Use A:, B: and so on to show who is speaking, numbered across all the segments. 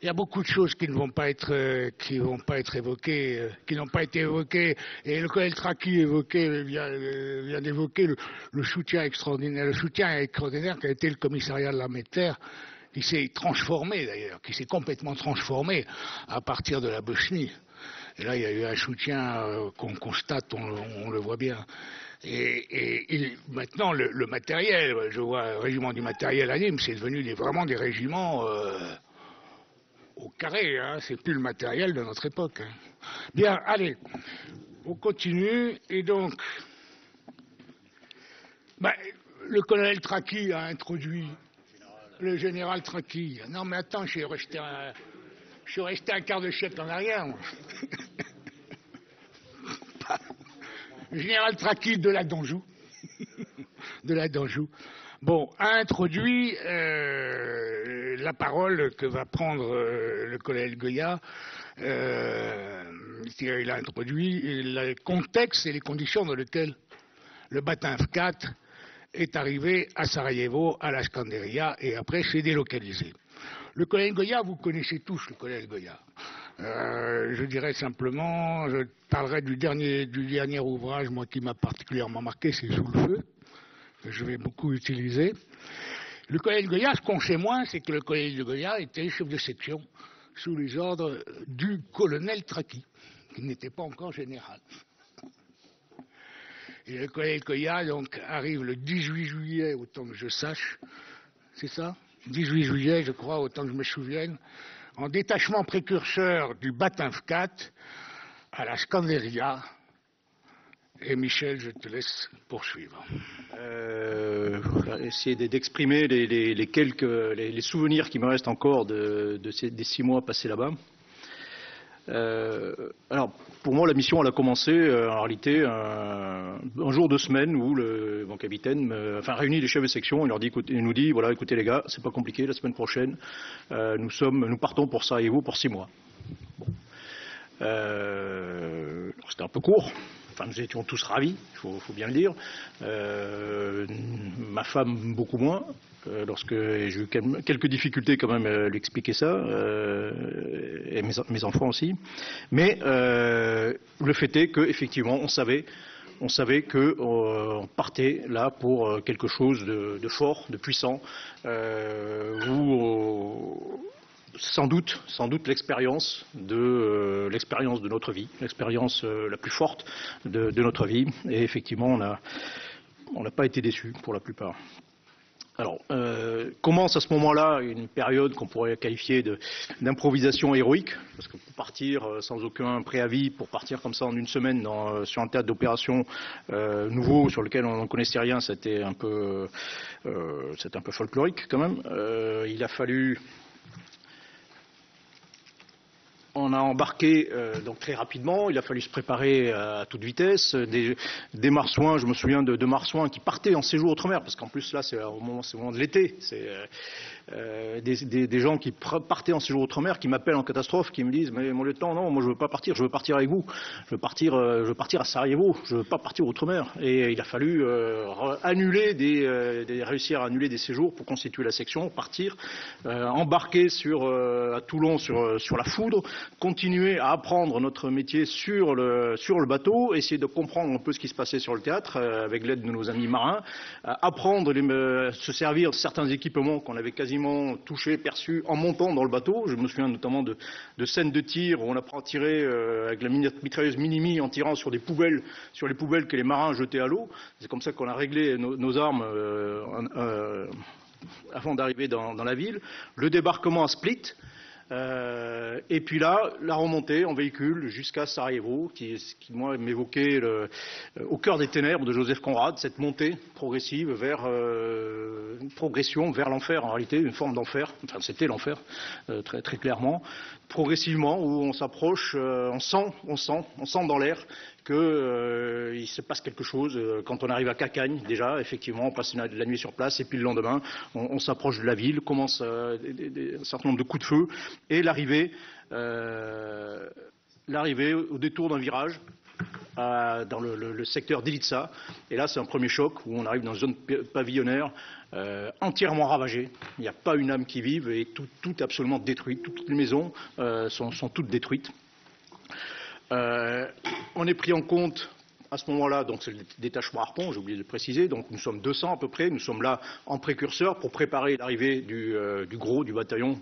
A: il y a beaucoup de choses qui ne vont pas être, euh, qui vont pas être évoquées, euh, qui n'ont pas été évoquées. Et le colonel Traki évoqué, vient, euh, vient d'évoquer le, soutien extraordinaire, le soutien extraordinaire qu'a été le commissariat de de terre, qui s'est transformé d'ailleurs, qui s'est complètement transformé à partir de la Bosnie. Et là, il y a eu un soutien qu'on constate, on, le- voit bien. Et, maintenant, le, matériel, je vois régiment du matériel à Nîmes, c'est devenu vraiment des régiments au carré, hein, c'est plus le matériel de notre époque. hein. Bien, allez, on continue, et donc, ben, le colonel Traki a introduit le général Traki. Non, mais attends, je suis resté un, quart de siècle en arrière. général Traki de la Danjou. de la Danjou. Bon, a introduit euh, la parole que va prendre euh, le colonel Goya. Euh, il a introduit le contexte et les conditions dans lesquelles le Batinf 4 est arrivé à Sarajevo, à la Scanderia, et après s'est délocalisé. Le colonel Goya, vous connaissez tous le colonel Goya. Je dirais simplement, je parlerai du dernier, du dernier ouvrage, moi qui m'a particulièrement marqué, c'est Sous le feu, que je vais beaucoup utiliser. Le colonel Goya, ce qu'on sait moins, c'est que le colonel Goya était chef de section sous les ordres du colonel Traki, qui n'était pas encore général. Et le colonel Goya, donc, arrive le 18 juillet, autant que je sache, c'est ça? 18 juillet, je crois, autant que je me souvienne, en détachement précurseur du Batinf 4 à la Scanderia. Et Michel, je te laisse poursuivre.
B: Euh, essayer d'exprimer les, quelques les, souvenirs qui me restent encore de, ces, des six mois passés là-bas. Euh, alors, pour moi, la mission, a commencé euh, en réalité un, jour de semaine où le mon capitaine, me- enfin, réunit les chefs de section et il nous dit, voilà, écoutez les gars, c'est pas compliqué, la semaine prochaine, euh, nous sommes, nous partons pour Sarajevo pour six mois. C'était un peu court. Enfin, nous étions tous ravis, il faut, bien le dire. Euh, ma femme beaucoup moins, euh, lorsque j'ai eu quel- quelques difficultés quand même à lui expliquer ça, euh, et mes, enfants aussi. Mais le fait est qu'effectivement, on savait on savait qu'on partait là pour quelque chose de, fort, de puissant, sans doute, sans doute l'expérience de euh, notre vie, l'expérience euh, la plus forte de, notre vie. Et effectivement, on n'a pas été déçus pour la plupart. Alors, euh, commence à ce moment-là une période qu'on pourrait qualifier d'improvisation héroïque, parce que partir sans aucun préavis, pour partir comme ça en une semaine sur un théâtre d'opération nouveau sur lequel on n'en connaissait rien, c'était un peu, un peu folklorique quand même. Il a fallu on a embarqué euh, donc très rapidement. Il a fallu se préparer à toute vitesse. Des, des marsouins, je me souviens de, de qui partaient en séjour outre-mer, parce qu'en plus là, c'est au moment, au moment de l'été. C'est euh, euh, des, des- des gens qui partaient en séjour outre-mer, qui m'appellent en catastrophe, qui me disent mais mon lieutenant, non, moi je veux pas partir, je veux partir avec vous. Je veux partir, euh, je veux partir à Sarajevo. Je veux pas partir outre-mer. Et il a fallu euh, annuler des, euh, réussir à annuler des séjours pour constituer la section, partir, euh, embarquer sur euh, à Toulon sur euh, sur la foudre, continuer à apprendre notre métier sur le bateau, essayer de comprendre un peu ce qui se passait sur le théâtre euh, avec l'aide de nos amis marins, euh, apprendre les, euh, se servir de certains équipements qu'on avait quasiment touchés, perçus en montant dans le bateau. Je me souviens notamment de, scènes de tir où on apprend à tirer avec la mitrailleuse Minimi en tirant sur des poubelles, les poubelles que les marins jetaient à l'eau. C'est comme ça qu'on a réglé nos, armes. avant d'arriver dans la ville, le débarquement à Split, euh, et puis là, la remontée en véhicule jusqu'à Sarajevo, qui, qui moi m'évoquait euh, au cœur des ténèbres de Joseph Conrad, cette montée progressive vers euh, une progression vers l'enfer en réalité, une forme d'enfer. Enfin, c'était l'enfer très très clairement. Progressivement, où on s'approche, on sent, on sent, on sent dans l'air que euh, se passe quelque chose euh, quand on arrive à Cacagne déjà effectivement on passe la nuit sur place et puis le lendemain on, s'approche de la ville commence euh, un certain nombre de coups de feu et l'arrivée l'arrivée au détour d'un virage dans le, secteur d'Ilitsa. Et là, c'est un premier choc où on arrive dans une zone pavillonnaire entièrement ravagée. Il n'y a pas une âme qui vive et tout, absolument détruit. Toutes les maisons sont, toutes détruites. Euh, on est pris en compte à ce moment-là, donc c'est le détachement harpon, j'ai oublié de préciser, donc nous sommes 200 à peu près, nous sommes là en précurseur pour préparer l'arrivée du, gros du bataillon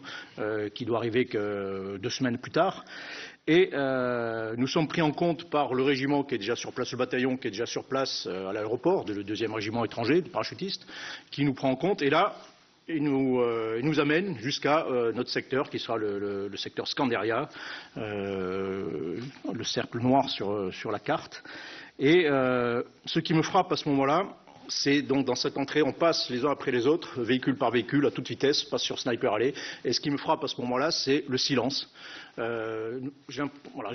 B: qui doit arriver deux semaines plus tard. Et euh, nous sommes pris en compte par le régiment qui est déjà sur place, le bataillon qui est déjà sur place euh, à l'aéroport, le deuxième régiment étranger de parachutistes, qui nous prend en compte. Et là, il nous, euh, nous amène jusqu'à notre secteur, qui sera le, secteur Scanderia, le cercle noir sur, sur la carte. Et ce qui me frappe à ce moment-là, c'est donc dans cette entrée, on passe les uns après les autres, véhicule par véhicule, à toute vitesse, passe sur Sniper Alley. Et ce qui me frappe à ce moment-là, c'est le silence. Euh, j'ai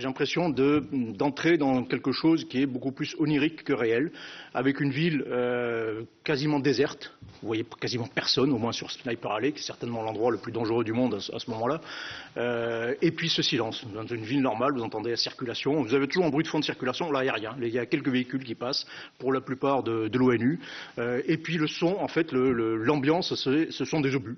B: l'impression d'entrer dans quelque chose qui est beaucoup plus onirique que réel, avec une ville euh, quasiment déserte. Vous voyez quasiment personne, au moins sur Sniper Alley, qui est certainement l'endroit le plus dangereux du monde à, ce moment-là. Euh, et puis ce silence. Dans une ville normale, vous entendez la circulation. Vous avez toujours un bruit de fond de circulation. Là, il n'y a rien. Il y a quelques véhicules qui passent, pour la plupart de, l'ONU. et puis le son, en fait, l'ambiance, ce sont des obus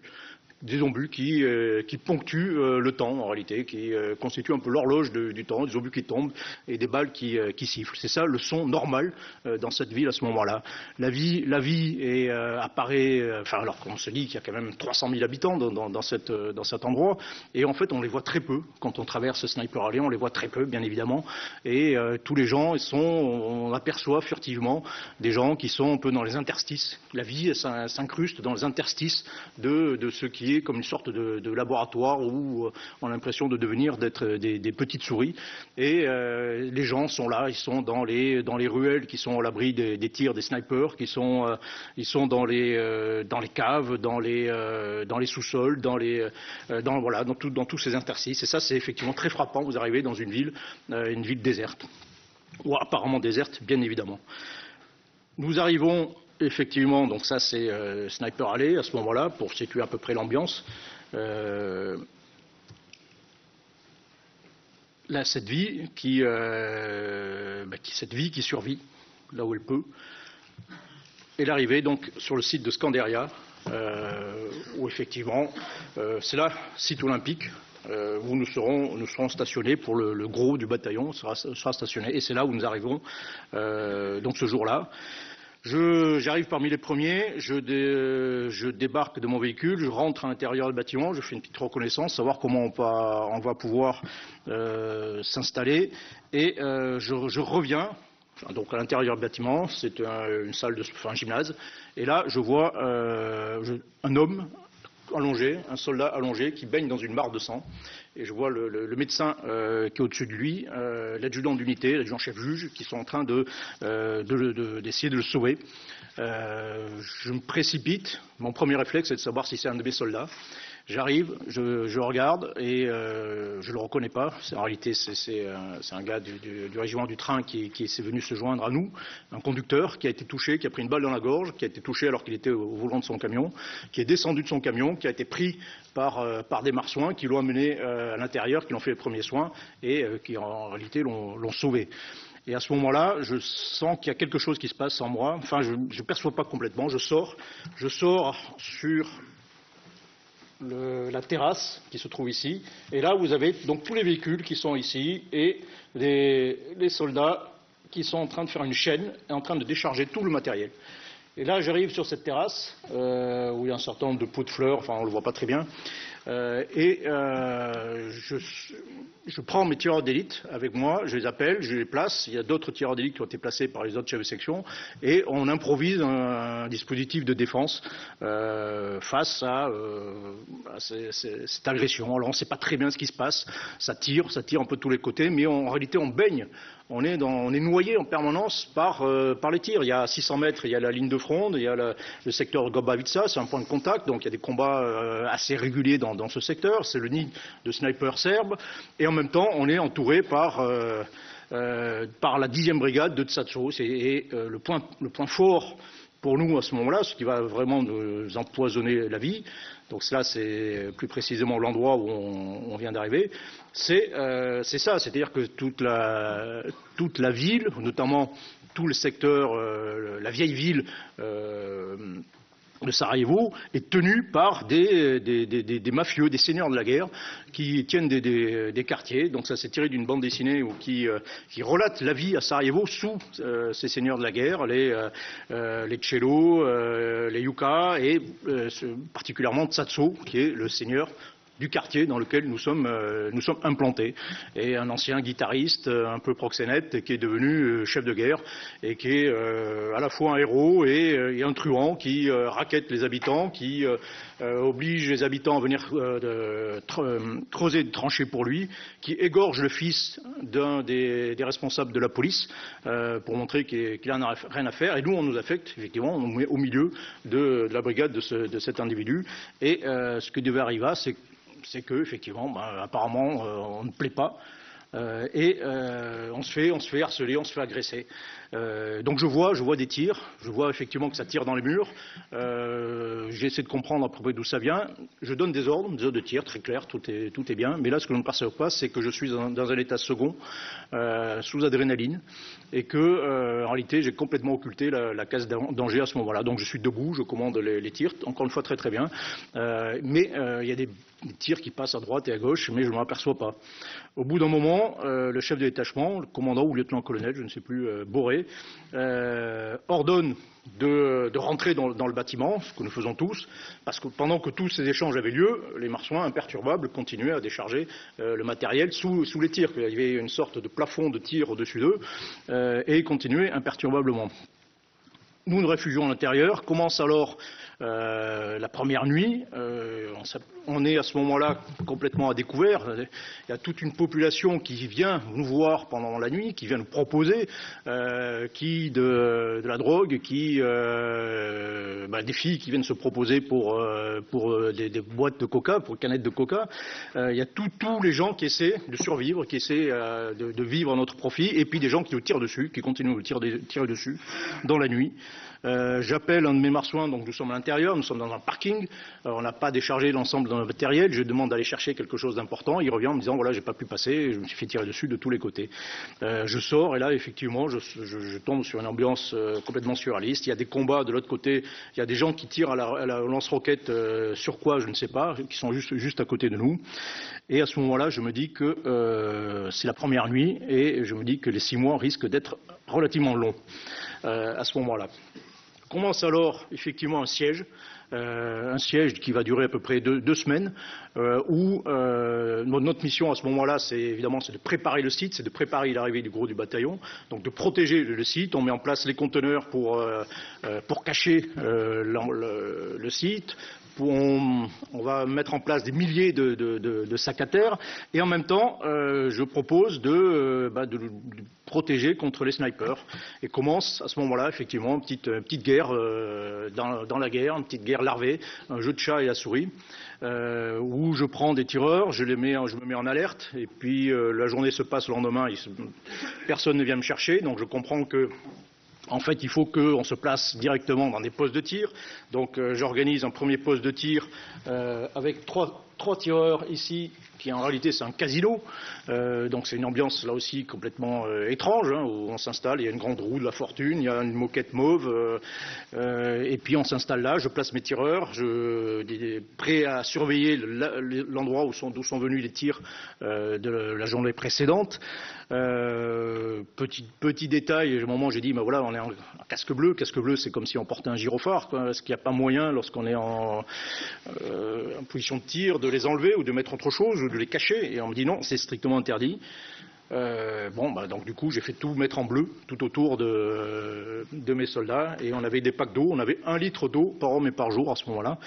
B: des obus qui, euh, ponctuent euh, le temps en réalité, qui euh, constituent un peu l'horloge du temps, des obus qui tombent et des balles qui, sifflent. C'est ça le son normal dans cette ville à ce moment-là. La vie, la vie est, apparaît, enfin alors qu'on se dit qu'il y a quand même 300 000 habitants dans cet endroit, et en fait on les voit très peu quand on traverse Sniper Alley, on les voit très peu bien évidemment, et tous les gens sont, on aperçoit furtivement des gens qui sont un peu dans les interstices. La vie s'incruste dans les interstices de, de ce qui est comme une sorte de, laboratoire où euh, on a l'impression de devenir d'être des, petites souris. Et euh, les gens sont là, ils sont dans les, dans les ruelles qui sont à l'abri des, tirs des snipers, qui sont, euh, ils sont dans les, dans les caves, dans les, dans les sous-sols, dans, les, dans, voilà, dans, dans tous ces interstices. Et ça, c'est effectivement très frappant. Vous arrivez dans une ville, une ville déserte, ou apparemment déserte, bien évidemment. Nous arrivons Effectivement, donc ça c'est euh, Sniper Alley à ce moment-là, pour situer à peu près l'ambiance. Euh, là, cette vie qui, euh, bah, qui, cette vie qui survit là où elle peut. Et l'arrivée donc sur le site de Scanderia, où effectivement, c'est là, site olympique, où nous serons, nous serons stationnés pour le, gros du bataillon sera, sera stationné. Et c'est là où nous arriverons donc ce jour-là. J'arrive parmi les premiers, je, débarque de mon véhicule, je rentre à l'intérieur du bâtiment, je fais une petite reconnaissance, savoir comment on, va pouvoir euh, s'installer, et euh, je, reviens donc à l'intérieur du bâtiment, c'est une salle de, un gymnase, et là je vois euh, un homme allongé, un soldat allongé qui baigne dans une mare de sang et je vois le, médecin euh, qui est au-dessus de lui, euh, l'adjudant d'unité, l'adjudant-chef juge, qui sont en train euh, d'essayer de, le sauver. je me précipite. Mon premier réflexe, c'est de savoir si c'est un de mes soldats. J'arrive, je, regarde et euh, je ne le reconnais pas. En réalité, c'est un, gars du, régiment du train qui, qui est venu se joindre à nous, un conducteur qui a été touché, qui a pris une balle dans la gorge, qui a été touché alors qu'il était au, volant de son camion, qui est descendu de son camion, qui a été pris par, euh, des marsouins qui l'ont amené euh, à l'intérieur, qui l'ont fait les premiers soins et qui en réalité l'ont sauvé. Et à ce moment-là, je sens qu'il y a quelque chose qui se passe en moi. Enfin, je ne perçois pas complètement. Je sors, je sors sur la terrasse qui se trouve ici. Et là, vous avez donc tous les véhicules qui sont ici et les, soldats qui sont en train de faire une chaîne et en train de décharger tout le matériel. Et là, j'arrive sur cette terrasse euh, où il y a un certain nombre de pots de fleurs, enfin on ne le voit pas très bien, euh, et euh, je, prends mes tireurs d'élite avec moi, je les appelle, je les place. Il y a d'autres tireurs d'élite qui ont été placés par les autres chefs de section, et on improvise un, dispositif de défense euh, face à, cette agression. Alors on ne sait pas très bien ce qui se passe, ça tire, ça tire un peu de tous les côtés, mais en réalité on baigne on est, noyé en permanence par, les tirs. Il y a 600 mètres, il y a la ligne de fronde, il y a le, secteur Gobavica, c'est un point de contact, donc il y a des combats assez réguliers dans, ce secteur, c'est le nid de snipers serbes, et en même temps, on est entouré par, euh, euh, la dixième brigade de Tsatsos, et, euh, le, point, fort pour nous à ce moment-là, ce qui va vraiment nous empoisonner la vie, donc cela c'est plus précisément l'endroit où on, vient d'arriver, c'est euh, ça, c'est-à-dire que toute la, toute la ville, notamment tout le secteur, euh, la vieille ville, euh, de Sarajevo est tenu par des, mafieux, des seigneurs de la guerre, qui tiennent des, quartiers. Donc ça s'est tiré d'une bande dessinée qui, euh, qui, relate la vie à Sarajevo sous euh, ces seigneurs de la guerre, les, euh, les Cello, les Yuka et particulièrement Tsatso, qui est le seigneur du quartier dans lequel nous sommes, euh, nous sommes implantés. Et un ancien guitariste, euh, un peu proxénète, qui est devenu euh, chef de guerre et qui est à la fois un héros et, un truand qui raquette les habitants, qui oblige les habitants à venir creuser des tranchées pour lui, qui égorge le fils d'un des, responsables de la police pour montrer qu'il n'a rien à faire. Et nous, on nous affecte, effectivement, au milieu de, la brigade de, de, cet individu. Et ce qui devait arriver, c'est c'est que effectivement, ben, apparemment, euh, on ne plaît pas. Euh, et euh, on, se fait, on se fait harceler, on se fait agresser. Euh, donc je vois, je vois des tirs, je vois effectivement que ça tire dans les murs. Euh, J'essaie de comprendre à peu près d'où ça vient. Je donne des ordres, des ordres de tir, très clair, tout est, bien. Mais là, ce que je ne perçois pas, c'est que je suis dans, un état second, euh, sous adrénaline, et que en réalité, j'ai complètement occulté la, case danger à ce moment-là. Donc je suis debout, je commande les, les tirs, encore une fois très très bien. Mais il y a des, tirs qui passent à droite et à gauche, mais je ne m'en aperçois pas. Au bout d'un moment, le chef de détachement, le commandant ou lieutenant-colonel, je ne sais plus, Boré, euh, ordonne de, rentrer dans, le bâtiment, ce que nous faisons tous, parce que pendant que tous ces échanges avaient lieu, les marsouins imperturbables continuaient à décharger le matériel sous, les tirs. Il y avait une sorte de plafond de tir au-dessus d'eux, et ils continuaient imperturbablement. Nous nous réfugions à l'intérieur. Commence alors euh, la première nuit. Euh, on, est à ce moment-là complètement à découvert. Il y a toute une population qui vient nous voir pendant la nuit, qui vient nous proposer euh, de, la drogue, qui bah, des filles qui viennent se proposer pour, des, boîtes de coca, pour canettes de coca. il y a tous les gens qui essaient de survivre, qui essaient de, vivre à notre profit, et puis des gens qui nous tirent dessus, qui continuent de tirer, tirer dessus dans la nuit. Euh, j'appelle un de mes marsouins, donc nous sommes à l'intérieur, nous sommes dans un parking, euh, on n'a pas déchargé l'ensemble de notre matériel, je demande d'aller chercher quelque chose d'important, il revient en me disant voilà j'ai pas pu passer, je me suis fait tirer dessus de tous les côtés. Euh, je sors et là effectivement je, tombe sur une ambiance complètement surréaliste, il y a des combats de l'autre côté, il y a des gens qui tirent à la, lance-roquette sur quoi je ne sais pas, qui sont juste, juste à côté de nous. Et à ce moment-là je me dis que c'est la première nuit et je me dis que les six mois risquent d'être relativement longs à ce moment-là. Commence alors effectivement un siège, euh, un siège qui va durer à peu près deux, semaines, euh, où euh, notre mission à ce moment-là, c'est évidemment de préparer le site, c'est de préparer l'arrivée du gros du bataillon, donc de protéger le site. On met en place les conteneurs pour, pour cacher le, site, on, va mettre en place des milliers de, sacs à terre et en même temps, je propose de, bah, de, protéger contre les snipers. Et commence à ce moment-là, effectivement, une petite, guerre euh, dans, la guerre, une petite guerre larvée, un jeu de chat et la souris, euh, où je prends des tireurs, je, les mets, je me mets en alerte, et puis euh, la journée se passe le lendemain, personne ne vient me chercher, donc je comprends que en fait, il faut qu'on se place directement dans des postes de tir. Donc, j'organise un premier poste de tir avec trois tireurs ici qui en réalité c'est un casino. Euh, donc c'est une ambiance là aussi complètement euh, étrange, hein, où on s'installe, il y a une grande roue de la fortune, il y a une moquette mauve, euh, et puis on s'installe là, je place mes tireurs, je prêt à surveiller l'endroit d'où sont venus les tirs de la journée précédente. petit, détail, au moment où j'ai dit, ben voilà, on est en, casque bleu, casque bleu c'est comme si on portait un gyrophare, est-ce qu'il n'y a pas moyen lorsqu'on est en position de tir de les enlever ou de mettre autre chose de les cacher. Et on me dit non, c'est strictement interdit. Euh, bon, bah, donc du coup, j'ai fait tout mettre en bleu tout autour de, mes soldats, et on avait des packs d'eau. On avait un litre d'eau par homme et par jour à ce moment-là,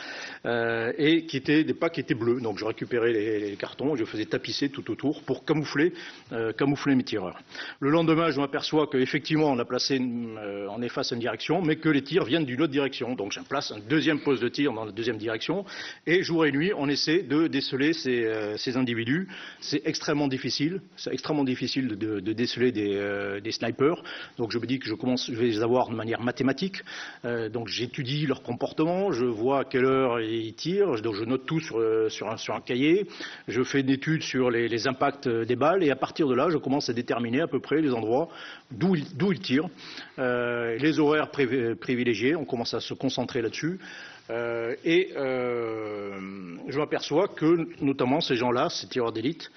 B: euh, et qui étaient des packs qui étaient bleus. Donc je récupérais les, cartons, je faisais tapisser tout autour pour camoufler, euh, camoufler mes tireurs. Le lendemain, je m'aperçois qu'effectivement, on a placé, en est face à une direction, mais que les tirs viennent d'une autre direction. Donc j'en place un deuxième poste de tir dans la deuxième direction, et jour et nuit, on essaie de déceler ces, ces individus. C'est extrêmement difficile, c'est extrêmement difficile difficile de, déceler des, snipers. Donc je me dis que je commence, je vais les avoir de manière mathématique. donc j'étudie leur comportement, je vois à quelle heure ils tirent, donc je note tout sur, sur, un, cahier. Je fais une étude sur les, impacts des balles et à partir de là, je commence à déterminer à peu près les endroits d'où ils tirent, les horaires privilégiés. On commence à se concentrer là-dessus. Euh, et euh, je m'aperçois que, notamment, ces gens-là, ces tireurs d'élite,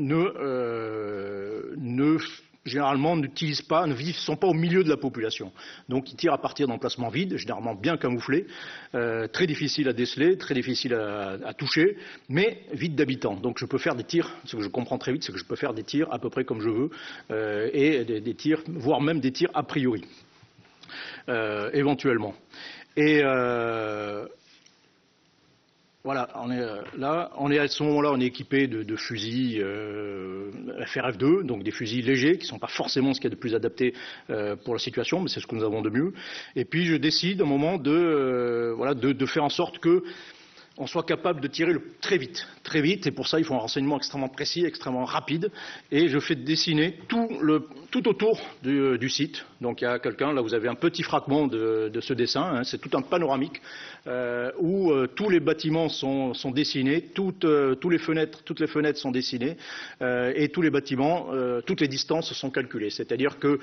B: ne, euh, généralement n'utilisent pas, ne sont pas au milieu de la population. Donc ils tirent à partir d'emplacements vides, généralement bien camouflés, très difficiles à déceler, très difficiles à, toucher, mais vides d'habitants. Donc je peux faire des tirs, ce que je comprends très vite, c'est que je peux faire des tirs à peu près comme je veux, et des, tirs, voire même des tirs a priori. Euh, éventuellement. Et euh, voilà, on est euh, là, on est à ce moment-là, on est équipé de, fusils FRF2, donc des fusils légers qui ne sont pas forcément ce qu'il y a de plus adapté pour la situation, mais c'est ce que nous avons de mieux. Et puis je décide un moment de, voilà, de faire en sorte que on soit capable de tirer très vite, très vite, et pour ça il faut un renseignement extrêmement précis, extrêmement rapide, et je fais dessiner tout, autour du, site. Donc il y a quelqu'un, là vous avez un petit fragment de, ce dessin, hein, c'est tout un panoramique euh, où euh, tous les bâtiments sont, dessinés, toutes, euh, les fenêtres, toutes les fenêtres sont dessinées, et tous les bâtiments, toutes les distances sont calculées, c'est-à-dire que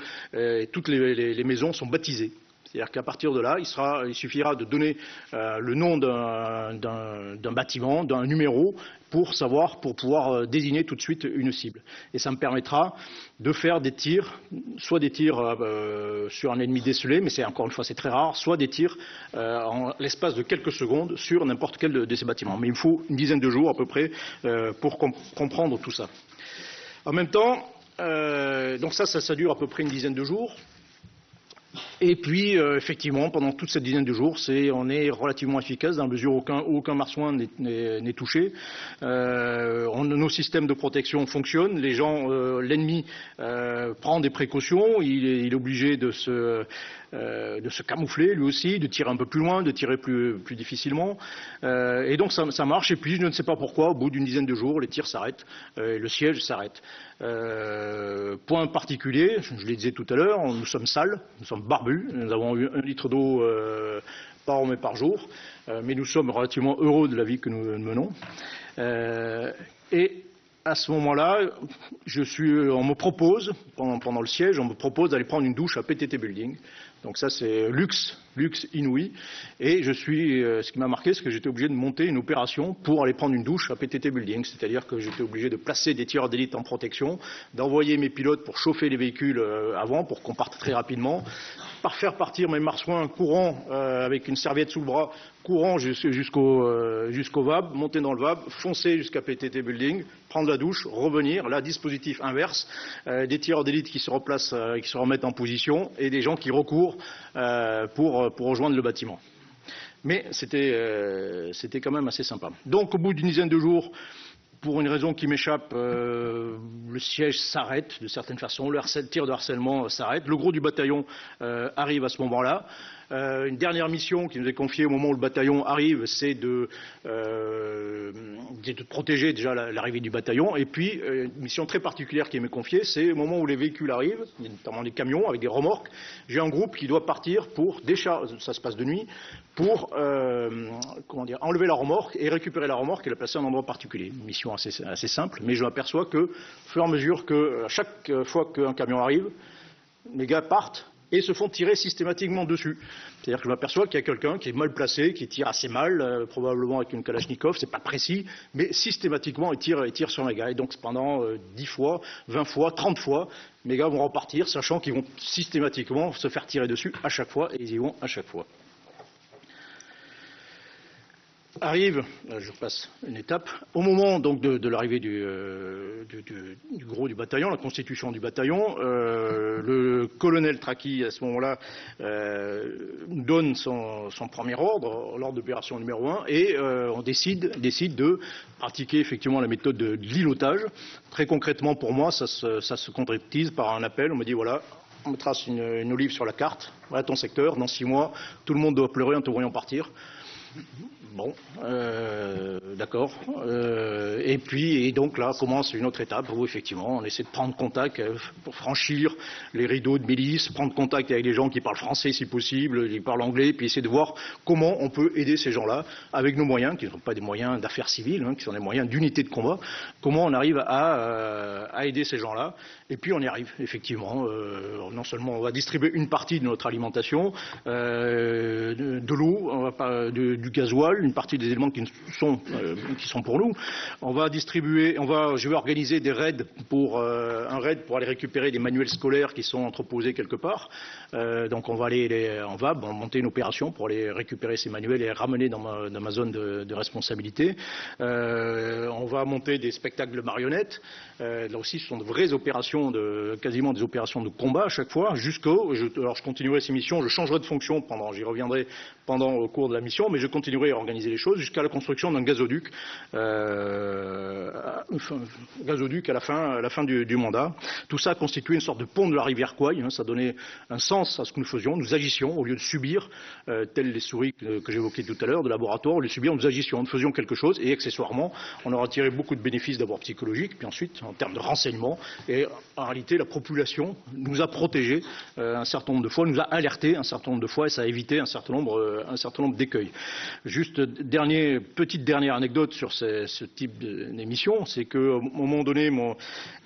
B: toutes les maisons sont baptisées. C'est-à-dire qu'à partir de là, il, suffira de donner euh, le nom d'un bâtiment, d'un numéro, pour savoir, pour pouvoir euh, désigner tout de suite une cible. Et ça me permettra de faire des tirs, soit des tirs euh, sur un ennemi décelé, mais c'est encore une fois c'est très rare, soit des tirs en l'espace de quelques secondes sur n'importe quel de, ces bâtiments. Mais il me faut une dizaine de jours à peu près pour comprendre tout ça. En même temps, donc ça, ça dure à peu près une dizaine de jours. Et puis, euh, effectivement, pendant toute cette dizaine de jours, on est relativement efficace dans la mesure où aucun, aucun marsouin n'est touché. Euh, nos systèmes de protection fonctionnent. Les gens, euh, l'ennemi prend des précautions. Il est, il est obligé de se, de se camoufler lui aussi, de tirer un peu plus loin, de tirer plus, plus difficilement. et donc ça, ça, marche. Et puis, je ne sais pas pourquoi, au bout d'une dizaine de jours, les tirs s'arrêtent, et le siège s'arrête. point particulier, je, le disais tout à l'heure, nous sommes sales, nous sommes nous avons eu un litre d'eau euh, par homme et par jour, euh, mais nous sommes relativement heureux de la vie que nous menons. Euh, et à ce moment-là, on me propose, pendant, le siège, on me propose d'aller prendre une douche à PTT Building. Donc ça, c'est luxe, luxe inouï. Et je suis, ce qui m'a marqué, c'est que j'étais obligé de monter une opération pour aller prendre une douche à PTT Building. C'est-à-dire que j'étais obligé de placer des tireurs d'élite en protection, d'envoyer mes pilotes pour chauffer les véhicules avant, pour qu'on parte très rapidement, par faire partir mes marsouins courant euh, avec une serviette sous le bras, courant jusqu'au euh, VAB, monter dans le VAB, foncer jusqu'à PTT Building, prendre la douche, revenir, là dispositif inverse, euh, des tireurs d'élite qui se replacent, qui se remettent en position et des gens qui recourent pour, pour rejoindre le bâtiment. Mais c'était quand même assez sympa. Donc au bout d'une dizaine de jours, pour une raison qui m'échappe, euh, le siège s'arrête de certaine façon, le tir de harcèlement s'arrête, le gros du bataillon euh, arrive à ce moment-là. Euh, une dernière mission qui nous est confiée au moment où le bataillon arrive, c'est de, euh, de, protéger déjà l'arrivée du bataillon. Et puis, euh, une mission très particulière qui m'est confiée, c'est au moment où les véhicules arrivent, notamment des camions avec des remorques, j'ai un groupe qui doit partir pour décharger, ça se passe de nuit, pour comment dire, enlever la remorque et récupérer la remorque et la placer à un endroit particulier. Une mission assez, assez simple, mais je m'aperçois que, au fur et à mesure que, à chaque fois qu'un camion arrive, les gars partent et se font tirer systématiquement dessus. C'est-à-dire que je m'aperçois qu'il y a quelqu'un qui est mal placé, qui tire assez mal, euh, probablement avec une Kalachnikov, c'est pas précis, mais systématiquement il tire, il tire sur mes gars. Et donc pendant euh, 10 fois, 20 fois, 30 fois, mes gars vont repartir, sachant qu'ils vont systématiquement se faire tirer dessus à chaque fois, et ils y vont à chaque fois. Arrive, euh, je passe une étape, au moment donc de, l'arrivée euh, du, gros du bataillon, la constitution du bataillon, euh, le colonel Traki à ce moment-là donne son, premier ordre, l'ordre d'opération numéro 1, et on décide, décide de pratiquer effectivement la méthode de, l'îlotage. Très concrètement pour moi, ça se, concrétise par un appel, on me dit voilà, on me trace une, une olive sur la carte, voilà ton secteur, dans six mois, tout le monde doit pleurer en te voyant partir. Bon, euh, d'accord. Euh, et puis, et donc là commence une autre étape où effectivement on essaie de prendre contact euh, pour franchir les rideaux de milice, prendre contact avec les gens qui parlent français si possible, qui parlent anglais, puis essayer de voir comment on peut aider ces gens-là avec nos moyens, qui ne sont pas des moyens d'affaires civiles, hein, qui sont des moyens d'unité de combat, comment on arrive à, à aider ces gens-là. Et puis on y arrive, effectivement. Euh, non seulement on va distribuer une partie de notre alimentation, euh, de, l'eau, du gasoil, une partie des éléments qui sont, euh, qui sont pour nous. On va distribuer, on va, je vais organiser des raids pour euh, un raid pour aller récupérer des manuels scolaires qui sont entreposés quelque part. Euh, donc on va aller, les, on va monter une opération pour aller récupérer ces manuels et les ramener dans ma, dans ma zone de, de responsabilité. on va monter des spectacles de marionnettes. là aussi, ce sont de vraies opérations de, quasiment des opérations de combat à chaque fois, jusqu'au, alors je continuerai ces missions, je changerai de fonction pendant, j'y reviendrai pendant au cours de la mission, mais je continuerai à organiser les choses jusqu'à la construction d'un gazoduc, euh, gazoduc à la fin, à la fin du, mandat. Tout ça constituait une sorte de pont de la rivière Kouai, hein, ça donnait un sens à ce que nous faisions, nous agissions au lieu de subir, euh, telles les souris que, que j'évoquais tout à l'heure, de laboratoire, au lieu de subir, nous agissions, nous faisions quelque chose, et accessoirement, on aura tiré beaucoup de bénéfices d'abord psychologiques, puis ensuite en termes de renseignement, et en réalité, la population nous a protégés euh, un certain nombre de fois, nous a alertés un certain nombre de fois, et ça a évité un certain nombre, euh, un nombre d'écueils. Juste dernier, petite dernière anecdote sur ce, type d'émission, c'est qu'à un moment donné, mon,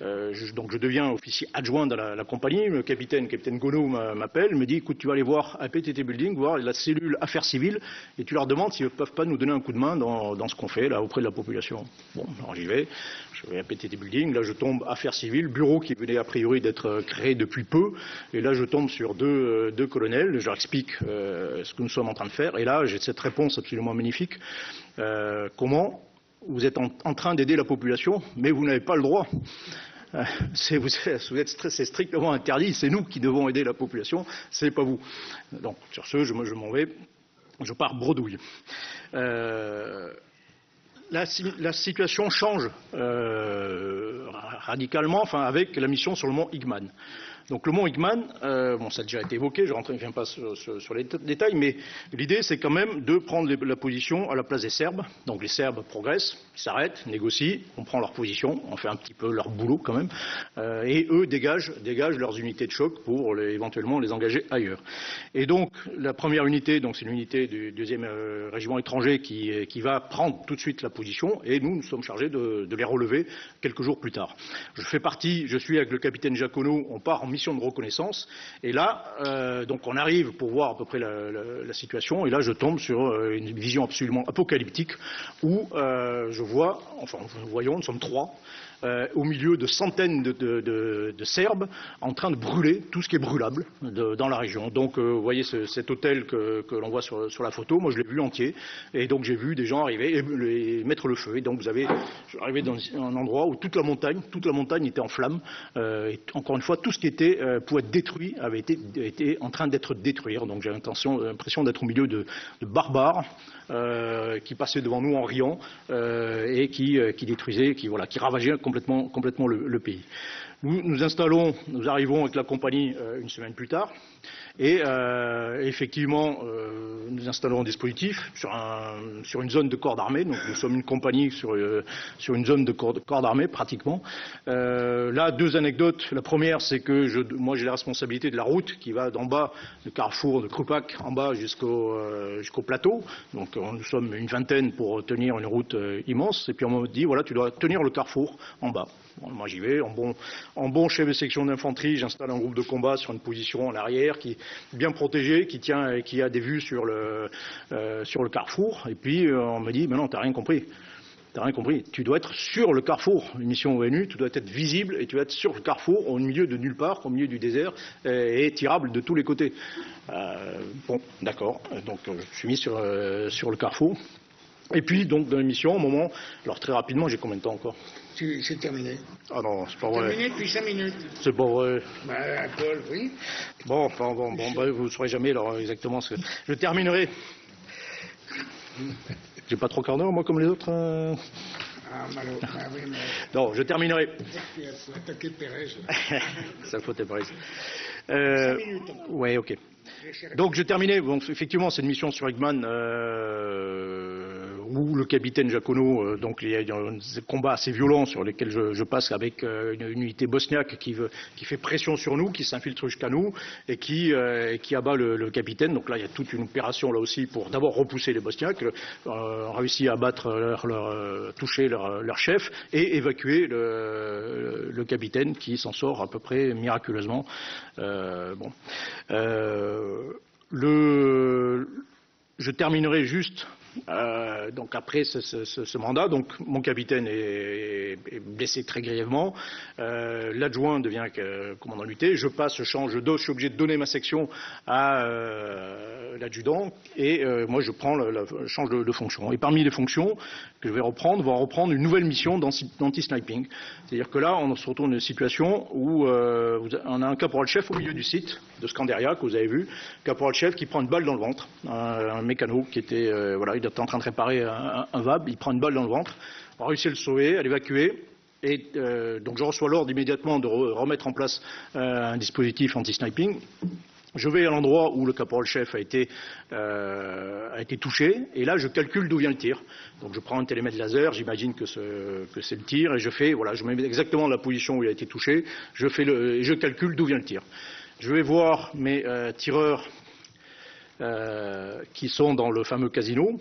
B: euh, je, donc je deviens officier adjoint de la, la compagnie, le capitaine, capitaine Gono m'appelle, me dit, écoute, tu vas aller voir à PTT Building, voir la cellule affaires civiles, et tu leur demandes s'ils ne peuvent pas nous donner un coup de main dans, dans ce qu'on fait là auprès de la population. Bon, alors j'y vais, je vais à PTT Building, là je tombe affaires civiles, bureau qui venait a priori d'être créé depuis peu. Et là, je tombe sur deux, euh, colonels, je leur explique euh, ce que nous sommes en train de faire. Et là, j'ai cette réponse absolument magnifique. Euh, comment vous êtes en, train d'aider la population, mais vous n'avez pas le droit c'est vous, êtes strictement interdit, c'est nous qui devons aider la population, c'est pas vous. Donc sur ce, je, m'en vais, je pars bredouille. La, la, situation change euh, radicalement enfin, avec la mission sur le mont Igman. Donc le mont Igman, euh, bon, ça a déjà été évoqué, je ne reviens pas sur, les détails, mais l'idée c'est quand même de prendre la position à la place des Serbes. Donc les Serbes progressent, s'arrêtent, négocient, on prend leur position, on fait un petit peu leur boulot quand même, euh, et eux dégagent, dégagent, leurs unités de choc pour éventuellement les engager ailleurs. Et donc la première unité, donc c'est l'unité du deuxième euh, régiment étranger qui, va prendre tout de suite la position, et nous nous sommes chargés de, de les relever quelques jours plus tard. Je fais partie, je suis avec le capitaine Jacono, on part en mission de reconnaissance. Et là, euh, donc on arrive pour voir à peu près la, situation. Et là, je tombe sur euh, une vision absolument apocalyptique où euh, je vois, enfin, voyons, nous sommes trois, euh, au milieu de centaines de, de, de, de, Serbes en train de brûler tout ce qui est brûlable dans la région. Donc euh, vous voyez ce, cet hôtel que, que l'on voit sur, sur, la photo, moi je l'ai vu entier, et donc j'ai vu des gens arriver et, et, mettre le feu. Et donc vous avez, arrivé dans un endroit où toute la montagne, toute la montagne était en flammes. Euh, et encore une fois, tout ce qui était euh, pour être détruit avait été, été en train d'être détruit. Donc j'ai l'impression d'être au milieu de barbares euh, qui passaient devant nous en riant euh, et qui, qui détruisaient, qui, voilà, qui ravageaient complètement, le pays. Nous nous installons, nous arrivons avec la compagnie euh, une semaine plus tard, et euh, effectivement, euh, nous installons un dispositif sur, un, sur, une zone de corps d'armée. Donc nous sommes une compagnie sur, euh, sur une zone de corps, d'armée pratiquement. Euh, là, deux anecdotes. La première, c'est que je, moi j'ai la responsabilité de la route qui va d'en bas, du carrefour de Krupak, en bas jusqu'au euh, jusqu'au plateau. Donc nous sommes une vingtaine pour tenir une route immense. Et puis on m'a dit voilà, tu dois tenir le carrefour en bas. Moi j'y vais, en bon, chef de section d'infanterie, j'installe un groupe de combat sur une position en arrière qui est bien protégé, qui a des vues sur le, euh, carrefour. Et puis euh, on me dit, mais non, t'as rien compris. Rien compris. Tu dois être sur le carrefour. Une mission ONU, tu dois être visible et tu dois être sur le carrefour, au milieu de nulle part, au milieu du désert, et, et tirable de tous les côtés. Euh, bon, d'accord. Donc je suis mis sur, euh, sur le carrefour. Et puis, donc, dans l'émission, au moment. Alors, très rapidement, j'ai combien de temps encore?
A: C'est terminé.
B: Ah non, c'est pas vrai.
A: Terminé depuis 5 minutes.
B: C'est pas vrai.
A: Bah, Paul, oui.
B: Bon, enfin, bon, bon, bref, vous ne saurez jamais alors, exactement ce que. Je terminerai. J'ai pas trop quart d'heure, moi, comme les autres. Euh...
A: Ah, malo, bah, oui, mais...
B: Non, je terminerai.
A: Attaquer Pérez.
B: Ça faut Pérez. Euh,
A: minutes.
B: ouais, ok. Donc je terminais. Bon, effectivement, c'est une mission sur Eggman euh, où le capitaine Jacono, euh, donc il y a des combats assez violents sur lesquels je, passe avec euh, une, unité bosniaque qui, fait pression sur nous, qui s'infiltre jusqu'à nous et qui, euh, abat le, capitaine. Donc là, il y a toute une opération là aussi pour d'abord repousser les Bosniaques, réussir à toucher leur, chef et évacuer le, capitaine qui s'en sort à peu près miraculeusement. bon. Je terminerai juste euh, donc après ce, mandat, donc mon capitaine est, blessé très grièvement. Euh, L'adjoint devient commandant l'unité. Je passe, je change, je, je suis obligé de donner ma section à euh, l'adjudant et euh, moi je prends, le, le, change de, fonction. Et parmi les fonctions que je vais reprendre, va reprendre une nouvelle mission d'anti-sniping. C'est-à-dire que là, on se retrouve dans une situation où euh, on a un caporal-chef au milieu du site de Scanderia que vous avez vu, caporal-chef qui prend une balle dans le ventre, un, un mécano qui était euh, voilà il était en train de réparer un, VAB, il prend une balle dans le ventre, on réussit à le sauver, à l'évacuer, et euh, donc je reçois l'ordre immédiatement de re remettre en place euh, un dispositif anti-sniping. Je vais à l'endroit où le caporal-chef a, euh, a été touché, et là je calcule d'où vient le tir. Donc je prends un télémètre laser, j'imagine que, ce, c'est le tir, et je fais, voilà, je mets exactement la position où il a été touché, je, fais le, et je calcule d'où vient le tir. Je vais voir mes euh, tireurs euh, qui sont dans le fameux casino.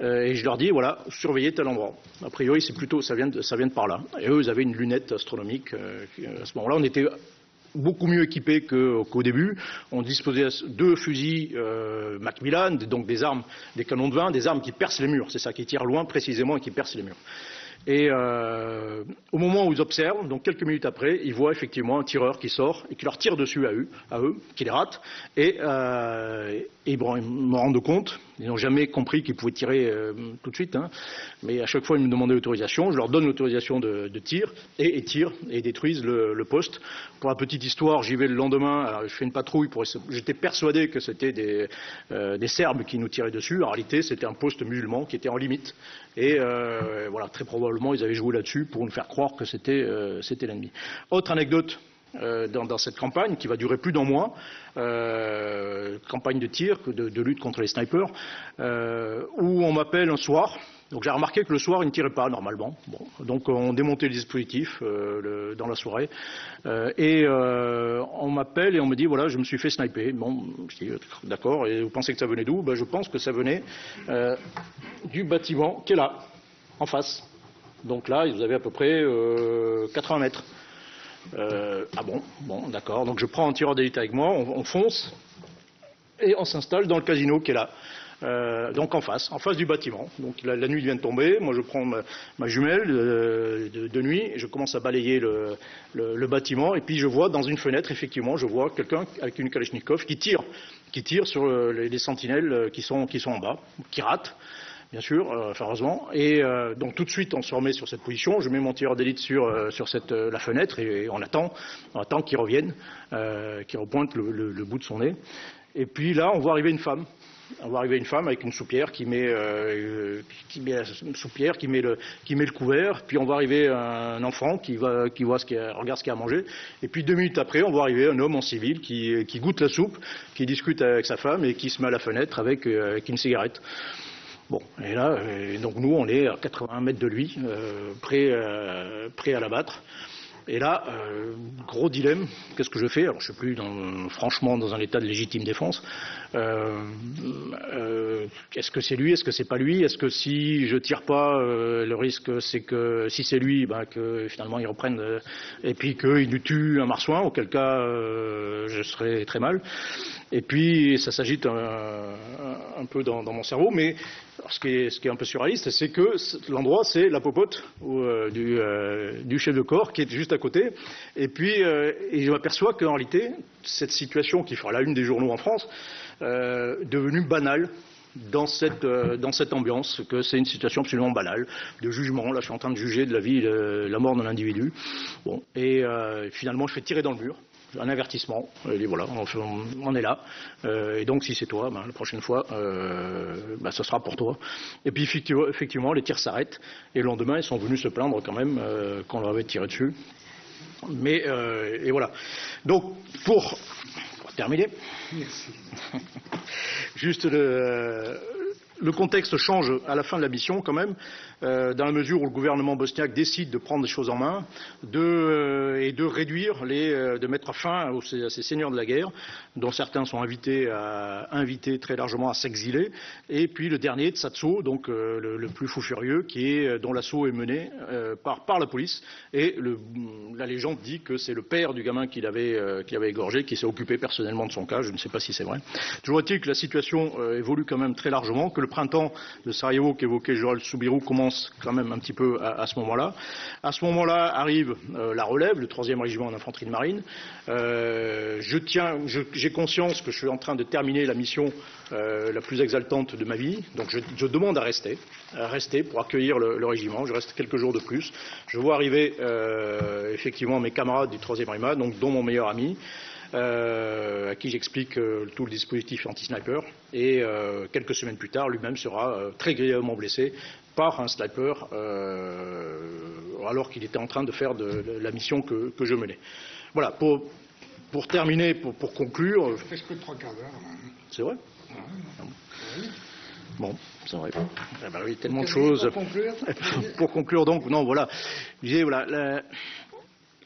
B: Euh, et je leur dis, voilà, surveillez tel endroit. A priori, c'est plutôt, ça vient, de, ça vient de par là. Et eux, ils avaient une lunette astronomique. Euh, à ce moment-là, on était beaucoup mieux équipés qu'au qu début. On disposait de fusils Macmillan, donc des armes, des canons de vin, des armes qui percent les murs. C'est ça, qui tirent loin précisément et qui percent les murs. Et au moment où ils observent, donc quelques minutes après, ils voient effectivement un tireur qui sort et qui leur tire dessus à eux, à eux qui les rate. Et, et ils me rendent compte, ils n'ont jamais compris qu'ils pouvaient tirer euh, tout de suite, hein, mais à chaque fois ils me demandaient l'autorisation, je leur donne l'autorisation de, de, tir et ils tirent et détruisent le, le, poste. Pour la petite histoire, j'y vais le lendemain, alors, je fais une patrouille, pour, j'étais persuadé que c'était des, euh, des, Serbes qui nous tiraient dessus. En réalité, c'était un poste musulman qui était en limite. Et euh, voilà, très probablement, ils avaient joué là-dessus pour nous faire croire que c'était euh, l'ennemi. Autre anecdote euh, dans, dans, cette campagne qui va durer plus d'un mois, euh, campagne de tir, de, de, lutte contre les snipers, euh, où on m'appelle un soir. Donc j'ai remarqué que le soir, ils ne tiraient pas normalement. Bon, donc on démontait le dispositif euh, le, dans la soirée. Euh, et on m'appelle et on me dit, voilà, je me suis fait sniper. Bon, je dis, d'accord, et vous pensez que ça venait d'où? Ben, Je pense que ça venait du bâtiment qui est là, en face. Donc là, vous avez à peu près 80 mètres. Euh, ah bon, bon, d'accord. Donc je prends un tireur d'élite avec moi, on, on, fonce et on s'installe dans le casino qui est là. Euh, donc en face, en face du bâtiment. Donc la, nuit vient de tomber, moi je prends ma, ma jumelle de, de, de, nuit et je commence à balayer le, le, le, bâtiment et puis je vois dans une fenêtre, effectivement, je vois quelqu'un avec une Kalachnikov qui tire, qui tire sur les, les sentinelles qui sont, qui sont en bas, qui rate bien sûr, euh, heureusement. Et euh, donc tout de suite, on se remet sur cette position. Je mets mon tireur d'élite sur, euh, cette, la fenêtre et, on attend, on attend qu'il revienne, qu'il repointe le, bout de son nez. Et puis là, on voit arriver une femme. On voit arriver une femme avec une soupière qui met, une soupière, qui met, le, couvert. Puis on voit arriver un enfant qui, regarde ce qu'il a à manger. Et puis deux minutes après, on voit arriver un homme en civil qui, goûte la soupe, qui discute avec sa femme et qui se met à la fenêtre avec une cigarette. Bon, et là, donc nous, on est à 80 mètres de lui, euh, prêt, euh, prêt à l'abattre. Et là, euh, gros dilemme, qu'est-ce que je fais? Alors, je suis plus dans, franchement dans un état de légitime défense. Euh, euh, est-ce que c'est lui? Est-ce que c'est pas lui? Est-ce que si je tire pas, euh, le risque c'est que si c'est lui, ben, que finalement il reprenne et puis qu'il lui tue un marsouin, auquel cas je serais très mal. Et puis ça s'agite un, peu dans, mon cerveau, mais ce qui, est, un peu surréaliste, c'est que l'endroit c'est la popote du, du chef de corps qui est juste à côté. Et puis, euh, je m'aperçois qu'en réalité, cette situation qui fera la une des journaux en France, euh, devenue banale dans cette, euh, ambiance, que c'est une situation absolument banale, de jugement. Là, je suis en train de juger de la vie, de la mort d'un individu. Bon, et euh, finalement, je fais tirer dans le mur un avertissement. Et voilà, on, on est là. Euh, et donc, si c'est toi, ben, la prochaine fois, euh, ben, ce sera pour toi. Et puis, effectivement, les tirs s'arrêtent. Et le lendemain, ils sont venus se plaindre quand même euh, qu'on leur avait tiré dessus. Mais, et voilà. Donc, pour terminer.
A: Merci.
B: Juste le, le contexte change à la fin de la mission quand même, euh, dans la mesure où le gouvernement bosniaque décide de prendre les choses en main de, euh, et de réduire, les, euh, de mettre fin à ces seigneurs de la guerre, dont certains sont invités, à, invités très largement à s'exiler. Et puis le dernier, Tsatso, donc le, plus fou furieux, qui est, dont l'assaut est mené par, la police. Et la légende dit que c'est le père du gamin qui l'avait qui avait égorgé, qui s'est occupé personnellement de son cas. Je ne sais pas si c'est vrai. Toujours est-il que la situation évolue quand même très largement, que le printemps de Sarajevo qu'évoquait Joël Soubirou commence quand même un petit peu à, ce moment-là. À ce moment-là arrive euh, la relève, le troisième régiment d'infanterie de marine. Euh, j'ai conscience que je suis en train de terminer la mission euh, la plus exaltante de ma vie, donc je, demande à rester, à rester pour accueillir le, régiment. Je reste quelques jours de plus. Je vois arriver effectivement mes camarades du troisième régiment, donc dont mon meilleur ami. Euh, à qui j'explique euh, tout le dispositif anti-sniper. Et euh, quelques semaines plus tard, lui-même sera très grièvement blessé par un sniper alors qu'il était en train de faire de, de la mission que, que, je menais. Voilà, pour, pour terminer, pour, pour conclure.
A: Ça fait que trois quarts d'heure.
B: C'est vrai
A: ouais.
B: Bon, c'est vrai. Eh ben oui, tellement de choses.
A: Pour conclure,
B: pour conclure, donc, non, voilà. Je disais, voilà. La,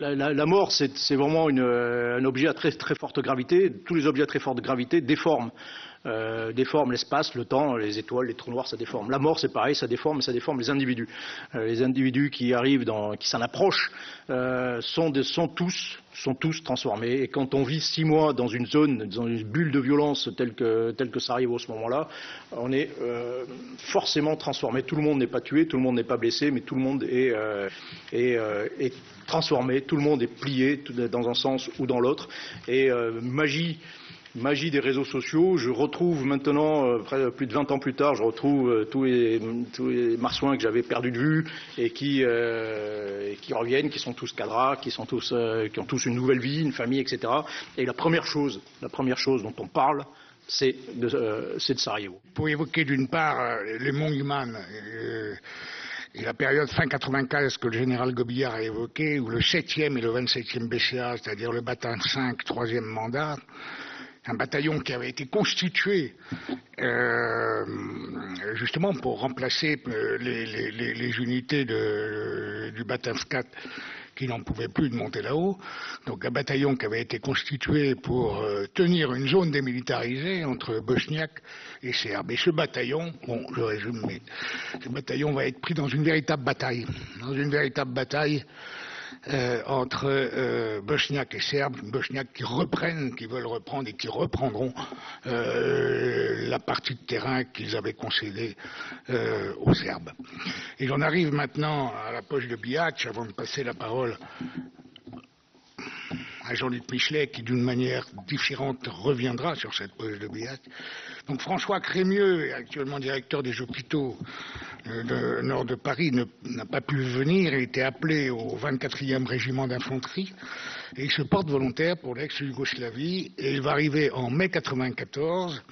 B: la, mort, c'est vraiment une, un objet à très, très forte gravité. Tous les objets à très forte gravité déforment euh, déforme l'espace, le temps, les étoiles, les trous noirs, ça déforme. La mort, c'est pareil, ça déforme, ça déforme les individus. Euh, les individus qui arrivent, dans, qui s'en approchent, euh, sont, de, sont, tous, sont tous transformés. Et quand on vit six mois dans une zone, dans une bulle de violence telle que, telle que ça arrive à ce moment-là, on est euh, forcément transformé. Tout le monde n'est pas tué, tout le monde n'est pas blessé, mais tout le monde est, euh, est, est transformé, tout le monde est plié dans un sens ou dans l'autre. Et magie magie des réseaux sociaux. Je retrouve maintenant, euh, plus de 20 ans plus tard, je retrouve euh, tous, les, tous marsouins que j'avais perdus de vue et qui, euh, reviennent, qui sont tous cadras, qui, ont tous une nouvelle vie, une famille, etc. Et la première chose, la première chose dont on parle, c'est de, euh, Sarajevo.
A: Pour évoquer d'une part les Human, et la période fin 95 que le général Gobillard a évoquée, où le 7e et le 27e BCA, c'est-à-dire le bataillon 5, troisième mandat, un bataillon qui avait été constitué euh, justement pour remplacer les, les, unités du 4 qui n'en pouvaient plus de monter là-haut. Donc un bataillon qui avait été constitué pour euh, tenir une zone démilitarisée entre Bosniaques et Serbes. Et ce bataillon, bon, je résume, mais ce bataillon va être pris dans une véritable bataille, dans une véritable bataille euh, entre euh, Bosniaques et Serbes, Bosniaques qui reprennent, qui veulent reprendre et qui reprendront euh, la partie de terrain qu'ils avaient concédée euh, aux Serbes. Et j'en arrive maintenant à la poche de Biatch avant de passer la parole Jean-Luc Michelet qui d'une manière différente reviendra sur cette poche de Biatch. Donc François Crémieux, actuellement directeur des hôpitaux de nord de Paris, n'a pas pu venir. Il était appelé au 24e régiment d'infanterie et il se porte volontaire pour l'ex-Yougoslavie et il va arriver en mai 94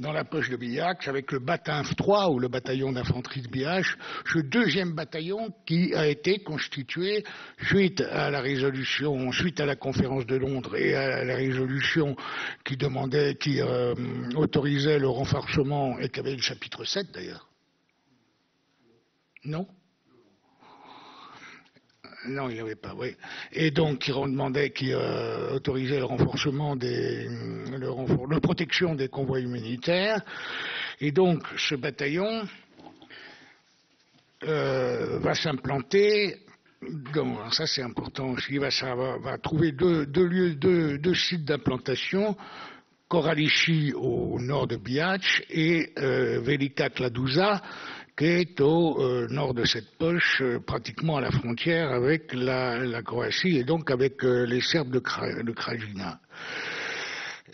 A: dans la poche de Billac avec le bataillon 3 ou le bataillon d'infanterie de Billac, ce deuxième bataillon qui a été constitué suite à la résolution, suite à la conférence de Londres et à la résolution qui demandait, qui euh, autorisait le renforcement et qui avait le chapitre 7 d'ailleurs. Non? Non, il n'y avait pas, oui. Et donc, qui demandait, qui euh, autorisait le renforcement des, le la protection des convois humanitaires. Et donc, ce bataillon euh, va s'implanter. Donc, ça c'est important aussi. Va, va, trouver deux, lieux, deux, sites d'implantation. Koralichi au nord de Biac et euh, Velika Kladuza qui est au euh, nord de cette poche, euh, pratiquement à la frontière avec la, Croatie et donc avec euh, les Serbes de, Kra, de Krajina.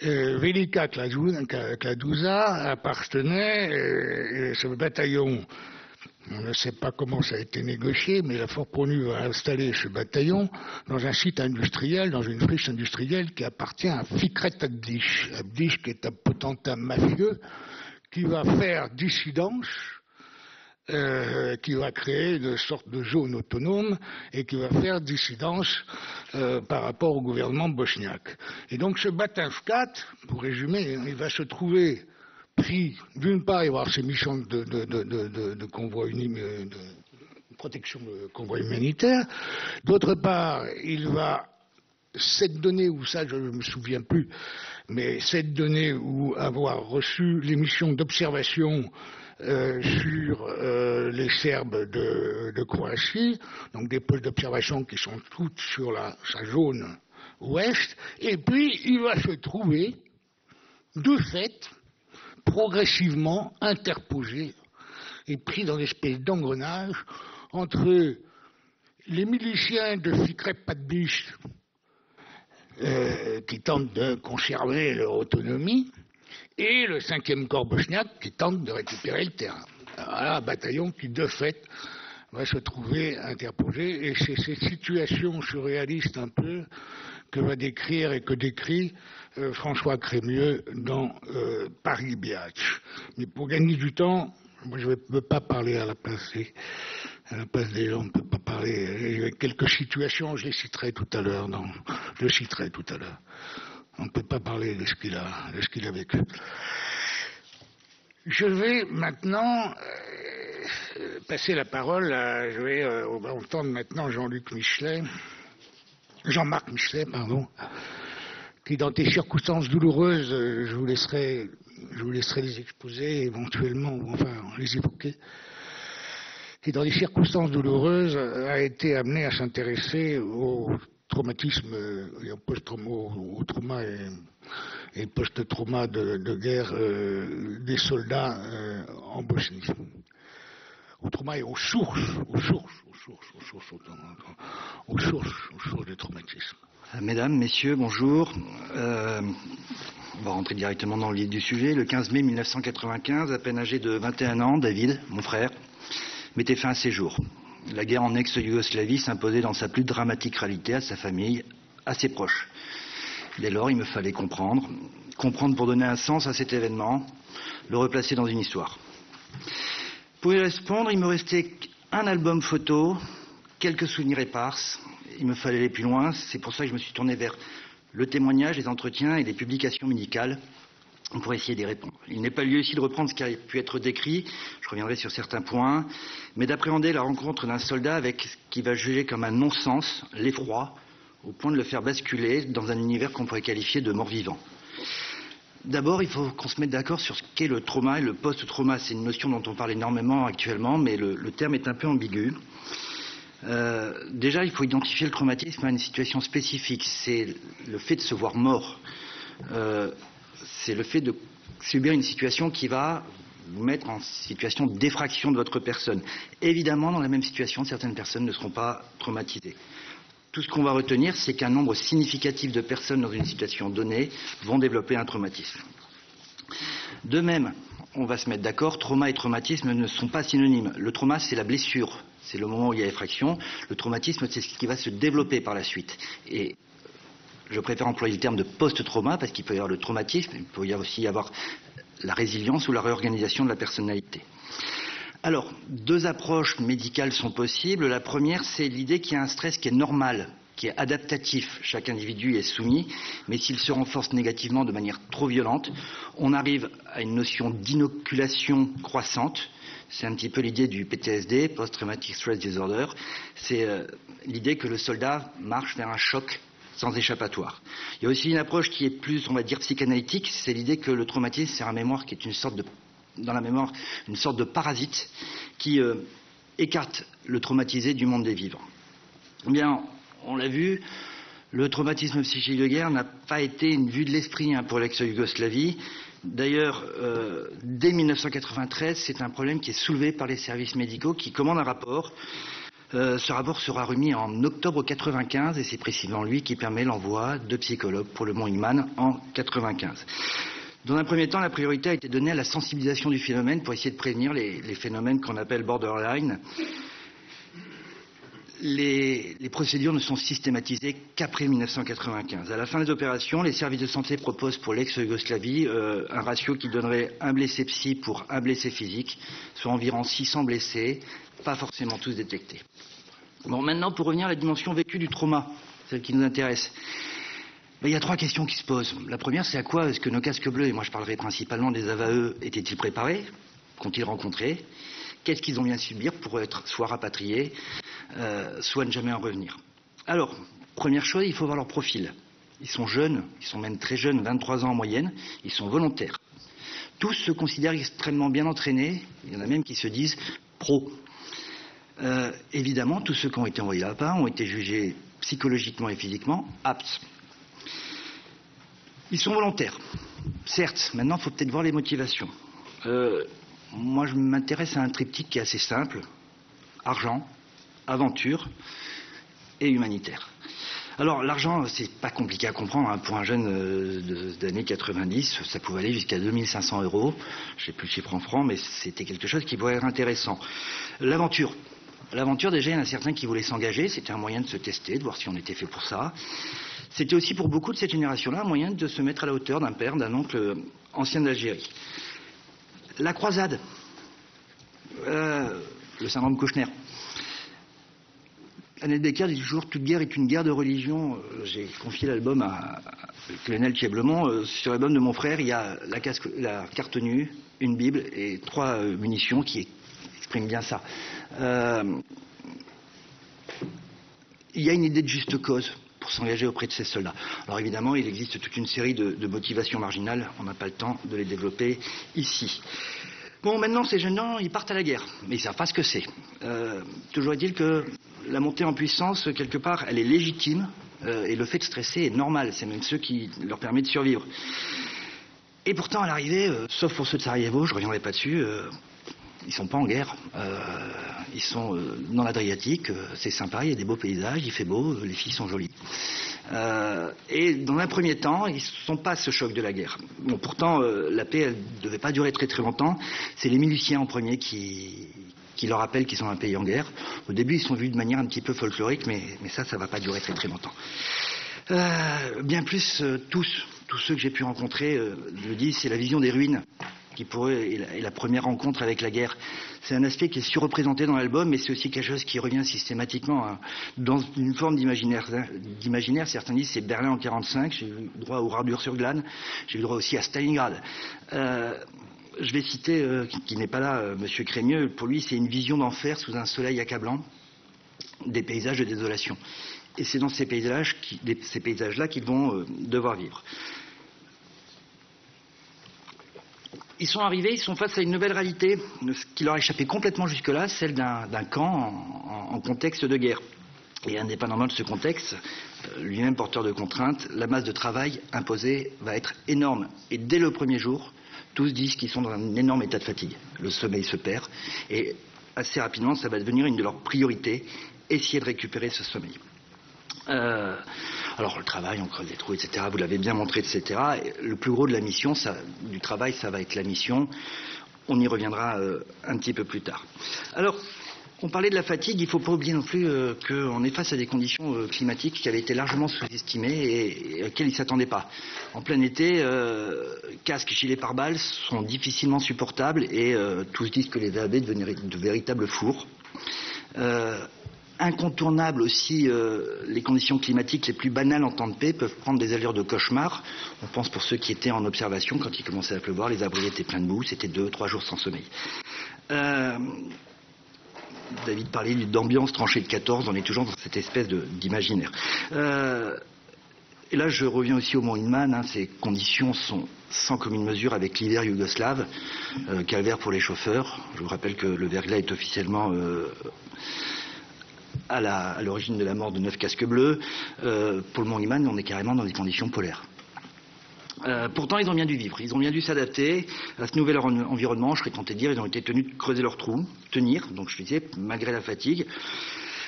A: Velika Kladuza appartenait, ce bataillon, on ne sait pas comment ça a été négocié, mais la Fort Pronu a installé ce bataillon dans un site industriel, dans une friche industrielle qui appartient à Fikret Abdish. Abdish qui est un potentat mafieux qui va faire dissidence euh, qui va créer une sorte de zone autonome et qui va faire dissidence euh, par rapport au gouvernement bosniaque. Et donc ce Batinfkat, pour résumer, il va se trouver pris, d'une part, il va avoir ses missions de, convoi de protection de convoi humanitaire, d'autre part, il va cette donnée, ou ça je ne me souviens plus, mais cette donnée ou avoir reçu les missions d'observation euh, sur euh, les Serbes de, Croatie, donc des postes d'observation qui sont toutes sur la, sa zone ouest, et puis il va se trouver, de fait, progressivement interposé et pris dans l'espèce d'engrenage entre les miliciens de Fikret euh, qui tentent de conserver leur autonomie et le 5e corps bosniaque qui tente de récupérer le terrain. Voilà un bataillon qui, de fait, va se trouver interposé. Et c'est cette situation surréaliste un peu que va décrire et que décrit euh, François Crémieux dans euh, Paris Biatch. Mais pour gagner du temps, moi je ne peux pas parler à la place des, à la place des gens, on ne peut pas parler. Il y a quelques situations, je les citerai tout à l'heure. Je les citerai tout à l'heure. On ne peut pas parler de ce qu'il a, de ce qu'il a vécu. Je vais maintenant euh, passer la parole à, je vais euh, entendre maintenant Jean-Luc Michelet, Jean-Marc Michelet, pardon, qui dans des circonstances douloureuses, euh, je vous laisserai, je vous laisserai les exposer éventuellement, enfin les évoquer, qui dans des circonstances douloureuses a été amené à s'intéresser au traumatisme et au post-trauma, au trauma et, post-trauma de, guerre euh, des soldats euh, en Bosnie. Au trauma et aux sources, aux sources, aux sources, aux sources, aux sources, aux sources des traumatismes.
C: Mesdames, Messieurs, bonjour. Euh, on va rentrer directement dans le lit du sujet. Le 15 mai 1995, à peine âgé de 21 ans, David, mon frère, mettait fin à ses jours la guerre en ex-Yougoslavie s'imposait dans sa plus dramatique réalité à sa famille, à ses proches. Dès lors, il me fallait comprendre, comprendre pour donner un sens à cet événement, le replacer dans une histoire. Pour y répondre, il me restait un album photo, quelques souvenirs éparses. Il me fallait aller plus loin, c'est pour ça que je me suis tourné vers le témoignage, les entretiens et les publications médicales pourrait essayer d'y répondre. Il n'est pas lieu ici de reprendre ce qui a pu être décrit, je reviendrai sur certains points, mais d'appréhender la rencontre d'un soldat avec ce qu'il va juger comme un non-sens, l'effroi, au point de le faire basculer dans un univers qu'on pourrait qualifier de mort-vivant. D'abord, il faut qu'on se mette d'accord sur ce qu'est le trauma et le post-trauma. C'est une notion dont on parle énormément actuellement, mais le, terme est un peu ambigu. Euh, déjà, il faut identifier le traumatisme à une situation spécifique. C'est le fait de se voir mort. Euh, c'est le fait de subir une situation qui va vous mettre en situation d'effraction de votre personne. Évidemment, dans la même situation, certaines personnes ne seront pas traumatisées. Tout ce qu'on va retenir, c'est qu'un nombre significatif de personnes dans une situation donnée vont développer un traumatisme. De même, on va se mettre d'accord, trauma et traumatisme ne sont pas synonymes. Le trauma, c'est la blessure, c'est le moment où il y a effraction. Le traumatisme, c'est ce qui va se développer par la suite. Je préfère employer le terme de post-trauma parce qu'il peut y avoir le traumatisme, il peut y aussi y avoir la résilience ou la réorganisation de la personnalité. Alors, deux approches médicales sont possibles. La première, c'est l'idée qu'il y a un stress qui est normal, qui est adaptatif. Chaque individu est soumis, mais s'il se renforce négativement de manière trop violente, on arrive à une notion d'inoculation croissante. C'est un petit peu l'idée du PTSD, Post-Traumatic Stress Disorder. C'est euh, l'idée que le soldat marche vers un choc sans échappatoire. Il y a aussi une approche qui est plus, on va dire, psychanalytique, c'est l'idée que le traumatisme, c'est un mémoire qui est une sorte de, dans la mémoire, une sorte de parasite qui euh, écarte le traumatisé du monde des vivants. Eh bien, on l'a vu, le traumatisme psychique de guerre n'a pas été une vue de l'esprit hein, pour l'ex-Yougoslavie. D'ailleurs, euh, dès 1993, c'est un problème qui est soulevé par les services médicaux qui commandent un rapport euh, ce rapport sera remis en octobre 95 et c'est précisément lui qui permet l'envoi de psychologues pour le Mont Iman en 95. Dans un premier temps, la priorité a été donnée à la sensibilisation du phénomène pour essayer de prévenir les, phénomènes qu'on appelle borderline. Les, procédures ne sont systématisées qu'après 1995. À la fin des opérations, les services de santé proposent pour l'ex-Yougoslavie euh, un ratio qui donnerait un blessé psy pour un blessé physique, soit environ 600 blessés, pas forcément tous détectés. Bon, maintenant, pour revenir à la dimension vécue du trauma, celle qui nous intéresse. Ben, il y a trois questions qui se posent. La première, c'est à quoi est-ce que nos casques bleus, et moi je parlerai principalement des AVAE, étaient-ils préparés? Qu'ont-ils rencontré Qu'est-ce qu'ils ont bien subir pour être soit rapatriés, euh, soit ne jamais en revenir Alors, première chose, il faut voir leur profil. Ils sont jeunes, ils sont même très jeunes, 23 ans en moyenne, ils sont volontaires. Tous se considèrent extrêmement bien entraînés, il y en a même qui se disent pro. Euh, évidemment, tous ceux qui ont été envoyés là-bas ont été jugés psychologiquement et physiquement aptes. Ils sont volontaires. Certes, maintenant, il faut peut-être voir les motivations. Euh, moi, je m'intéresse à un triptyque qui est assez simple. Argent, aventure et humanitaire. Alors l'argent, c'est pas compliqué à comprendre. Hein. Pour un jeune euh, d'année 90, ça pouvait aller jusqu'à 2500 euros. Je sais plus le chiffre en francs, mais c'était quelque chose qui pouvait être intéressant. L'aventure. L'aventure, déjà, il y en a certains qui voulaient s'engager. C'était un moyen de se tester, de voir si on était fait pour ça. C'était aussi pour beaucoup de cette génération-là un moyen de se mettre à la hauteur d'un père, d'un oncle ancien d'Algérie. La croisade. Euh, le syndrome Kouchner. Annette Becker dit toujours toute guerre est une guerre de religion. Euh, j'ai confié l'album à Colonel Thieblemont. Euh, sur l'album de mon frère, il y a la, la, carte nue, une Bible et trois euh, munitions qui expriment bien ça. il y a une idée de juste cause pour s'engager auprès de ces soldats. Alors évidemment, il existe toute une série de motivations marginales. On n'a pas le temps de les développer ici. Bon, maintenant, ces jeunes gens, ils partent à la guerre, mais ils ne savent pas ce que c'est. Euh, toujours est-il que la montée en puissance, quelque part, elle est légitime, euh, et le fait de stresser est normal. C'est même ce qui leur permet de survivre. Et pourtant, à l'arrivée, euh, sauf pour ceux de Sarajevo, je ne reviendrai pas dessus, ils sont pas en guerre. ils sont dans l'Adriatique, c'est sympa, il y a des beaux paysages, il fait beau, les filles sont jolies. Euh, et dans un premier temps, ils ne sont pas ce choc de la guerre. Bon, pourtant, euh, la paix, elle ne devait pas durer très très longtemps. C'est les miliciens en premier qui, leur rappellent qu'ils sont un pays en guerre. Au début, ils sont vus de manière un petit peu folklorique, mais, ça, ça ne va pas durer très très longtemps. Euh, bien plus, tous, tous ceux que j'ai pu rencontrer le disent, c'est la vision des ruines qui pour eux est la, première rencontre avec la guerre. C'est un aspect qui est surreprésenté dans l'album, mais c'est aussi quelque chose qui revient systématiquement hein, dans une forme d'imaginaire. D'imaginaire, certains disent c'est Berlin en 45, j'ai eu droit au Radur sur Glane, j'ai eu droit aussi à Stalingrad. Euh, je vais citer, euh, qui, n'est pas là, euh, Monsieur Crémieux, pour lui c'est une vision d'enfer sous un soleil accablant, des paysages de désolation. Et c'est dans ces paysages-là qu'ils vont devoir vivre. Ils sont arrivés, ils sont face à une nouvelle réalité qui leur échappait complètement jusque-là, celle d'un camp en, contexte de guerre. Et indépendamment de ce contexte, euh, lui-même porteur de contraintes, la masse de travail imposée va être énorme. Et dès le premier jour, tous disent qu'ils sont dans un énorme état de fatigue. Le sommeil se perd et assez rapidement, ça va devenir une de leurs priorités, essayer de récupérer ce sommeil. Euh, alors le travail, on creuse des trous, etc. Vous l'avez bien montré, etc. le plus gros de la mission, du travail, ça va être la mission. On y reviendra euh, un petit peu plus tard. Alors, on parlait de la fatigue, il ne faut pas oublier non plus euh, qu'on est face à des conditions climatiques qui avaient été largement sous-estimées et, auxquelles ils ne s'attendaient pas. En plein été, casques gilets pare-balles sont difficilement supportables et tous disent que les AAB devenaient de véritables fours incontournable aussi euh, les conditions climatiques les plus banales en temps de paix peuvent prendre des allures de cauchemar. On pense pour ceux qui étaient en observation quand il commençait à pleuvoir, les abris étaient pleins de boue, c'était deux, trois jours sans sommeil. Euh, David parlait d'ambiance tranchée de 14, on est toujours dans cette espèce d'imaginaire. Euh, et là, je reviens aussi au mont Inman. Hein, ces conditions sont sans commune mesure avec l'hiver yougoslave. calvaire pour les chauffeurs. Je vous rappelle que le verglas est officiellement à l'origine de la mort de neuf casques bleus. Euh, pour on est carrément dans des conditions polaires. Euh, pourtant, ils ont bien dû vivre, ils ont bien dû s'adapter à ce nouvel environnement. Je serais tenté de dire, ils ont été tenus de creuser leurs trous, tenir, donc je disais, malgré la fatigue.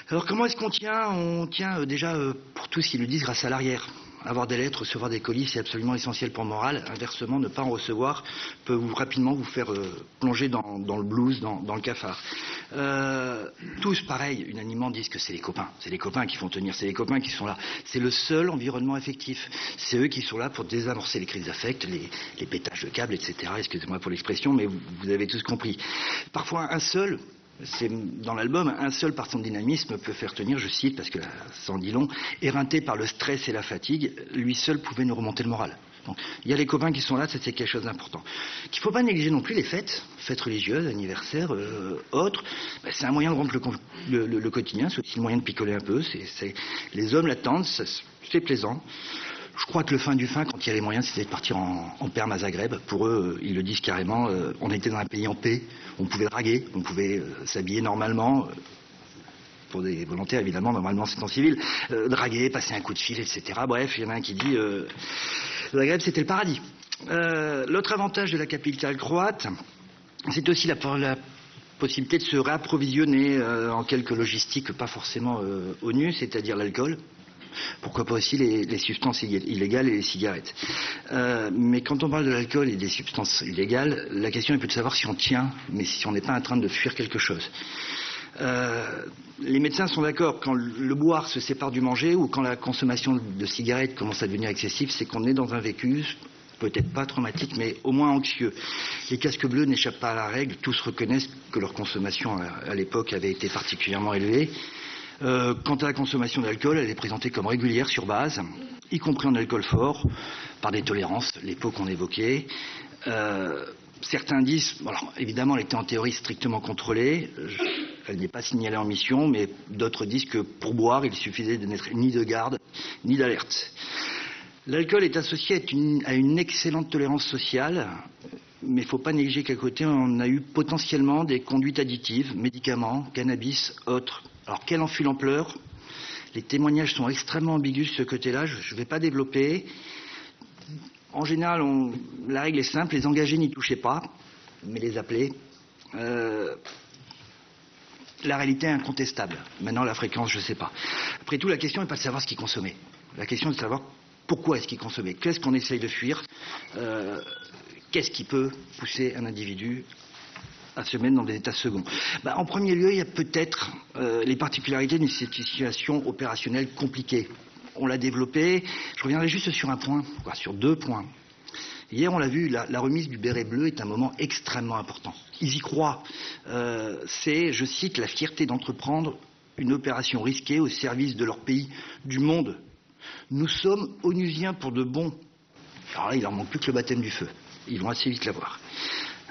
C: Alors comment est-ce qu'on tient? On tient euh, déjà, pour tous qui le disent, grâce à l'arrière. Avoir des lettres, recevoir des colis, c'est absolument essentiel pour le moral. Inversement, ne pas en recevoir peut rapidement vous faire plonger dans, le blues, dans, le cafard. Euh, tous, pareil, unanimement disent que c'est les copains. C'est les copains qui font tenir, c'est les copains qui sont là. C'est le seul environnement affectif. C'est eux qui sont là pour désamorcer les crises d'affect, les, pétages de câbles, etc. Excusez-moi pour l'expression, mais vous, avez tous compris. Parfois, un seul, c'est dans l'album, un seul par son dynamisme peut faire tenir, je cite, parce que ça en dit long, éreinté par le stress et la fatigue, lui seul pouvait nous remonter le moral il y a les copains qui sont là, c'est quelque chose d'important. Qu'il ne faut pas négliger non plus les fêtes, fêtes religieuses, anniversaires, euh, autres. Ben, c'est un moyen de rompre le, quotidien, c'est aussi le moyen de picoler un peu. les hommes l'attendent, c'est plaisant. Je crois que le fin du fin, quand il y a les c'était de partir en, en perme à Zagreb. Pour eux, ils le disent carrément, euh, on était dans un pays en paix, on pouvait draguer, on pouvait euh, s'habiller normalement pour des volontaires, évidemment, normalement c'est en civil, draguer, passer un coup de fil, etc. Bref, il y en a un qui dit Zagreb, c'était le paradis. Euh, l'autre avantage de la capitale croate, c'est aussi la, possibilité de se réapprovisionner euh, en quelques logistiques pas forcément euh, ONU, c'est-à-dire l'alcool. Pourquoi pas aussi les, substances illégales et les cigarettes. mais quand on parle de l'alcool et des substances illégales, la question est plus de savoir si on tient, mais si on n'est pas en train de fuir quelque chose. Euh, les médecins sont d'accord, quand le boire se sépare du manger ou quand la consommation de cigarettes commence à devenir excessive, c'est qu'on est dans un vécu peut-être pas traumatique, mais au moins anxieux. Les casques bleus n'échappent pas à la règle, tous reconnaissent que leur consommation à, l'époque avait été particulièrement élevée. Euh, quant à la consommation d'alcool, elle est présentée comme régulière sur base, y compris en alcool fort, par des tolérances, l'époque qu'on évoquait. Euh, certains disent, évidemment elle était en théorie strictement contrôlée, elle n'est pas signalée en mission, mais d'autres disent que pour boire il suffisait de n'être ni de garde ni d'alerte. L'alcool est associé à une, excellente tolérance sociale, mais il ne faut pas négliger qu'à côté on a eu potentiellement des conduites additives, médicaments, cannabis, autres. Alors quelle en fut l'ampleur? Les témoignages sont extrêmement ambigus de ce côté-là, je ne vais pas développer. En général, la règle est simple, les engagés n'y touchaient pas, mais les appelés. Euh, la réalité est incontestable. Maintenant, la fréquence, je ne sais pas. Après tout, la question n'est pas de savoir ce qu'ils consommaient. La question est de savoir pourquoi est-ce qu'ils consommaient. Qu'est-ce qu'on essaye de fuir? Euh, Qu'est-ce qui peut pousser un individu à se mettre dans des états seconds bah, En premier lieu, il y a peut-être euh, les particularités d'une situation opérationnelle compliquée on l'a développé. Je reviendrai juste sur un point, sur deux points. Hier, on l'a vu, la, remise du béret bleu est un moment extrêmement important. Ils y croient. Euh, c'est, je cite, la fierté d'entreprendre une opération risquée au service de leur pays, du monde. Nous sommes onusiens pour de bons. Alors là, il leur manque plus que le baptême du feu. Ils vont assez vite l'avoir.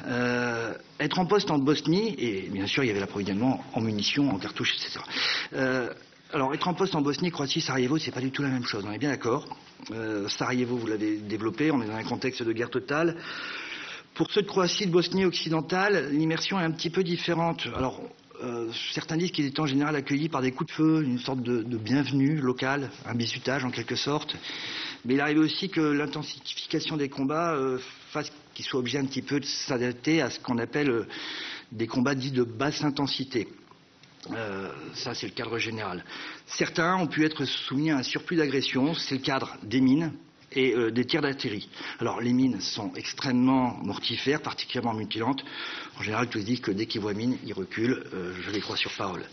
C: Euh, être en poste en Bosnie, et bien sûr il y avait l'approvisionnement en munitions, en cartouches, etc. Alors, être en poste en Bosnie, Croatie, Sarajevo, c'est pas du tout la même chose. On est bien d'accord. Euh, Sarajevo, vous l'avez développé. On est dans un contexte de guerre totale. Pour ceux de Croatie, de Bosnie occidentale, l'immersion est un petit peu différente. Alors, euh, certains disent qu'ils étaient en général accueillis par des coups de feu, une sorte de, bienvenue locale, un bisutage en quelque sorte. Mais il arrive aussi que l'intensification des combats euh, fasse qu'ils soient obligés un petit peu de s'adapter à ce qu'on appelle des combats dits de basse intensité. Euh, ça, c'est le cadre général. Certains ont pu être soumis à un surplus d'agression, c'est le cadre des mines et euh, des tirs d'artillerie. Alors, les mines sont extrêmement mortifères, particulièrement mutilantes. En général, tous disent que dès qu'ils voient mine, ils reculent. Euh, je les crois sur parole.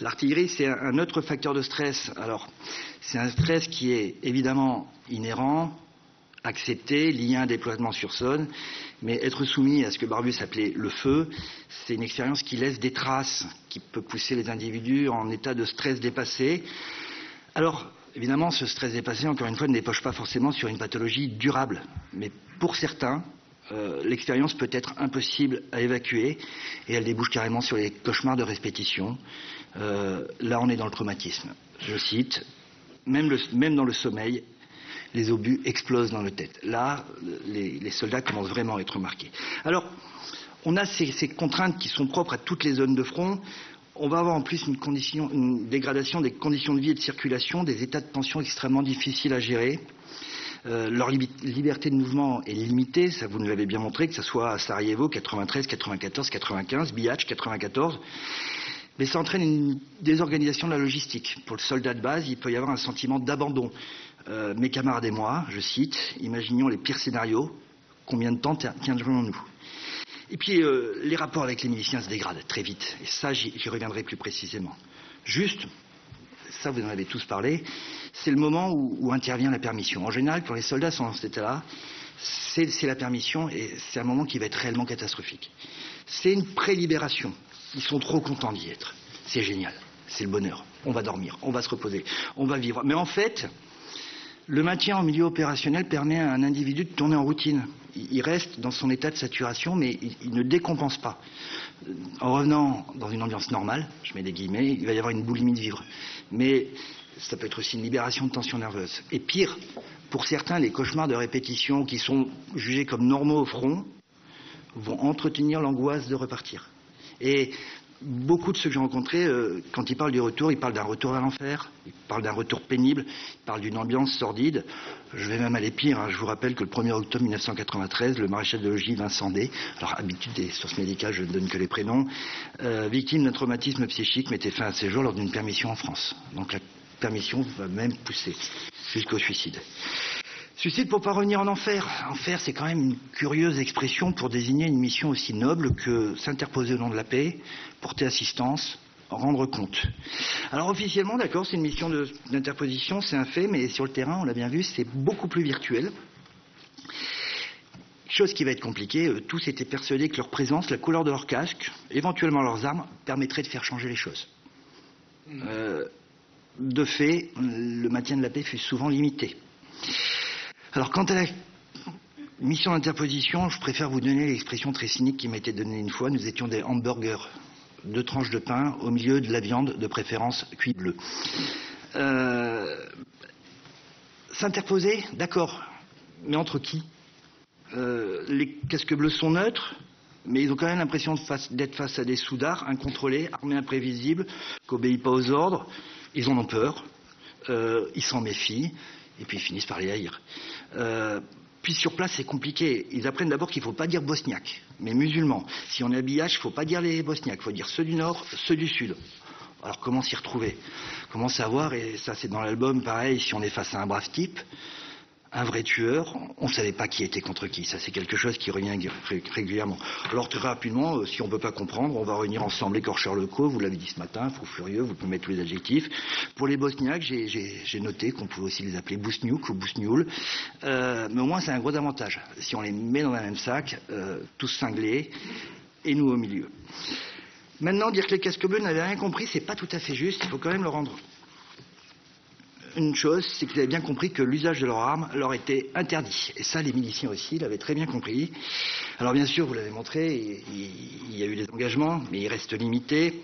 C: L'artillerie, c'est un autre facteur de stress. Alors, c'est un stress qui est évidemment inhérent, accepté, lié à un déploiement sur zone, mais être soumis à ce que Barbus appelait le feu, c'est une expérience qui laisse des traces, qui peut pousser les individus en état de stress dépassé. Alors, évidemment, ce stress dépassé, encore une fois, ne dépoche pas forcément sur une pathologie durable, mais pour certains, euh, l'expérience peut être impossible à évacuer et elle débouche carrément sur les cauchemars de répétition. Euh, là, on est dans le traumatisme. Je cite, même dans le sommeil, les obus explosent dans la tête. Là, les, soldats commencent vraiment à être marqués. Alors, on a ces, contraintes qui sont propres à toutes les zones de front. On va avoir en plus une, dégradation des conditions de vie et de circulation, des états de tension extrêmement difficiles à gérer. Euh, leur liberté de mouvement est limitée, ça vous nous l'avez bien montré, que ce soit à Sarajevo, 93, 94, 95, Bihac, 94. Mais ça entraîne une désorganisation de la logistique. Pour le soldat de base, il peut y avoir un sentiment d'abandon. Euh, mes camarades et moi, je cite, imaginions les pires scénarios, combien de temps tiendrons-nous? Et puis, euh, les rapports avec les miliciens se dégradent très vite. Et ça, j'y reviendrai plus précisément. Juste, ça vous en avez tous parlé, c'est le moment où, intervient la permission. En général, quand les soldats sont dans cet état-là, c'est la permission et c'est un moment qui va être réellement catastrophique. C'est une pré-libération. Ils sont trop contents d'y être. C'est génial. C'est le bonheur. On va dormir, on va se reposer, on va vivre. Mais en fait, le maintien en milieu opérationnel permet à un individu de tourner en routine. Il reste dans son état de saturation, mais il ne décompense pas. En revenant dans une ambiance normale, je mets des guillemets, il va y avoir une boulimie de vivre. Mais ça peut être aussi une libération de tension nerveuse. Et pire, pour certains, les cauchemars de répétition qui sont jugés comme normaux au front vont entretenir l'angoisse de repartir. Beaucoup de ceux que j'ai rencontrés, euh, quand ils parlent du retour, ils parlent d'un retour à l'enfer, ils parlent d'un retour pénible, ils parlent d'une ambiance sordide. Je vais même aller pire. Hein. Je vous rappelle que le 1er octobre 1993, le maréchal de logis Vincent alors habitude des sources médicales, je ne donne que les prénoms, euh, victime d'un traumatisme psychique, mettait fin à ses jours lors d'une permission en France. Donc la permission va même pousser jusqu'au suicide. Suicide pour pas revenir en enfer. Enfer, c'est quand même une curieuse expression pour désigner une mission aussi noble que s'interposer au nom de la paix, porter assistance, rendre compte. Alors officiellement, d'accord, c'est une mission d'interposition, c'est un fait, mais sur le terrain, on l'a bien vu, c'est beaucoup plus virtuel. Chose qui va être compliquée, euh, tous étaient persuadés que leur présence, la couleur de leur casque, éventuellement leurs armes, permettrait de faire changer les choses. Euh, de fait, le maintien de la paix fut souvent limité. Alors, quant à la mission d'interposition, je préfère vous donner l'expression très cynique qui m'a été donnée une fois. Nous étions des hamburgers, deux tranches de pain au milieu de la viande, de préférence cuit bleu. Euh, s'interposer, d'accord, mais entre qui? Euh, Les casques bleus sont neutres, mais ils ont quand même l'impression d'être face à des soudards incontrôlés, armés imprévisibles, qui n'obéissent pas aux ordres. Ils en ont peur, euh, ils s'en méfient, et puis ils finissent par les haïr. Euh, puis sur place, c'est compliqué. Ils apprennent d'abord qu'il ne faut pas dire bosniaque, mais musulman. Si on est habillage, il ne faut pas dire les bosniaques, il faut dire ceux du nord, ceux du sud. Alors comment s'y retrouver? Comment savoir? Et ça, c'est dans l'album, pareil, si on est face à un brave type, un vrai tueur, on ne savait pas qui était contre qui. Ça, c'est quelque chose qui revient régulièrement. Alors, très rapidement, euh, si on ne peut pas comprendre, on va réunir ensemble l'écorcheur locaux, vous l'avez dit ce matin, fou furieux, vous pouvez mettre tous les adjectifs. Pour les bosniaques, j'ai noté qu'on pouvait aussi les appeler bousniouk ou bousnioul. Euh, mais au moins, c'est un gros avantage. Si on les met dans un même sac, euh, tous cinglés, et nous au milieu. Maintenant, dire que les casques bleus n'avaient rien compris, c'est pas tout à fait juste. Il faut quand même le rendre une chose, c'est qu'ils avaient bien compris que l'usage de leurs armes leur était interdit. Et ça, les miliciens aussi l'avaient très bien compris. Alors bien sûr, vous l'avez montré, il, y a eu des engagements, mais ils restent limités.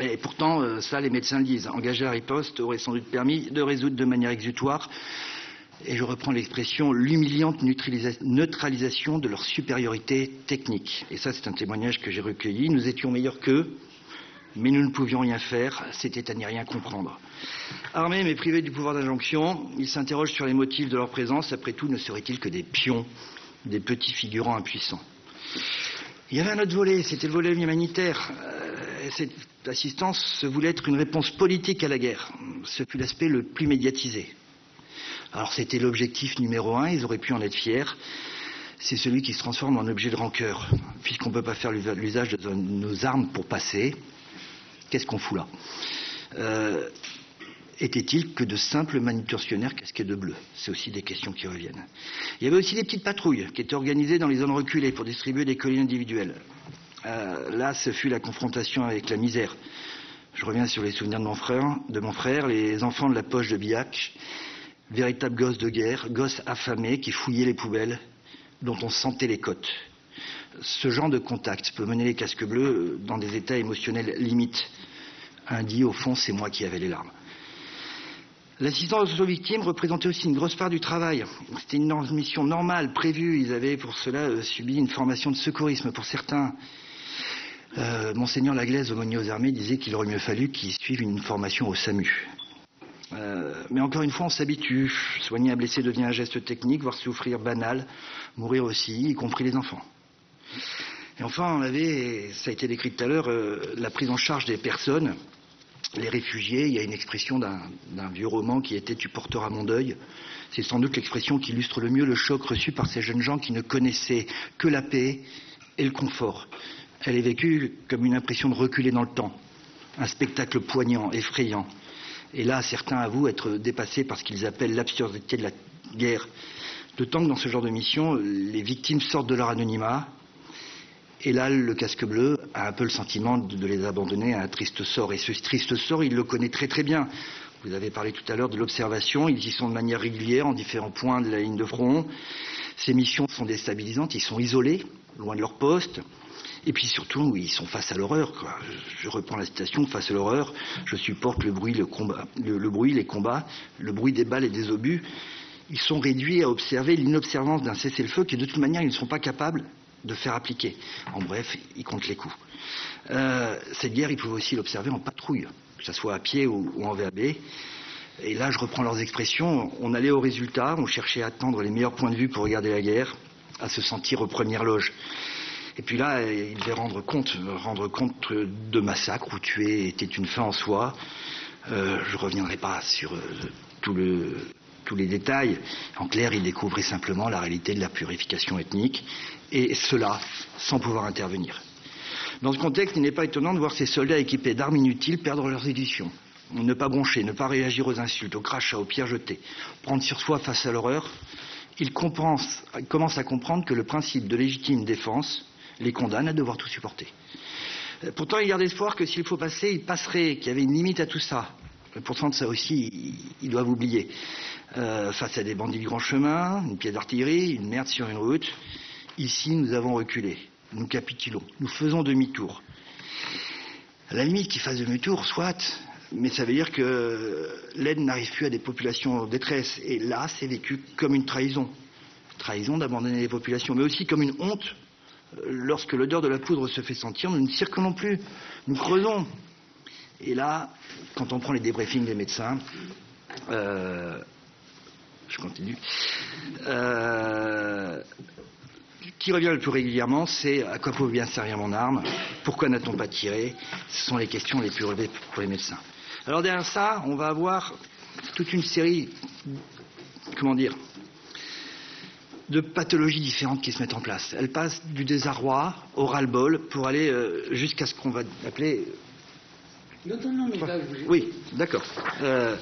C: Et pourtant, euh, ça, les médecins le disent. Engager à riposte aurait sans doute permis de résoudre de manière exutoire, et je reprends l'expression, l'humiliante neutralisation de leur supériorité technique. Et ça, c'est un témoignage que j'ai recueilli. Nous étions meilleurs qu'eux, mais nous ne pouvions rien faire, c'était à n'y rien comprendre. Armés mais privés du pouvoir d'injonction, ils s'interrogent sur les motifs de leur présence. Après tout, ne seraient-ils que des pions, des petits figurants impuissants? Il y avait un autre volet, c'était le volet humanitaire. Euh, cette assistance se voulait être une réponse politique à la guerre. Ce fut l'aspect le plus médiatisé. Alors c'était l'objectif numéro un, ils auraient pu en être fiers c'est celui qui se transforme en objet de rancœur, puisqu'on ne peut pas faire l'usage de nos armes pour passer, Qu'est-ce qu'on fout là euh, Était-il que de simples manutentionnaires casqués de bleu? C'est aussi des questions qui reviennent. Il y avait aussi des petites patrouilles qui étaient organisées dans les zones reculées pour distribuer des colis individuels. Euh, là, ce fut la confrontation avec la misère. Je reviens sur les souvenirs de mon frère, de mon frère les enfants de la poche de Biac, véritables gosses de guerre, gosses affamés qui fouillaient les poubelles, dont on sentait les côtes ce genre de contact peut mener les casques bleus dans des états émotionnels limites. Un dit, au fond, c'est moi qui avais les larmes. L'assistance aux victimes représentait aussi une grosse part du travail. C'était une mission normale, prévue. Ils avaient pour cela euh, subi une formation de secourisme pour certains. Euh, Monseigneur Laglaise, aumônier aux armées, disait qu'il aurait mieux fallu qu'ils suivent une formation au SAMU. Euh, mais encore une fois, on s'habitue. Soigner un blessé devient un geste technique, voire souffrir banal, mourir aussi, y compris les enfants. Et enfin, on avait, ça a été décrit tout à l'heure, la prise en charge des personnes, les réfugiés. Il y a une expression d'un vieux roman qui était Tu porteras mon deuil. C'est sans doute l'expression qui illustre le mieux le choc reçu par ces jeunes gens qui ne connaissaient que la paix et le confort. Elle est vécue comme une impression de reculer dans le temps, un spectacle poignant, effrayant. Et là, certains avouent être dépassés par ce qu'ils appellent l'absurdité de la guerre. D'autant que dans ce genre de mission, les victimes sortent de leur anonymat. Et là, le casque bleu a un peu le sentiment de les abandonner à un triste sort. Et ce triste sort, il le connaît très très bien. Vous avez parlé tout à l'heure de l'observation. Ils y sont de manière régulière en différents points de la ligne de front. Ces missions sont déstabilisantes. Ils sont isolés, loin de leur poste. Et puis surtout, ils sont face à l'horreur. Je reprends la citation face à l'horreur. Je supporte le bruit, les combats, le bruit des balles et des obus. Ils sont réduits à observer l'inobservance d'un cessez-le-feu que de toute manière ils ne sont pas capables de faire appliquer. En bref, ils comptent les coups. Euh, cette guerre, ils pouvaient aussi l'observer en patrouille que ce soit à pied ou, en VAB. Et là, je reprends leurs expressions, on allait au résultat, on cherchait à attendre les meilleurs points de vue pour regarder la guerre, à se sentir aux premières loges. Et puis là, il devait rendre compte, rendre compte de massacres où tuer était une fin en soi. Euh, je ne reviendrai pas sur euh, tous les détails. En clair, il découvrait simplement la réalité de la purification ethnique, et cela sans pouvoir intervenir. Dans ce contexte, il n'est pas étonnant de voir ces soldats équipés d'armes inutiles perdre leurs éditions. Ne pas broncher, ne pas réagir aux insultes, aux crachats, aux pierres jetées, prendre sur soi face à l'horreur. Ils commencent à comprendre que le principe de légitime défense les condamne à devoir tout supporter. Pourtant, ils gardent espoir que s'il faut passer, ils passeraient, qu'il y avait une limite à tout ça. Pourtant, de ça aussi, ils doivent oublier. Euh, face à des bandits du grand chemin, une pièce d'artillerie, une merde sur une route, ici, nous avons reculé nous capitulons, nous faisons demi-tour. À la limite qu'ils fassent demi-tour, soit, mais ça veut dire que l'aide n'arrive plus à des populations en détresse. Et là, c'est vécu comme une trahison. Trahison d'abandonner les populations, mais aussi comme une honte. Lorsque l'odeur de la poudre se fait sentir, nous ne circulons plus, nous creusons. Et là, quand on prend les débriefings des médecins, euh, je continue, euh, qui revient le plus régulièrement, c'est à quoi peut bien servir mon arme Pourquoi n'a-t-on pas tiré? Ce sont les questions les plus relevées pour les médecins. Alors derrière ça, on va avoir toute une série, comment dire, de pathologies différentes qui se mettent en place. Elles passent du désarroi au ras-le-bol pour aller euh, jusqu'à ce qu'on va appeler.
A: Non, non, non, mais
C: Oui, d'accord. Euh,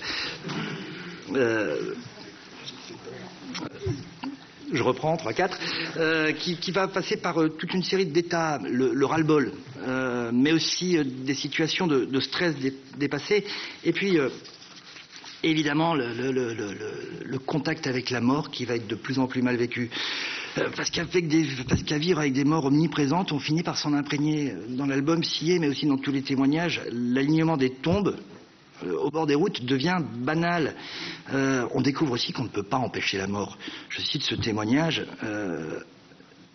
C: euh, je reprends, 3-4, euh, qui, va passer par euh, toute une série d'états, le, le ras-le-bol, euh, mais aussi des situations de, stress dépassées, et puis évidemment le, contact avec la mort qui va être de plus en plus mal vécu. parce qu'à vivre avec des morts omniprésentes, on finit par s'en imprégner dans l'album scié, mais aussi dans tous les témoignages, l'alignement des tombes, au bord des routes devient banal. Euh, on découvre aussi qu'on ne peut pas empêcher la mort. Je cite ce témoignage. Euh,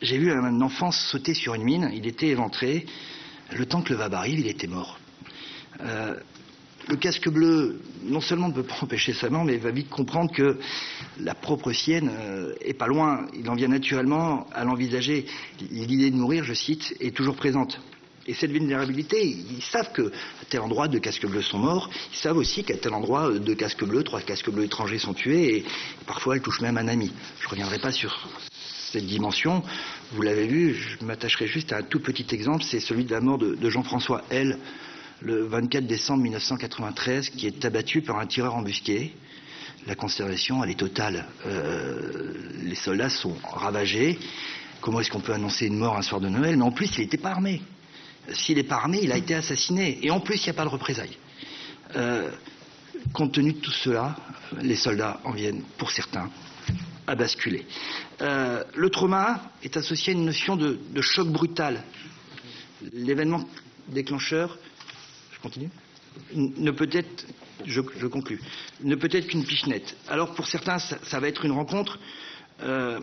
C: j'ai vu un enfant sauter sur une mine, il était éventré. Le temps que le VAB arrive, il était mort. le casque bleu, non seulement ne peut pas empêcher sa mort, mais va vite comprendre que la propre sienne est pas loin. Il en vient naturellement à l'envisager. L'idée de mourir, je cite, est toujours présente. Et cette vulnérabilité, ils savent qu'à tel endroit, deux casques bleus sont morts. Ils savent aussi qu'à tel endroit, deux casques bleus, trois casques bleus étrangers sont tués. Et parfois, elles touchent même un ami. Je ne reviendrai pas sur cette dimension. Vous l'avez vu, je m'attacherai juste à un tout petit exemple. C'est celui de la mort de, Jean-François L. le 24 décembre 1993, qui est abattu par un tireur embusqué. La conservation, elle est totale. Euh, les soldats sont ravagés. Comment est-ce qu'on peut annoncer une mort un soir de Noël? Mais en plus, il n'était pas armé s'il n'est pas armé, il a été assassiné. Et en plus, il n'y a pas de représailles. Euh, compte tenu de tout cela, les soldats en viennent, pour certains, à basculer. Euh, le trauma est associé à une notion de, choc brutal. L'événement déclencheur, je continue, ne peut être, je, ne peut être qu'une pichenette. Alors pour certains, ça, va être une rencontre. Euh,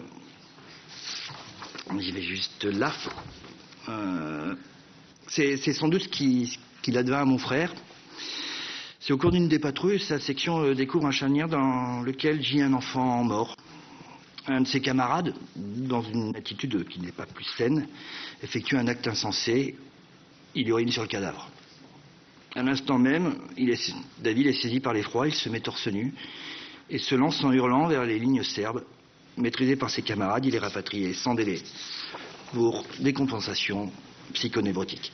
C: J'y vais juste là. Euh, c'est sans doute ce qu'il advint à mon frère. C'est au cours d'une des patrouilles, sa section euh, découvre un charnière dans lequel gît un enfant mort. Un de ses camarades, dans une attitude qui n'est pas plus saine, effectue un acte insensé. Il urine sur le cadavre. À l'instant même, David est saisi par l'effroi, il se met torse nu et se lance en hurlant vers les lignes serbes. Maîtrisé par ses camarades, il est rapatrié sans délai. pour des compensations psychonévrotiques.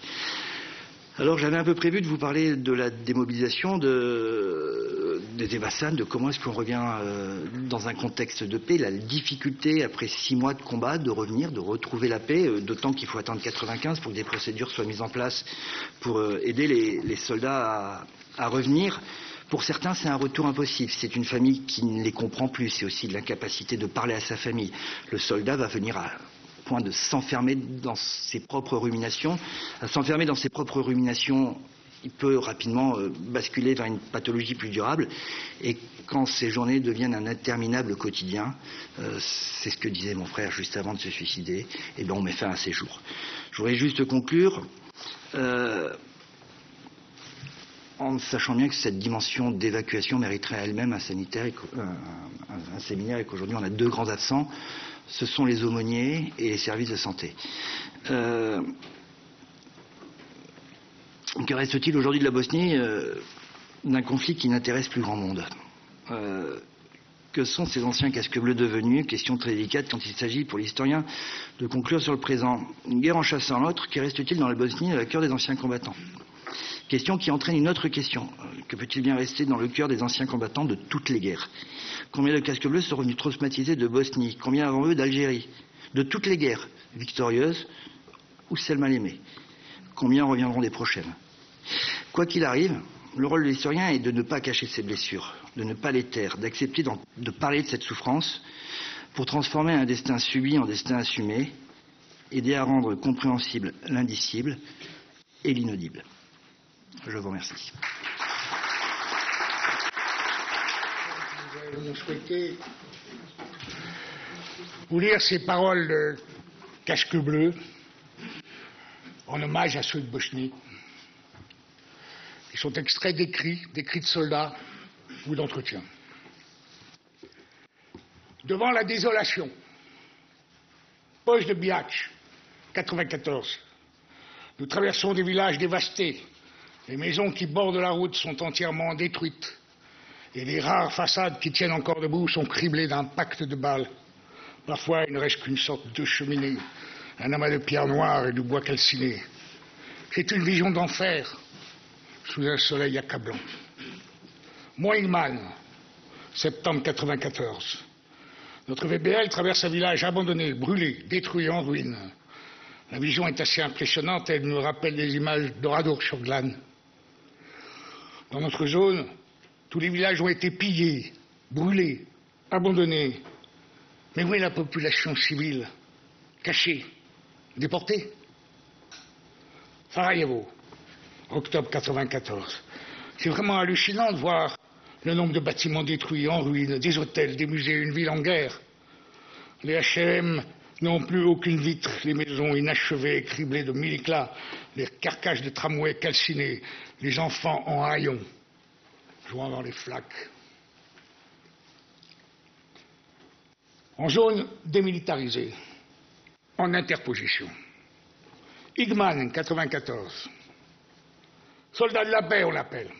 C: Alors j'avais un peu prévu de vous parler de la démobilisation de, des Evassan, de comment est-ce qu'on revient euh, dans un contexte de paix, la difficulté après six mois de combat de revenir, de retrouver la paix, euh, d'autant qu'il faut attendre 95 pour que des procédures soient mises en place pour euh, aider les, soldats à, à revenir. Pour certains, c'est un retour impossible. C'est une famille qui ne les comprend plus. C'est aussi de l'incapacité de parler à sa famille. Le soldat va venir à, point de s'enfermer dans ses propres ruminations. S'enfermer dans ses propres ruminations, il peut rapidement euh, basculer vers une pathologie plus durable. Et quand ces journées deviennent un interminable quotidien, euh, c'est ce que disait mon frère juste avant de se suicider, et eh bien on met fin à ces jours. Je voudrais juste conclure. Euh, en sachant bien que cette dimension d'évacuation mériterait elle-même un, sanitaire un, séminaire et qu'aujourd'hui on a deux grands absents ce sont les aumôniers et les services de santé. Euh, que reste-t-il aujourd'hui de la Bosnie euh, d'un conflit qui n'intéresse plus grand monde? Euh, Que sont ces anciens casques bleus devenus? Question très délicate quand il s'agit pour l'historien de conclure sur le présent. Une guerre en chassant l'autre, que reste-t-il dans la Bosnie à la cœur des anciens combattants? Question qui entraîne une autre question. Que peut-il bien rester dans le cœur des anciens combattants de toutes les guerres? Combien de casques bleus sont revenus traumatisés de Bosnie? Combien avant eux d'Algérie? De toutes les guerres, victorieuses ou celles mal aimées Combien reviendront des prochaines? Quoi qu'il arrive, le rôle de l'historien est de ne pas cacher ses blessures, de ne pas les taire, d'accepter de parler de cette souffrance pour transformer un destin subi en destin assumé, aider à rendre compréhensible l'indicible et l'inaudible. Je vous remercie.
A: Nous souhaiter vous lire ces paroles de Casque Bleu en hommage à ceux de Bosnie, qui sont extraits d'écrits, d'écrits de soldats ou d'entretiens. Devant la désolation, poche de Biach, 94. Nous traversons des villages dévastés, les maisons qui bordent la route sont entièrement détruites et les rares façades qui tiennent encore debout sont criblées d'impacts de balles. Parfois, il ne reste qu'une sorte de cheminée, un amas de pierres noires et de bois calciné. C'est une vision d'enfer sous un soleil accablant. Moïman, septembre 94. Notre VBL traverse un village abandonné, brûlé, détruit en ruine. La vision est assez impressionnante, elle nous rappelle des images d'Oradour sur Glane. Dans notre zone, tous les villages ont été pillés, brûlés, abandonnés. Mais où est la population civile Cachée, déportée? Sarajevo, octobre 1994. C'est vraiment hallucinant de voir le nombre de bâtiments détruits, en ruine, des hôtels, des musées, une ville en guerre. Les HM n'ont plus aucune vitre, les maisons inachevées, criblées de mille éclats, les carcasses de tramways calcinés, les enfants en haillons, jouant dans les flaques. En zone démilitarisée, en interposition. Igman, 94. Soldat de la paix, on l'appelle.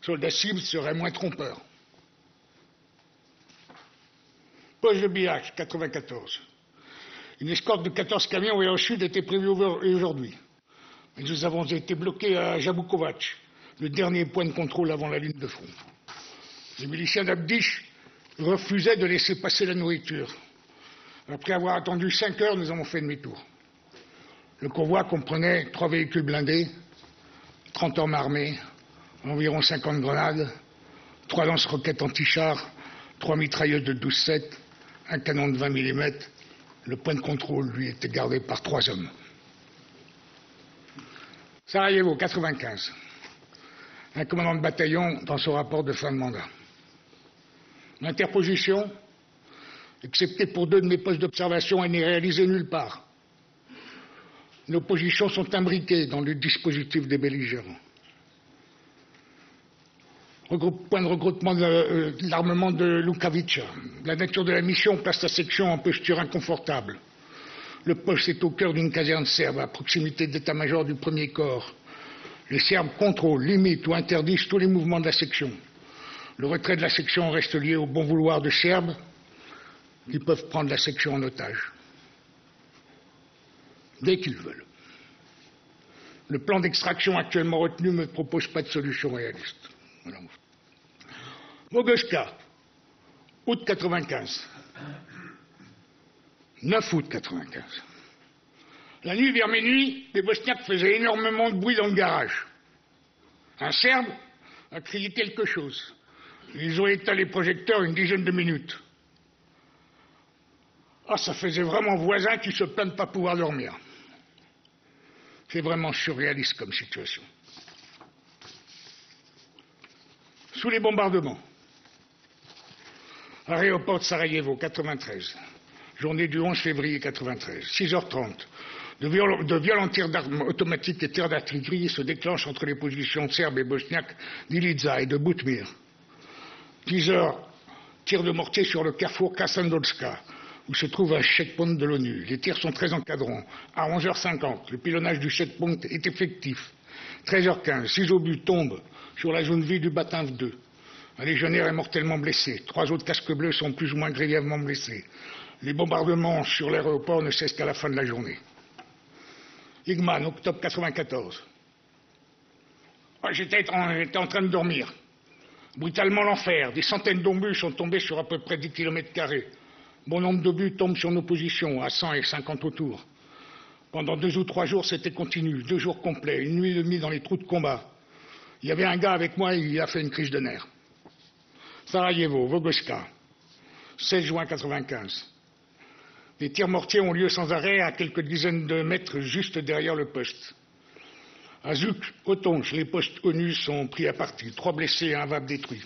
A: Soldat cible serait moins trompeur. Poche de Biac, 94. Une escorte de 14 camions et au sud était prévue aujourd'hui. Nous avons été bloqués à Jabukovac, le dernier point de contrôle avant la ligne de front. Les miliciens d'Abdish refusaient de laisser passer la nourriture. Après avoir attendu cinq heures, nous avons fait demi-tour. Le convoi comprenait trois véhicules blindés, 30 hommes armés, environ 50 grenades, trois lance-roquettes anti-chars, trois mitrailleuses de 12-7, un canon de 20 mm. Le point de contrôle, lui, était gardé par trois hommes. Sarajevo, 95. Un commandant de bataillon dans son rapport de fin de mandat. L'interposition, excepté pour deux de mes postes d'observation, elle n'est réalisée nulle part. Nos positions sont imbriquées dans le dispositif des belligérants point de regroupement euh, de, l'armement de Lukavica. La nature de la mission place la section en posture inconfortable. Le poste est au cœur d'une caserne serbe, à proximité d'état-major du premier corps. Les Serbes contrôlent, limitent ou interdisent tous les mouvements de la section. Le retrait de la section reste lié au bon vouloir de Serbes qui peuvent prendre la section en otage. dès qu'ils veulent. Le plan d'extraction actuellement retenu ne propose pas de solution réaliste. Voilà. Mogoshka, août 95. 9 août 95. La nuit vers minuit, les Bosniaques faisaient énormément de bruit dans le garage. Un Serbe a crié quelque chose. Ils ont éteint les projecteurs une dizaine de minutes. Ah, ça faisait vraiment voisin qui se plaignent de ne pas pouvoir dormir. C'est vraiment surréaliste comme situation. Sous les bombardements, aéroport de Sarajevo, 93, journée du 11 février 93, 6h30, de, violents tirs d'armes automatiques et tirs d'artillerie se déclenchent entre les positions serbes et bosniaques d'Iliza et de Butmir. 10 heures, tirs de mortier sur le carrefour Kasandolska, où se trouve un checkpoint de l'ONU. Les tirs sont très encadrants. À 11h50, le pilonnage du checkpoint est effectif. 13h15, six obus tombent sur la zone vide du Batin 2. Un légionnaire est mortellement blessé. Trois autres casques bleus sont plus ou moins grièvement blessés. Les bombardements sur l'aéroport ne cessent qu'à la fin de la journée. Igman, octobre 94. Ah, j'étais en, train de dormir. Brutalement l'enfer. Des centaines d'obus sont tombés sur à peu près 10 km. Bon nombre d'obus tombent sur nos positions, à 100 et 50 autour. Pendant deux ou trois jours, c'était continu, deux jours complets, une nuit et demie dans les trous de combat. Il y avait un gars avec moi, il a fait une crise de nerfs. Sarajevo, Vogoska, 16 juin 95. Les tirs mortiers ont lieu sans arrêt à quelques dizaines de mètres juste derrière le poste. À Zuk, Otonge, les postes ONU sont pris à partie. Trois blessés et un VAP détruit.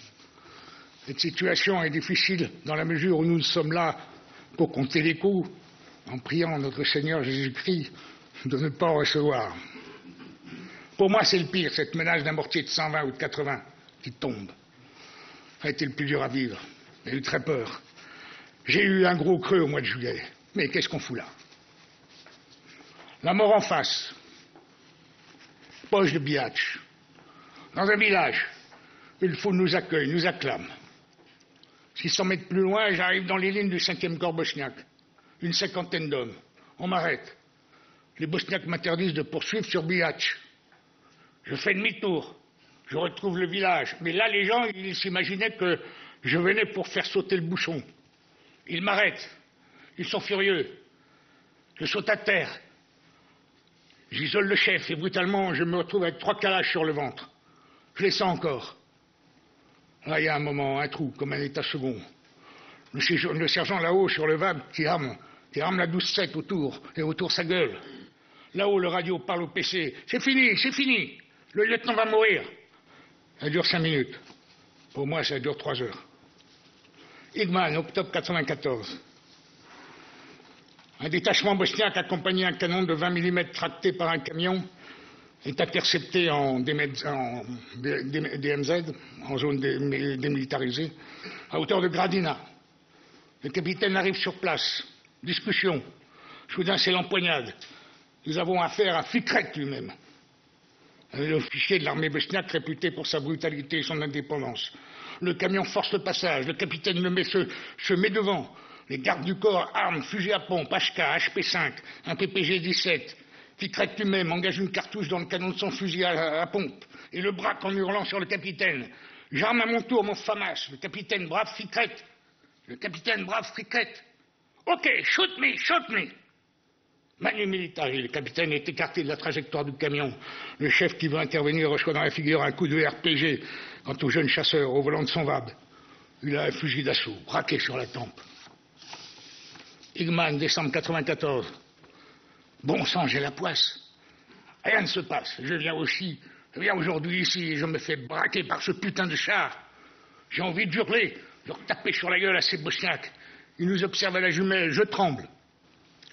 A: Cette situation est difficile dans la mesure où nous sommes là pour compter les coups, en priant notre Seigneur Jésus-Christ de ne pas en recevoir. Pour moi, c'est le pire, cette menace d'un mortier de 120 ou de 80 qui tombe. Ça a été le plus dur à vivre. J'ai eu très peur. J'ai eu un gros creux au mois de juillet. Mais qu'est-ce qu'on fout là? La mort en face. Poche de Biatch. Dans un village, il faut nous accueille, nous acclame. 600 mètres plus loin, j'arrive dans les lignes du 5e corps bosniaque. Une cinquantaine d'hommes. On m'arrête. Les Bosniaques m'interdisent de poursuivre sur Biatch. Je fais demi-tour. Je retrouve le village. Mais là, les gens, ils s'imaginaient que je venais pour faire sauter le bouchon. Ils m'arrêtent. Ils sont furieux. Je saute à terre. J'isole le chef et brutalement, je me retrouve avec trois calages sur le ventre. Je les sens encore. Là, il y a un moment, un trou, comme un état second. Le, sergent là-haut sur le VAB qui rame, qui la douce 7 autour, et autour sa gueule. Là-haut, le radio parle au PC. C'est fini, c'est fini. Le lieutenant va mourir. Ça dure cinq minutes. Pour moi, ça dure trois heures. Igman, octobre 94. Un détachement bosniaque accompagné un canon de 20 mm tracté par un camion est intercepté en, DMZ, en zone démilitarisée, à hauteur de Gradina. Le capitaine arrive sur place. Discussion. Soudain, c'est l'empoignade. Nous avons affaire à Fikret lui-même. Un officier de l'armée bosniaque réputé pour sa brutalité et son indépendance. Le camion force le passage. Le capitaine le met, se met devant. Les gardes du corps, armes, fusils à pompe, HK, HP5, un PPG 17, Ficrette lui-même engage une cartouche dans le canon de son fusil à, pompe et le braque en hurlant sur le capitaine. J'arme à mon tour mon FAMAS, le capitaine brave Ficrette. Le capitaine brave Ficrette. Ok, shoot me, shoot me. Manu militaire, le capitaine est écarté de la trajectoire du camion. Le chef qui veut intervenir reçoit dans la figure un coup de RPG quant au jeune chasseur au volant de son VAB. Il a un fusil d'assaut, braqué sur la tempe. Igman, décembre 94. Bon sang, j'ai la poisse. Rien ne se passe. Je viens aussi, je viens aujourd'hui ici et je me fais braquer par ce putain de char. J'ai envie de hurler, de taper sur la gueule à ces bosniaques. Ils nous observent à la jumelle, je tremble.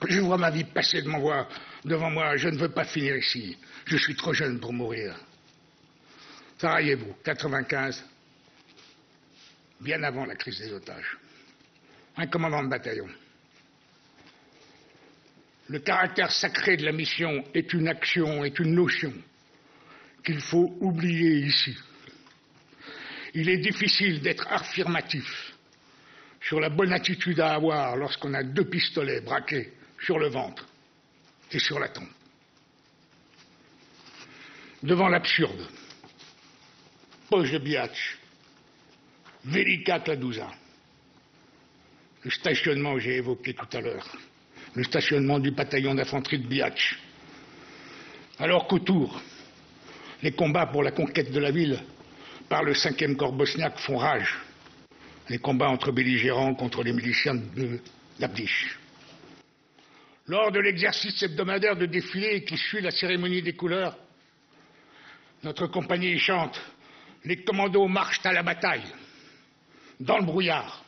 A: Je vois ma vie passer devant moi, devant moi. Je ne veux pas finir ici. Je suis trop jeune pour mourir. Sarajevo, 95, bien avant la crise des otages. Un commandant de bataillon. Le caractère sacré de la mission est une action, est une notion qu'il faut oublier ici. Il est difficile d'être affirmatif sur la bonne attitude à avoir lorsqu'on a deux pistolets braqués sur le ventre. J'étais sur la tombe. Devant l'absurde. De Biatch. Velika Kladouza. Le stationnement que j'ai évoqué tout à l'heure. Le stationnement du bataillon d'infanterie de Biatch. Alors qu'autour, les combats pour la conquête de la ville par le 5e corps bosniaque font rage. Les combats entre belligérants contre les miliciens de l'Abdish. Lors de l'exercice hebdomadaire de défilé qui suit la cérémonie des couleurs, notre compagnie chante Les commandos marchent à la bataille, dans le brouillard,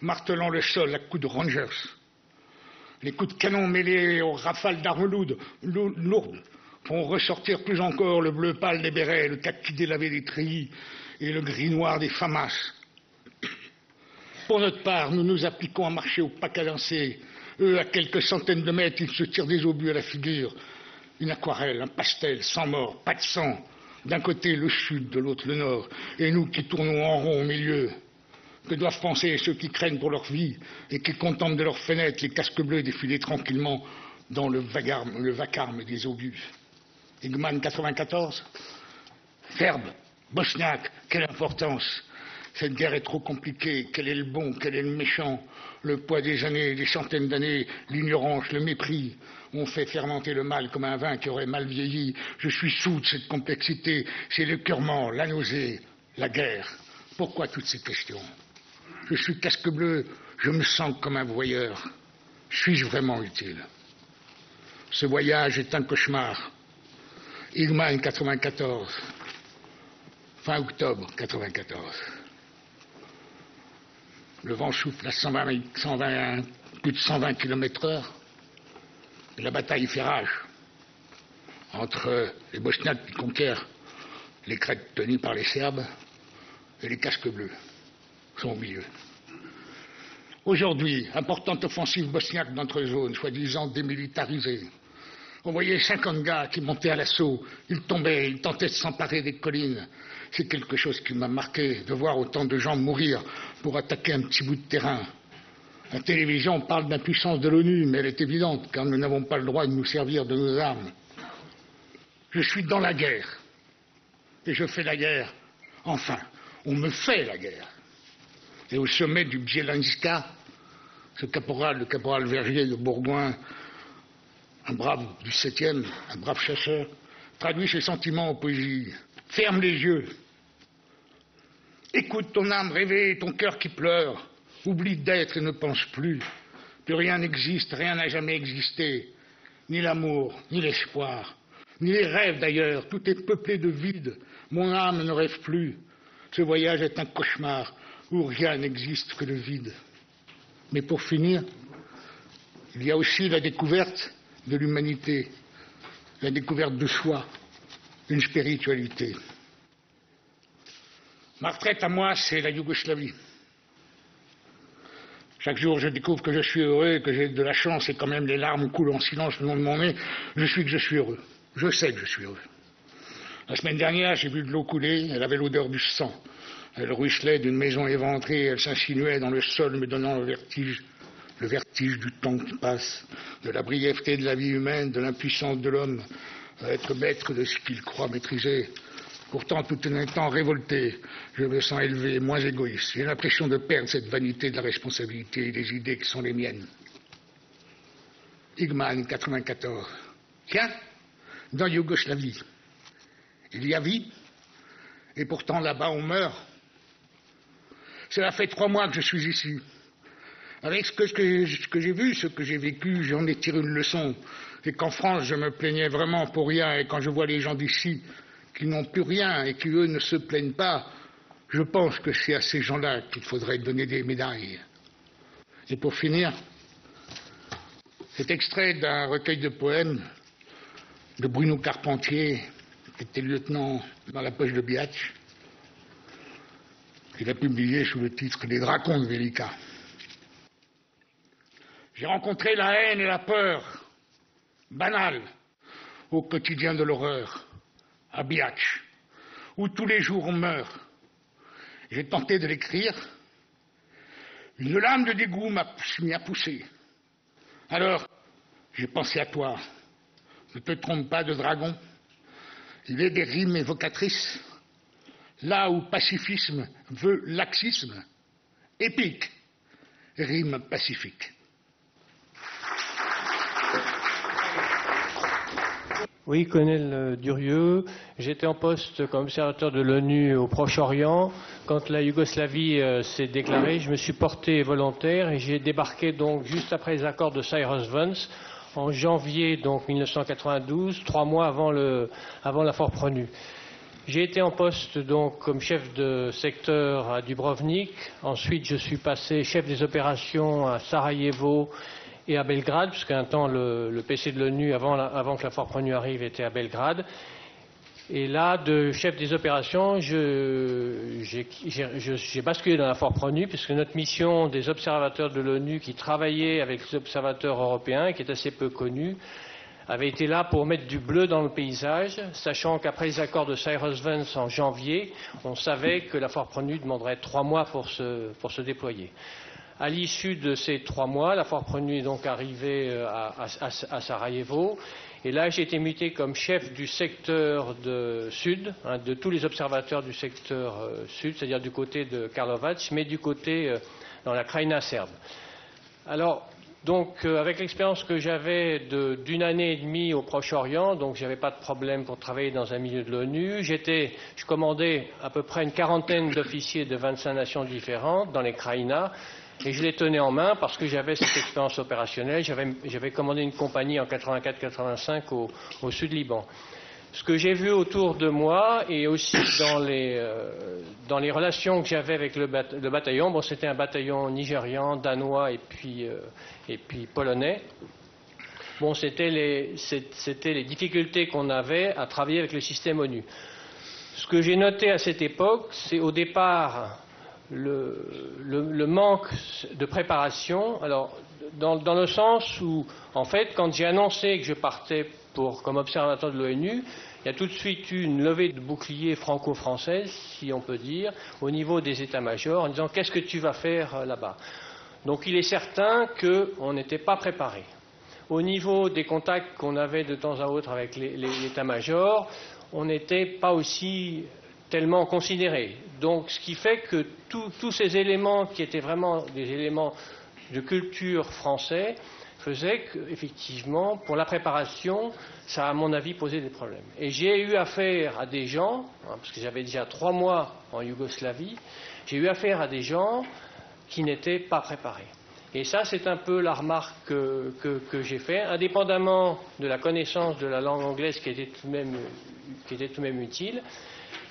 A: martelant le sol à coups de rangers. Les coups de canon mêlés aux rafales d'armes lourdes font ressortir plus encore le bleu pâle des bérets, le kaki délavé des treillis et le gris noir des famas. Pour notre part, nous nous appliquons à marcher au pas cadencé. Eux, à quelques centaines de mètres, ils se tirent des obus à la figure. Une aquarelle, un pastel, sans mort, pas de sang. D'un côté le sud, de l'autre le nord. Et nous qui tournons en rond au milieu. Que doivent penser ceux qui craignent pour leur vie et qui contemplent de leurs fenêtres les casques bleus défiler tranquillement dans le, le vacarme des obus Igman 94 Ferbe, Bosniaque, quelle importance Cette guerre est trop compliquée. Quel est le bon Quel est le méchant Le poids des années, des centaines d'années, l'ignorance, le mépris ont fait fermenter le mal comme un vin qui aurait mal vieilli. Je suis sous de cette complexité. C'est l'écœurement, la nausée, la guerre. Pourquoi toutes ces questions? Je suis casque bleu, je me sens comme un voyeur. Suis-je vraiment utile? Ce voyage est un cauchemar. Ilman 94, fin octobre 94. Le vent souffle à 120, plus de 120 km heure. Et la bataille fait rage entre les Bosniaques qui conquièrent les crêtes tenues par les Serbes et les casques bleus Aujourd'hui, importante offensive bosniaque dans notre zone, soi-disant démilitarisée, on voyait 50 gars qui montaient à l'assaut. Ils tombaient, ils tentaient de s'emparer des collines. C'est quelque chose qui m'a marqué de voir autant de gens mourir pour attaquer un petit bout de terrain. La télévision parle d'impuissance de l'ONU, mais elle est évidente, car nous n'avons pas le droit de nous servir de nos armes. Je suis dans la guerre. Et je fais la guerre. Enfin, on me fait la guerre. Et au sommet du Bielanska, ce caporal, le caporal Vergier de Bourgoin, un brave du septième, un brave chasseur, traduit ses sentiments en poésie. Ferme les yeux. Écoute ton âme rêver, ton cœur qui pleure. Oublie d'être et ne pense plus. Plus rien n'existe, rien n'a jamais existé. Ni l'amour, ni l'espoir, ni les rêves d'ailleurs. Tout est peuplé de vide. Mon âme ne rêve plus. Ce voyage est un cauchemar rien n'existe que le vide. Mais pour finir, il y a aussi la découverte de l'humanité, la découverte de soi, une spiritualité. Ma retraite à moi, c'est la Yougoslavie. Chaque jour, je découvre que je suis heureux, que j'ai de la chance et quand même les larmes coulent en silence le long de mon nez. Je suis que je suis heureux. Je sais que je suis heureux. La semaine dernière, j'ai vu de l'eau couler, elle avait l'odeur du sang. Elle ruisselait d'une maison éventrée, elle s'insinuait dans le sol, me donnant le vertige le vertige du temps qui passe, de la brièveté de la vie humaine, de l'impuissance de l'homme à être maître de ce qu'il croit maîtriser. Pourtant, tout en étant révolté, je me sens élevé, moins égoïste. J'ai l'impression de perdre cette vanité de la responsabilité et des idées qui sont les miennes. Igman, 94. Tiens, dans Yougoslavie, il y a vie, et pourtant là-bas on meurt. Cela fait trois mois que je suis ici. Avec ce que, j'ai vu, ce que j'ai vécu, j'en ai tiré une leçon. C'est qu'en France, je me plaignais vraiment pour rien. Et quand je vois les gens d'ici qui n'ont plus rien et qui, eux, ne se plaignent pas, je pense que c'est à ces gens-là qu'il faudrait donner des médailles. Et pour finir, cet extrait d'un recueil de poèmes de Bruno Carpentier, qui était lieutenant dans la poche de Biatch, qu'il a publié sous le titre Les dracons de Velika. J'ai rencontré la haine et la peur, banales, au quotidien de l'horreur, à Biatch, où tous les jours on meurt. J'ai tenté de l'écrire. Une lame de dégoût m'y a poussé. Alors, j'ai pensé à toi, Ne te trompe pas de dragon. Il est des rimes évocatrices. Là où pacifisme veut laxisme, épique, rime pacifique.
D: Oui, Colonel Durieux, j'étais en poste comme observateur de l'ONU au Proche-Orient. Quand la Yougoslavie euh, s'est déclarée, je me suis porté volontaire et j'ai débarqué donc juste après les accords de Cyrus-Vance en janvier donc 1992, trois mois avant, le, avant la Fort Prenu. J'ai été en poste donc comme chef de secteur à Dubrovnik. Ensuite, je suis passé chef des opérations à Sarajevo et à Belgrade, puisqu'un temps le, PC de l'ONU, avant, que la Fort Prenu arrive, était à Belgrade. Et là, de chef des opérations, j'ai basculé dans la Fort Prenu, puisque notre mission des observateurs de l'ONU qui travaillaient avec les observateurs européens, qui est assez peu connue, avait été là pour mettre du bleu dans le paysage, sachant qu'après les accords de Cyrus-Vance en janvier, on savait que la Fort Prenu demanderait trois mois pour se, déployer. À l'issue de ces trois mois, la Fort Prenu est donc arrivée euh, à, Sarajevo. Et là, j'ai été muté comme chef du secteur sud, hein, de tous les observateurs du secteur euh, sud, c'est-à-dire du côté de Karlovac, mais du côté euh, dans la Krajina serbe. Alors, donc, avec l'expérience que j'avais d'une année et demie au Proche-Orient, donc j'avais pas de problème pour travailler dans un milieu de l'ONU. J'étais, je commandais à peu près une quarantaine d'officiers de 25 nations différentes dans les Krajina. Et je les tenais en main parce que j'avais cette expérience opérationnelle. J'avais commandé une compagnie en 84-85 au, sud Liban. Ce que j'ai vu autour de moi et aussi dans les, euh, dans les relations que j'avais avec le, bataillon, bon, c'était un bataillon nigérian, danois et puis, euh, et puis polonais. Bon, c'était les, les difficultés qu'on avait à travailler avec le système ONU. Ce que j'ai noté à cette époque, c'est au départ le, manque de préparation, alors dans, le sens où, en fait, quand j'ai annoncé que je partais pour, comme observateur de l'ONU, il y a tout de suite eu une levée de bouclier franco-française, si on peut dire, au niveau des états-majors, en disant qu'est-ce que tu vas faire euh, là-bas? Donc il est certain qu'on n'était pas préparé. Au niveau des contacts qu'on avait de temps à autre avec l'état-major, on n'était pas aussi tellement considéré. Donc, ce qui fait que tous ces éléments qui étaient vraiment des éléments de culture français faisaient qu'effectivement, pour la préparation, ça à mon avis, posé des problèmes. Et j'ai eu affaire à des gens, hein, parce que j'avais déjà trois mois en Yougoslavie, j'ai eu affaire à des gens qui n'étaient pas préparés. Et ça, c'est un peu la remarque que, j'ai fait, indépendamment de la connaissance de la langue anglaise qui était tout de même, utile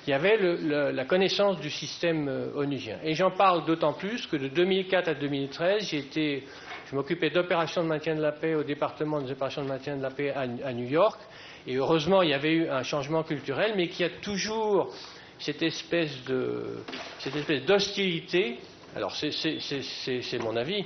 D: il y avait la connaissance du système euh, onusien. Et j'en parle d'autant plus que de 2004 à 2013, je m'occupais d'opérations de maintien de la paix au département des opérations de maintien de la paix à, New York. Et heureusement, il y avait eu un changement culturel, mais qu'il y a toujours cette espèce d'hostilité. Alors, c'est mon avis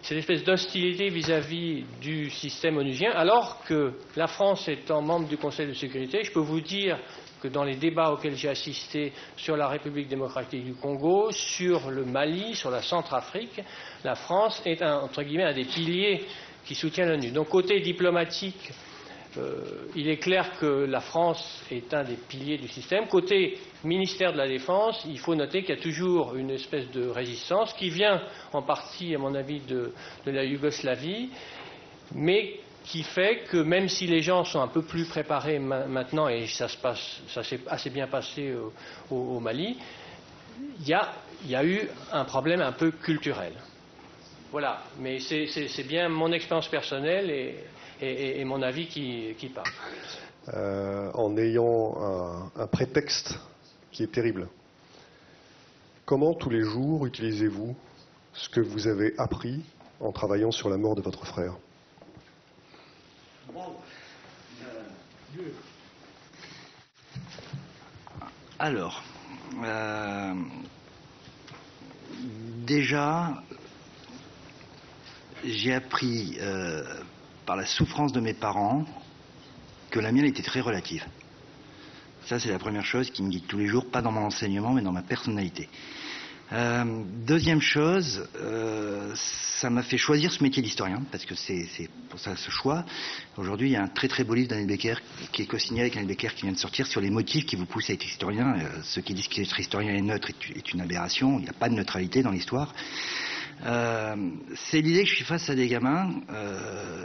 D: cette espèce d'hostilité vis-à-vis du système onusien, alors que la France étant membre du Conseil de sécurité, je peux vous dire que dans les débats auxquels j'ai assisté sur la République démocratique du Congo, sur le Mali, sur la Centrafrique, la France est un, entre guillemets un des piliers qui soutient l'ONU. Donc côté diplomatique, euh, il est clair que la France est un des piliers du système. Côté ministère de la Défense, il faut noter qu'il y a toujours une espèce de résistance qui vient en partie, à mon avis, de, de la Yougoslavie, mais qui fait que même si les gens sont un peu plus préparés maintenant, et ça s'est assez bien passé au, Mali, il y, a, eu un problème un peu culturel. Voilà, mais c'est bien mon expérience personnelle et, mon avis qui, parle.
E: Euh, en ayant un prétexte qui est terrible. Comment tous les jours utilisez-vous ce que vous avez appris en travaillant sur la mort de votre frère?
C: Alors, euh, déjà, j'ai appris euh, par la souffrance de mes parents que la mienne était très relative. Ça, c'est la première chose qui me guide tous les jours, pas dans mon enseignement, mais dans ma personnalité. Euh, deuxième chose, euh, ça m'a fait choisir ce métier d'historien, parce que c'est pour ça ce choix. Aujourd'hui, il y a un très très beau livre d'Anne Becker qui est co-signé avec Anne Becker qui vient de sortir sur les motifs qui vous poussent à être historien. Euh, ceux qui disent qu'être historien est neutre est, une aberration. Il n'y a pas de neutralité dans l'histoire. c'est l'idée que je suis face à des gamins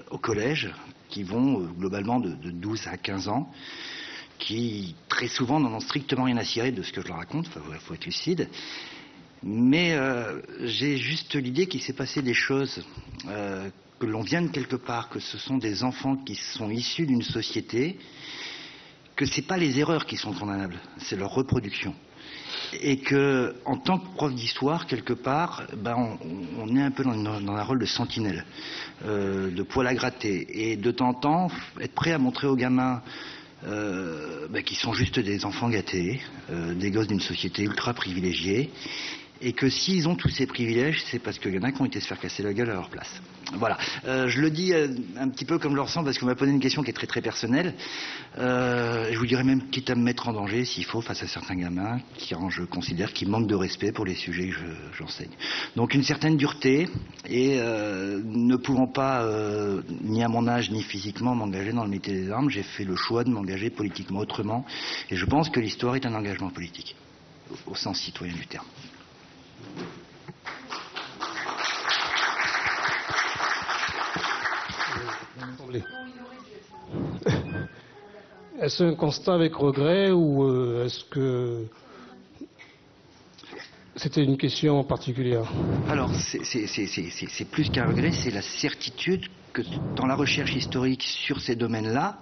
C: au collège qui vont globalement de, de 12 à 15 ans qui très souvent n'en ont strictement rien à cirer de ce que je leur raconte, il faut être lucide, mais euh, j'ai juste l'idée qu'il s'est passé des choses, euh, que l'on vient de quelque part, que ce sont des enfants qui sont issus d'une société, que ce n'est pas les erreurs qui sont condamnables, c'est leur reproduction. Et que, en tant que prof d'histoire, quelque part, ben, on, est un peu dans, un rôle de sentinelle, euh, de poil à gratter. Et de temps en temps, être prêt à montrer aux gamins ben, qui sont juste des enfants gâtés, des gosses d'une société ultra privilégiée, et que s'ils ont tous ces privilèges, c'est parce qu'il y en a qui ont été se faire casser la gueule à leur place. Voilà. Euh, je le dis euh, un petit peu comme je le ressens parce qu'on m'a posé une question qui est très très personnelle. Euh, je vous dirais même quitte à me mettre en danger s'il faut face à certains gamins qui, je considère, qui manquent de respect pour les sujets que j'enseigne. Donc une certaine dureté et ne pouvant pas, ni à mon âge ni physiquement, m'engager dans le métier des armes, j'ai fait le choix de m'engager politiquement autrement. Et je pense que l'histoire est un engagement politique, au sens citoyen du terme.
F: Est-ce un constat avec regret ou euh, est-ce que c'était une question particulière?
C: Alors, c'est plus qu'un regret, c'est la certitude que dans la recherche historique sur ces domaines-là,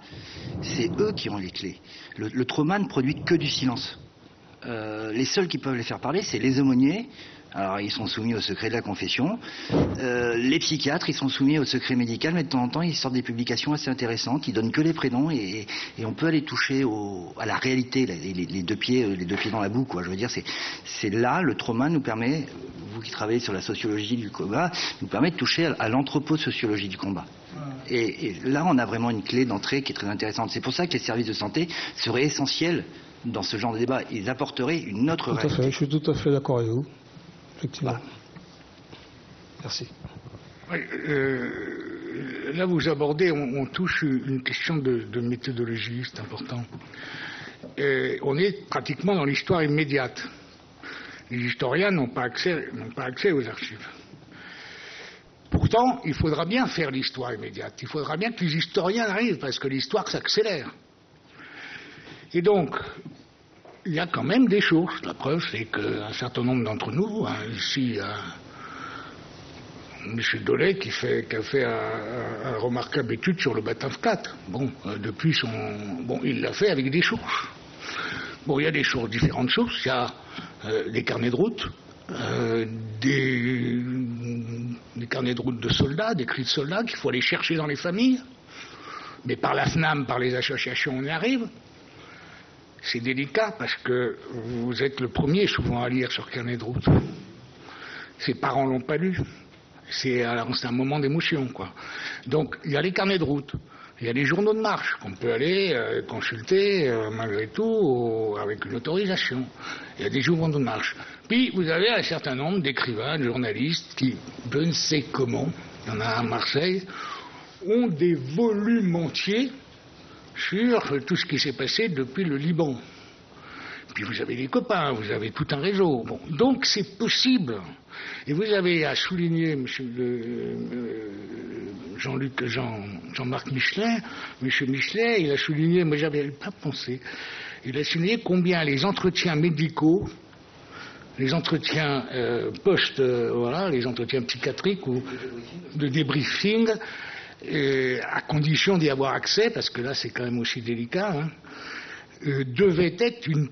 C: c'est eux qui ont les clés. Le, trauma ne produit que du silence. Euh, les seuls qui peuvent les faire parler, c'est les aumôniers alors ils sont soumis au secret de la confession. Euh, les psychiatres, ils sont soumis au secret médical, mais de temps en temps, ils sortent des publications assez intéressantes. Ils donnent que les prénoms et, on peut aller toucher à la réalité, les, deux pieds, les deux pieds dans la boue. Quoi. Je veux dire, c'est là le trauma nous permet, vous qui travaillez sur la sociologie du combat, nous permet de toucher à, l'anthroposociologie du combat. Et, et, là, on a vraiment une clé d'entrée qui est très intéressante. C'est pour ça que les services de santé seraient essentiels dans ce genre de débat. Ils apporteraient une autre
F: tout
C: réalité.
F: je suis tout à fait d'accord avec vous effectivement.
A: Merci. Euh, là, vous abordez, on, touche une question de, méthodologie, c'est important. on est pratiquement dans l'histoire immédiate. Les historiens n'ont pas accès, n'ont pas accès aux archives. Pourtant, il faudra bien faire l'histoire immédiate. Il faudra bien que les historiens arrivent, parce que l'histoire s'accélère. Et donc, il y a quand même des choses. La preuve, c'est qu'un certain nombre d'entre nous, hein, ici, euh, M. Dollet qui, fait, qui a fait un, remarquable étude sur le Bataf 4. Bon, euh, depuis son. Bon, il l'a fait avec des sources. Bon, il y a des sources, différentes sources. Il y a euh, des carnets de route, des, des, carnets de route de soldats, des cris de soldats qu'il faut aller chercher dans les familles. Mais par la FNAM, par les associations, on y arrive. C'est délicat parce que vous êtes le premier souvent à lire sur carnet de route. Ses parents l'ont pas lu. C'est un moment d'émotion, quoi. Donc il y a les carnets de route. Il y a les journaux de marche qu'on peut aller euh, consulter euh, malgré tout avec une autorisation. Il y a des journaux de marche. Puis vous avez un certain nombre d'écrivains, de journalistes qui, je ne sais comment, il y en a à Marseille, ont des volumes entiers sur tout ce qui s'est passé depuis le Liban. Puis vous avez des copains, vous avez tout un réseau. donc c'est possible. Et vous avez à souligner, Monsieur euh, Jean-Luc, Jean, Jean-Marc Michelin, Monsieur Michelin, il a souligné, mais j'avais pas pensé, il a souligné combien les entretiens médicaux, les entretiens euh, post, euh, voilà, les entretiens psychiatriques ou de débriefing, à condition d'y avoir accès, parce que là c'est quand même aussi délicat, hein, euh, devait être une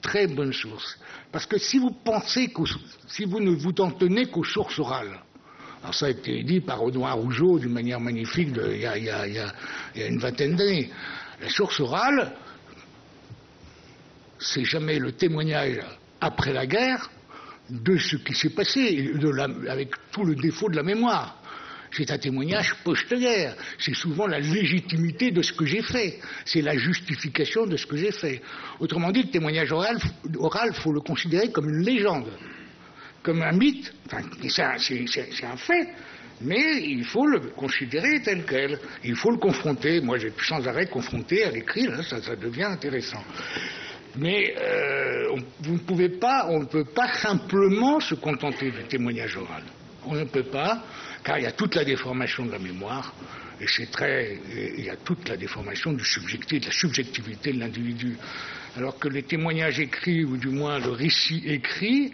A: très bonne source. Parce que si vous pensez que si vous ne vous en tenez qu'aux sources orales, alors ça a été dit par Audouin Rougeau d'une manière magnifique il, y a, une vingtaine d'années. La source orale, c'est jamais le témoignage après la guerre de ce qui s'est passé, avec tout le défaut de la mémoire. C'est un témoignage post-guerre. C'est souvent la légitimité de ce que j'ai fait. C'est la justification de ce que j'ai fait. Autrement dit, le témoignage oral, il faut le considérer comme une légende. comme un mythe. Enfin, c'est un fait. Mais il faut le considérer tel quel. Il faut le confronter. Moi, j'ai sans arrêt confronté à l'écrit, là, ça, ça, devient intéressant. Mais euh, vous ne pouvez pas, on ne peut pas simplement se contenter du témoignage oral. On ne peut pas, car il y a toute la déformation de la mémoire, et c'est très, il y a toute la déformation du subjectif, de la subjectivité de l'individu. Alors que les témoignages écrits, ou du moins le récit écrit,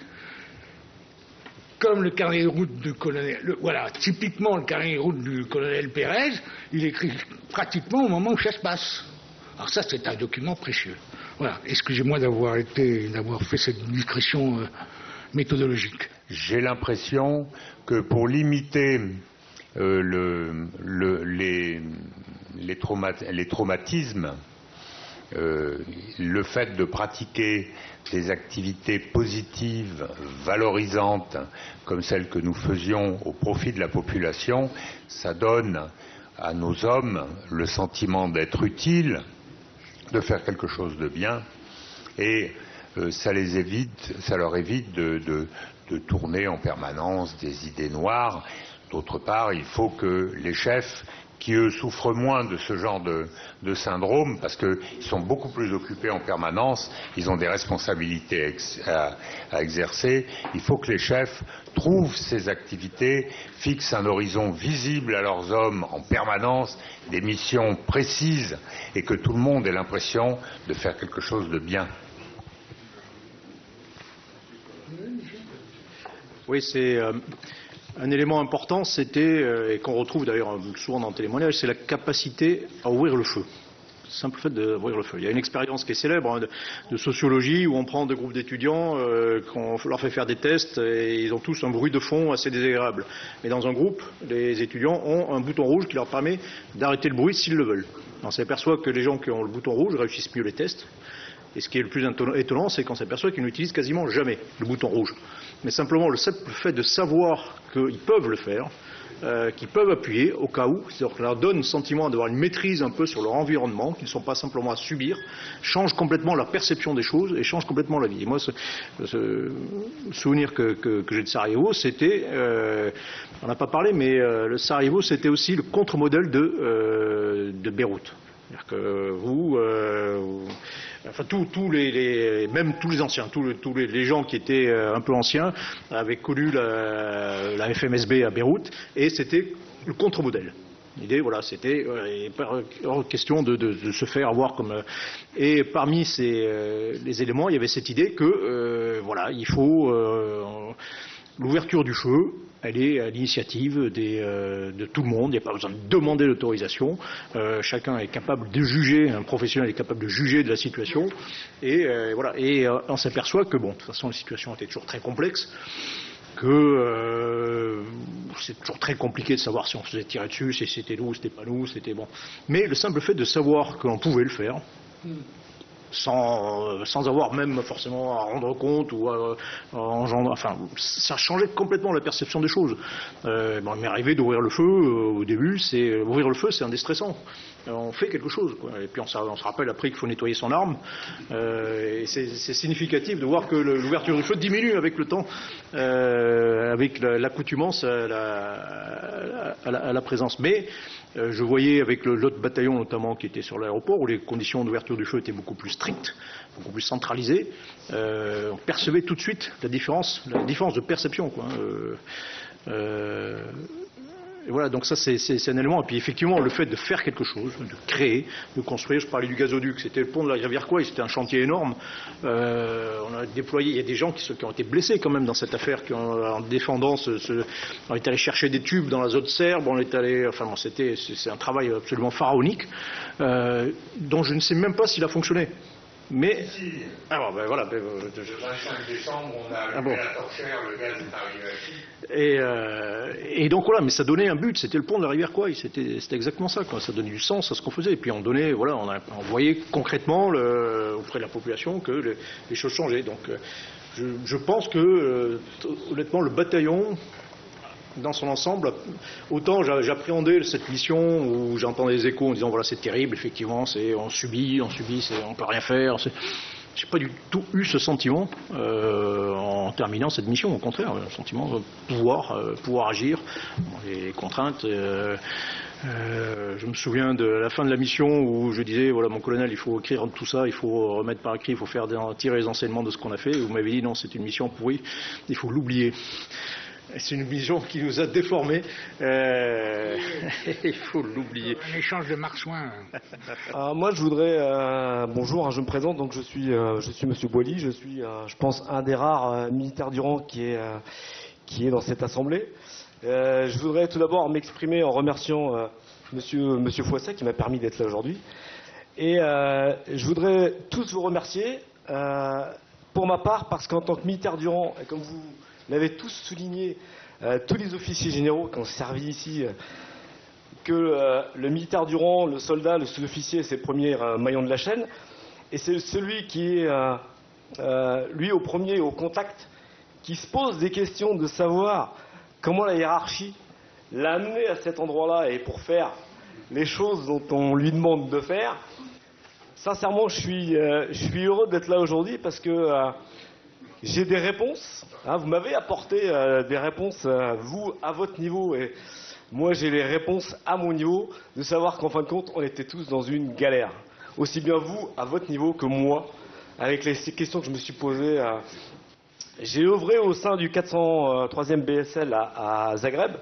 A: comme le carnet de route du colonel, voilà, typiquement le carnet de route du colonel Pérez, il écrit pratiquement au moment où ça se passe. Alors ça, c'est un document précieux. Voilà. Excusez-moi d'avoir été, d'avoir fait cette discrétion euh, méthodologique.
G: J'ai l'impression que pour limiter euh, le, les, les, traumatismes, euh, le fait de pratiquer des activités positives, valorisantes, comme celles que nous faisions au profit de la population, ça donne à nos hommes le sentiment d'être utiles, de faire quelque chose de bien, et euh, ça les évite, ça leur évite de, tourner en permanence des idées noires. D'autre part, il faut que les chefs qui eux souffrent moins de ce genre de, syndrome parce qu'ils sont beaucoup plus occupés en permanence, ils ont des responsabilités à, exercer. Il faut que les chefs trouvent ces activités, fixent un horizon visible à leurs hommes en permanence, des missions précises et que tout le monde ait l'impression de faire quelque chose de bien.
B: Oui, c'est euh, un élément important, c'était, euh, et qu'on retrouve d'ailleurs souvent dans le témoignage, c'est la capacité à ouvrir le feu. Le simple fait d'ouvrir le feu. Il y a une expérience qui est célèbre hein, de, sociologie où on prend deux groupes d'étudiants, euh, qu'on leur fait faire des tests et ils ont tous un bruit de fond assez désagréable. Mais dans un groupe, les étudiants ont un bouton rouge qui leur permet d'arrêter le bruit s'ils le veulent. On s'aperçoit que les gens qui ont le bouton rouge réussissent mieux les tests. Et ce qui est le plus étonnant, c'est qu'on s'aperçoit qu'ils n'utilisent quasiment jamais le bouton rouge mais simplement le simple fait de savoir qu'ils peuvent le faire, euh, qu'ils peuvent appuyer au cas où, c'est-à-dire que leur donne le sentiment d'avoir une maîtrise un peu sur leur environnement, qu'ils ne sont pas simplement à subir, change complètement leur perception des choses et change complètement la vie. Et moi, ce, souvenir que, j'ai de Sarajevo, c'était, euh, on n'a pas parlé, mais euh, le Sarajevo, c'était aussi le contre-modèle de, de Beyrouth. C'est-à-dire que vous, enfin tous les, même tous les anciens, tous, les, gens qui étaient euh, un peu anciens avaient connu la, FMSB à Beyrouth et c'était le contre-modèle. L'idée, voilà, c'était euh, question de, se faire avoir comme. Euh, et parmi ces les éléments, il y avait cette idée que voilà, il faut l'ouverture du feu, elle est à l'initiative euh, de tout le monde, il n'y a pas besoin de demander l'autorisation, euh, chacun est capable de juger, un professionnel est capable de juger de la situation, et euh, voilà, et on s'aperçoit que bon, de toute façon la situation était toujours très complexe, que c'est toujours très compliqué de savoir si on se faisait tirer dessus, si c'était nous, c'était pas nous, c'était bon. Mais le simple fait de savoir qu'on pouvait le faire, sans, euh, sans avoir même forcément à rendre compte ou à, engendrer. Enfin, ça changeait complètement la perception des choses. Euh, bon, il m'est arrivé d'ouvrir le feu euh, au début. C'est ouvrir le feu, c'est un déstressant. On fait quelque chose, quoi. et puis on, on, se rappelle après qu'il faut nettoyer son arme. Euh, et c'est significatif de voir que l'ouverture du feu diminue avec le temps, euh, avec l'accoutumance à, à, à, la présence. Mais euh, je voyais avec l'autre bataillon notamment qui était sur l'aéroport où les conditions d'ouverture du feu étaient beaucoup plus strictes, beaucoup plus centralisées. Euh, on percevait tout de suite la différence, la différence de perception. Quoi. Euh, voilà, donc ça c'est un élément. Et puis effectivement, le fait de faire quelque chose, de créer, de construire. Je parlais du gazoduc, c'était le pont de la rivière Quoi, c'était un chantier énorme. Euh, on a déployé, il y a des gens qui, ont été blessés quand même dans cette affaire, qui ont, en défendant, on est allé chercher des tubes dans la zone serbe, on est allé, enfin bon, c'était, c'est un travail absolument pharaonique, euh, dont je ne sais même pas s'il a fonctionné. Mais.
G: Ah bon, ben voilà. Ben, euh, le 25 décembre, on a ah allumé la torchère, le gaz est arrivé à
B: et, euh, et donc voilà, mais ça donnait un but, c'était le pont de la rivière Kouai, c'était exactement ça, quoi. ça donnait du sens à ce qu'on faisait. Et puis on donnait, voilà, on, a, on voyait concrètement le, auprès de la population que le, les choses changeaient. Donc euh, je, je pense que, euh, honnêtement, le bataillon dans son ensemble, autant j'appréhendais cette mission où j'entendais des échos en disant voilà c'est terrible, effectivement, c'est on subit, on subit, on peut rien faire. j'ai pas du tout eu ce sentiment euh, en terminant cette mission. Au contraire, le sentiment de pouvoir, euh, pouvoir agir. les contraintes. Euh, je me souviens de la fin de la mission où je disais voilà mon colonel il faut écrire tout ça il faut remettre par écrit il faut faire tirer les enseignements de ce qu'on a fait vous m'avez dit non c'est une mission pourrie il faut l'oublier c'est une vision qui nous a déformés. Euh, il faut l'oublier.
A: Un échange de marsouins.
H: Euh, moi, je voudrais. Euh, bonjour, hein, je me présente. Donc, je suis, je suis Monsieur Boily. Je suis, je pense, un des rares militaires du rang qui est, qui est dans cette assemblée. je voudrais tout d'abord m'exprimer en remerciant Monsieur, Monsieur Foisset qui m'a permis d'être là aujourd'hui. Et je voudrais tous vous remercier pour ma part parce qu'en tant que militaire du rang, et comme vous l'avez tous souligné, euh, tous les officiers généraux qui ont servi ici, euh, que euh, le militaire du rang, le soldat, le sous-officier, c'est le premier maillon de la chaîne, et c'est celui qui est, lui, au premier, au contact, qui se pose des questions de savoir comment la hiérarchie l'a amené à cet endroit-là et pour faire les choses dont on lui demande de faire. Sincèrement, je suis, je suis heureux d'être là aujourd'hui parce que j'ai des réponses. Hein, vous m'avez apporté euh, des réponses, euh, vous, à votre niveau, et moi, j'ai les réponses à mon niveau, de savoir qu'en fin de compte, on était tous dans une galère. Aussi bien vous, à votre niveau, que moi, avec les questions que je me suis posées. Euh, j'ai œuvré au sein du 403e BSL à, Zagreb.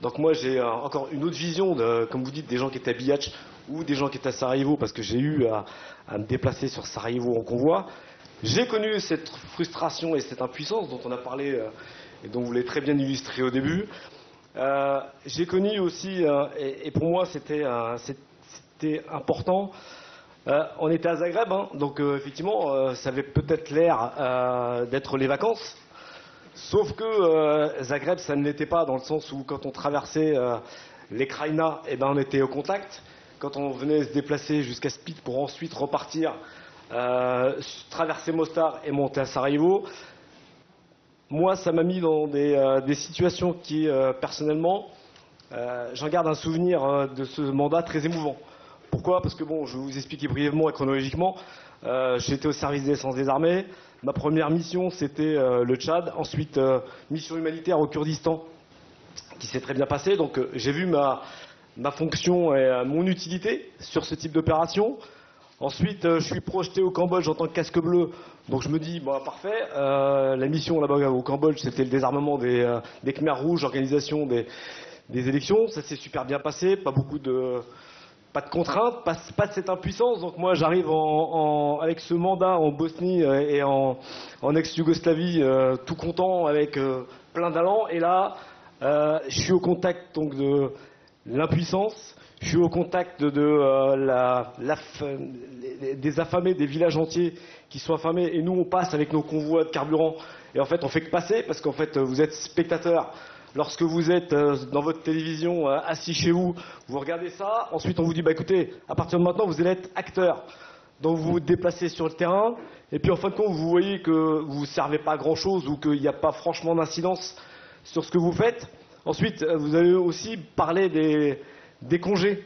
H: Donc moi, j'ai encore une autre vision, de, comme vous dites, des gens qui étaient à Biac ou des gens qui étaient à Sarajevo, parce que j'ai eu à, à me déplacer sur Sarajevo en convoi. J'ai connu cette frustration et cette impuissance dont on a parlé euh, et dont vous l'avez très bien illustré au début. Euh, j'ai connu aussi, euh, et, pour moi c'était important, on était à Zagreb, hein, donc effectivement ça avait peut-être l'air d'être les vacances, sauf que Zagreb ça ne l'était pas dans le sens où quand on traversait les Krajina, eh ben, on était au contact. Quand on venait se déplacer jusqu'à Split pour ensuite repartir euh, traverser Mostar et monter à Sarajevo. Moi, ça m'a mis dans des, euh, situations qui, euh, personnellement, j'en garde un souvenir de ce mandat très émouvant. Pourquoi? Parce que, bon, je vais vous expliquer brièvement et chronologiquement. J'étais au service des essences des armées. Ma première mission, c'était le Tchad. Ensuite, mission humanitaire au Kurdistan, qui s'est très bien passée. Donc, j'ai vu ma, ma fonction et mon utilité sur ce type d'opération. Ensuite, euh, je suis projeté au Cambodge en tant que casque bleu. Donc je me dis, bon, parfait. Euh, la mission là-bas au Cambodge, c'était le désarmement des, euh, des Khmers rouges, organisation des, élections. Ça s'est super bien passé. Pas beaucoup de, pas de contraintes, pas, de cette impuissance. Donc moi, j'arrive avec ce mandat en Bosnie et en, ex-Yougoslavie, tout content, avec plein d'allant. Et là, je suis au contact donc de l'impuissance je suis au contact de, euh, des affamés, des villages entiers qui sont affamés, et nous on passe avec nos convois de carburant, et en fait on fait que passer, parce qu'en fait vous êtes spectateur. Lorsque vous êtes euh, dans votre télévision, euh, assis chez vous, vous regardez ça, ensuite on vous dit, bah écoutez, à partir de maintenant vous allez être acteur. Donc vous vous déplacez sur le terrain, et puis en fin de compte vous voyez que vous ne servez pas à grand chose, ou qu'il n'y a pas franchement d'incidence sur ce que vous faites. Ensuite, vous allez aussi parler des, des congés.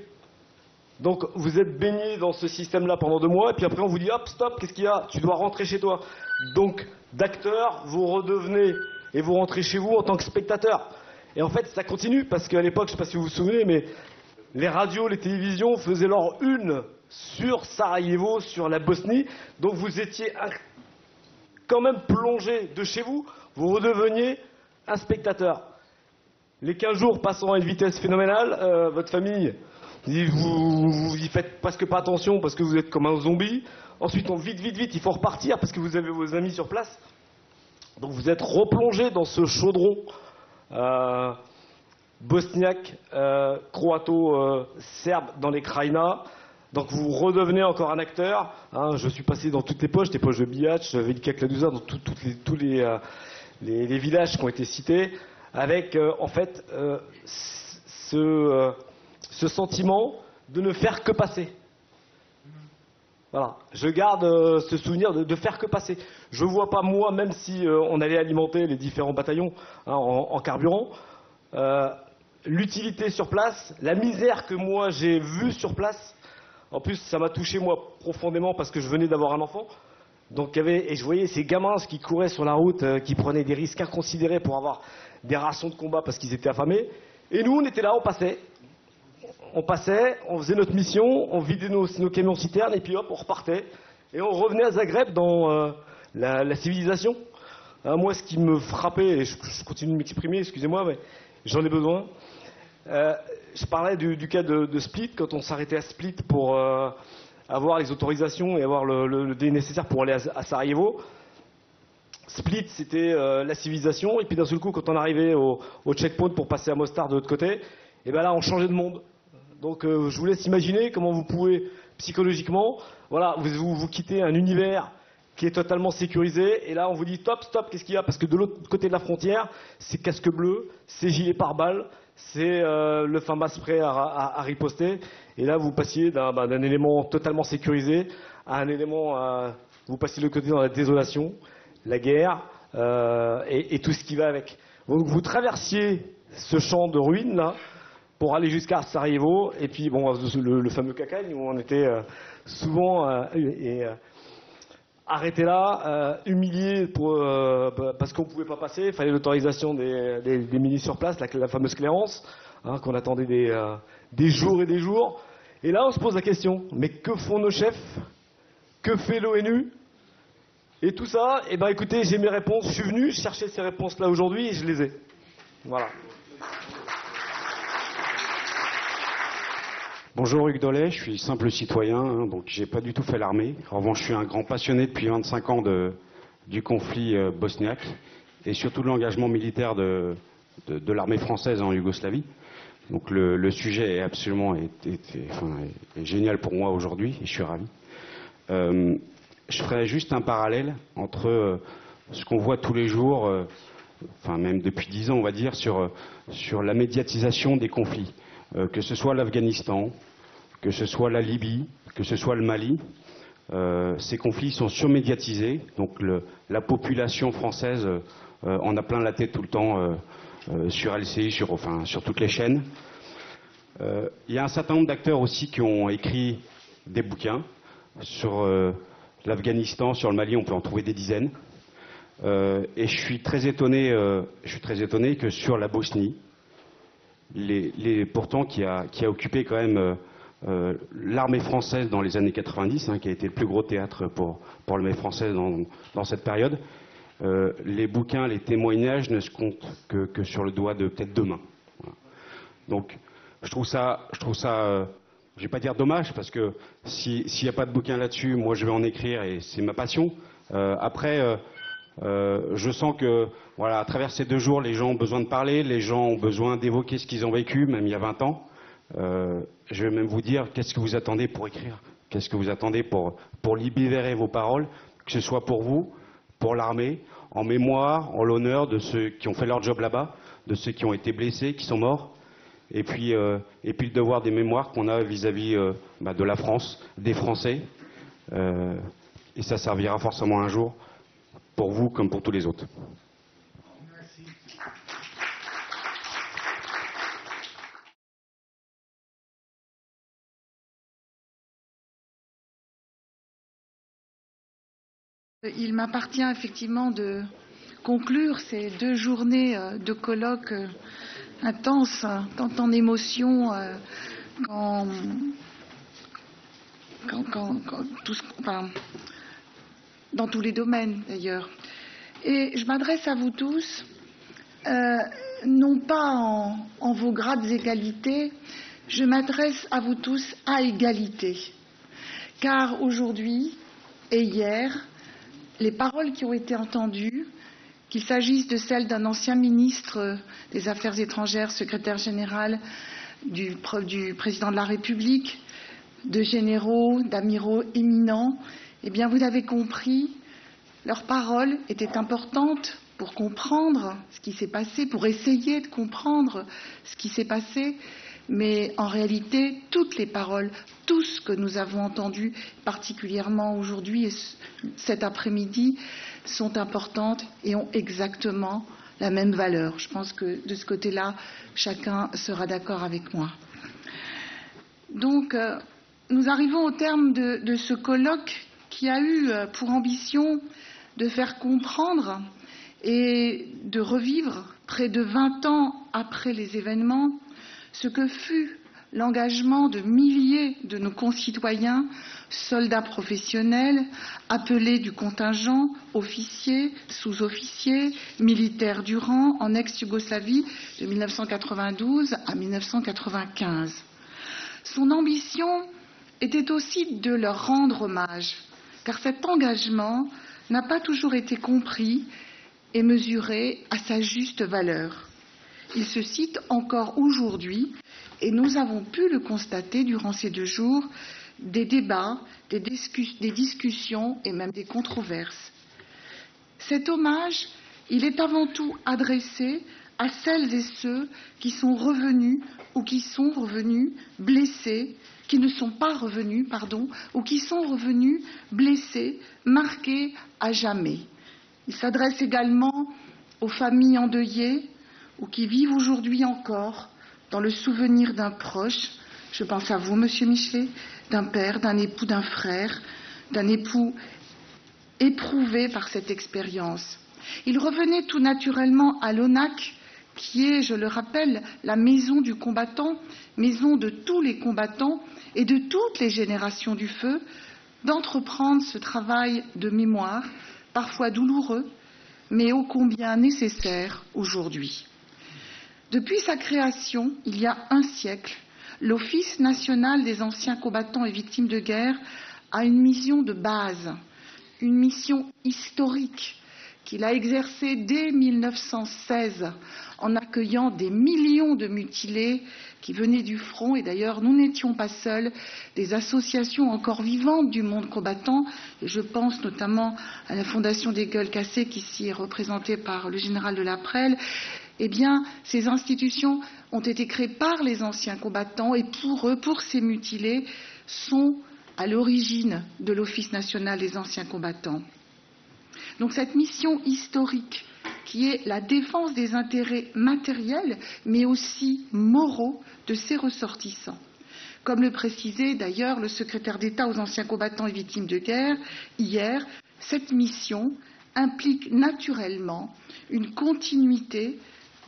H: Donc vous êtes baigné dans ce système-là pendant deux mois, et puis après on vous dit hop, stop, qu'est-ce qu'il y a? Tu dois rentrer chez toi. Donc d'acteur, vous redevenez et vous rentrez chez vous en tant que spectateur. Et en fait, ça continue, parce qu'à l'époque, je ne sais pas si vous vous souvenez, mais les radios, les télévisions faisaient leur une sur Sarajevo, sur la Bosnie. Donc vous étiez quand même plongé de chez vous, vous redeveniez un spectateur. Les 15 jours passant à une vitesse phénoménale, euh, votre famille, vous, y faites presque pas attention parce que vous êtes comme un zombie. Ensuite, vite, vite, vite, il faut repartir parce que vous avez vos amis sur place. Donc vous êtes replongé dans ce chaudron euh, bosniaque, euh, croato-serbe dans les Krajina. Donc vous redevenez encore un acteur. Hein. je suis passé dans toutes les poches, les poches de Biac, Velika Kladusa, dans tous les, les, villages qui ont été cités avec euh, en fait euh, euh, ce, sentiment de ne faire que passer. Voilà, je garde ce souvenir de, faire que passer. Je ne vois pas moi, même si on allait alimenter les différents bataillons hein, en, carburant, l'utilité sur place, la misère que moi j'ai vue sur place. En plus, ça m'a touché moi profondément parce que je venais d'avoir un enfant. Donc, y avait, et je voyais ces gamins qui couraient sur la route, euh, qui prenaient des risques inconsidérés pour avoir des rations de combat parce qu'ils étaient affamés. Et nous, on était là, on passait. On passait, on faisait notre mission, on vidait nos, camions citernes et puis hop, on repartait. Et on revenait à Zagreb dans euh, la, civilisation. Hein, moi, ce qui me frappait, et je, continue de m'exprimer, excusez-moi, mais j'en ai besoin. Euh, je parlais du, cas de, Split, quand on s'arrêtait à Split pour avoir les autorisations et avoir le, le, le délai nécessaire pour aller à, Sarajevo. Split, c'était euh, la civilisation, et puis d'un seul coup, quand on arrivait au, checkpoint pour passer à Mostar de l'autre côté, et ben là, on changeait de monde. Donc, euh, je vous laisse imaginer comment vous pouvez psychologiquement, voilà, vous, vous, quittez un univers qui est totalement sécurisé, et là, on vous dit stop, stop, qu'est-ce qu'il y a? Parce que de l'autre côté de la frontière, c'est casque bleu, c'est gilet pare-balles, c'est euh, le prêt à, à, à, riposter, et là, vous passiez d'un ben, élément totalement sécurisé à un élément, euh, vous passiez de côté dans la désolation, la guerre euh, et, tout ce qui va avec. Vous traversiez ce champ de ruines là pour aller jusqu'à Sarajevo et puis bon le, fameux cacagne où on était euh, souvent et, arrêté là, humilié pour, parce qu'on pouvait pas passer, il fallait l'autorisation des, des, ministres sur place, la, la fameuse cléance hein, qu'on attendait des, des jours et des jours. Et là on se pose la question, mais que font nos chefs? Que fait l'ONU? Et tout ça, eh ben écoutez, j'ai mes réponses. Je suis venu chercher ces réponses-là aujourd'hui et je les ai. Voilà.
I: Bonjour Hugues Dollet, je suis simple citoyen, hein, donc j'ai pas du tout fait l'armée. En revanche, je suis un grand passionné depuis 25 ans du conflit euh, bosniaque et surtout de l'engagement militaire de l'armée française en Yougoslavie. Donc le, sujet est absolument est, génial pour moi aujourd'hui et je suis ravi. Euh, je ferai juste un parallèle entre euh, ce qu'on voit tous les jours, euh, enfin même depuis dix ans on va dire, sur, sur la médiatisation des conflits, que ce soit l'Afghanistan, que ce soit la Libye, que ce soit le Mali. Ces conflits sont surmédiatisés, donc la population française en a plein la tête tout le temps sur LCI, sur, toutes les chaînes. Il y a un certain nombre d'acteurs aussi qui ont écrit des bouquins sur L'Afghanistan, sur le Mali, on peut en trouver des dizaines. Euh, et je suis très étonné, euh, je suis très étonné que sur la Bosnie, pourtant qui a, occupé quand même euh, l'armée française dans les années 90, hein, qui a été le plus gros théâtre pour, l'armée française dans, cette période, euh, les bouquins, les témoignages ne se comptent que, sur le doigt de peut-être deux mains. Donc, je trouve ça, je trouve ça je vais pas dire dommage parce que s'il n'y a pas de bouquin là-dessus, moi je vais en écrire et c'est ma passion. Euh, après, euh, euh, je sens que voilà, à travers ces deux jours, les gens ont besoin de parler, les gens ont besoin d'évoquer ce qu'ils ont vécu, même il y a 20 ans. Euh, je vais même vous dire qu'est-ce que vous attendez pour écrire, qu'est-ce que vous attendez pour libérer vos paroles, que ce soit pour vous, pour l'armée, en mémoire, en l'honneur de ceux qui ont fait leur job là-bas, de ceux qui ont été blessés, qui sont morts et puis, euh, le devoir des mémoires qu'on a vis-à-vis euh, bah, de la France, des Français. Euh, et ça servira forcément un jour pour vous comme pour tous les autres.
J: Il m'appartient effectivement de conclure ces deux journées de colloques intense, tant en émotion euh, qu'en dans tous les domaines d'ailleurs. Et je m'adresse à vous tous, euh, non pas en, en, vos grades égalités, je m'adresse à vous tous à égalité. Car aujourd'hui et hier, les paroles qui ont été entendues qu'il s'agisse de celle d'un ancien ministre des Affaires étrangères, secrétaire général du, président de la République, de généraux, d'amiraux éminents, eh bien, vous avez compris, leurs paroles étaient importantes pour comprendre ce qui s'est passé, pour essayer de comprendre ce qui s'est passé, mais en réalité, toutes les paroles, tout ce que nous avons entendu, particulièrement aujourd'hui et cet après-midi, sont importantes et ont exactement la même valeur. Je pense que de ce côté-là, chacun sera d'accord avec moi. Donc, euh, nous arrivons au terme de, ce colloque qui a eu euh, pour ambition de faire comprendre et de revivre, près de 20 ans après les événements, ce que fut l'engagement de milliers de nos concitoyens, soldats professionnels, appelés du contingent, officiers, sous-officiers, militaires du rang en ex-Yougoslavie de 1992 à 1995. Son ambition était aussi de leur rendre hommage, car cet engagement n'a pas toujours été compris et mesuré à sa juste valeur. Il se cite encore aujourd'hui et nous avons pu le constater durant ces deux jours, des débats, des, discussions et même des controverses. Cet hommage, il est avant tout adressé à celles et ceux qui sont revenus ou qui sont revenus blessés, qui ne sont pas revenus, pardon, ou qui sont revenus blessés, marqués à jamais. Il s'adresse également aux familles endeuillées ou qui vivent aujourd'hui encore dans le souvenir d'un proche, je pense à vous, monsieur Michelet, d'un père, d'un époux, d'un frère, d'un époux éprouvé par cette expérience. Il revenait tout naturellement à l'ONAC, qui est, je le rappelle, la maison du combattant, maison de tous les combattants et de toutes les générations du feu, d'entreprendre ce travail de mémoire, parfois douloureux, mais ô combien nécessaire aujourd'hui. Depuis sa création, il y a un siècle, l'Office national des anciens combattants et victimes de guerre a une mission de base, une mission historique qu'il a exercée dès 1916 en accueillant des millions de mutilés qui venaient du front. Et d'ailleurs, nous n'étions pas seuls. Des associations encore vivantes du monde combattant, et je pense notamment à la Fondation des Gueules Cassées, qui ici est représentée par le général de la Prelle, eh bien, ces institutions ont été créées par les anciens combattants et pour eux, pour ces mutilés, sont à l'origine de l'Office national des anciens combattants. Donc cette mission historique qui est la défense des intérêts matériels mais aussi moraux de ces ressortissants. Comme le précisait d'ailleurs le secrétaire d'État aux anciens combattants et victimes de guerre hier, cette mission implique naturellement une continuité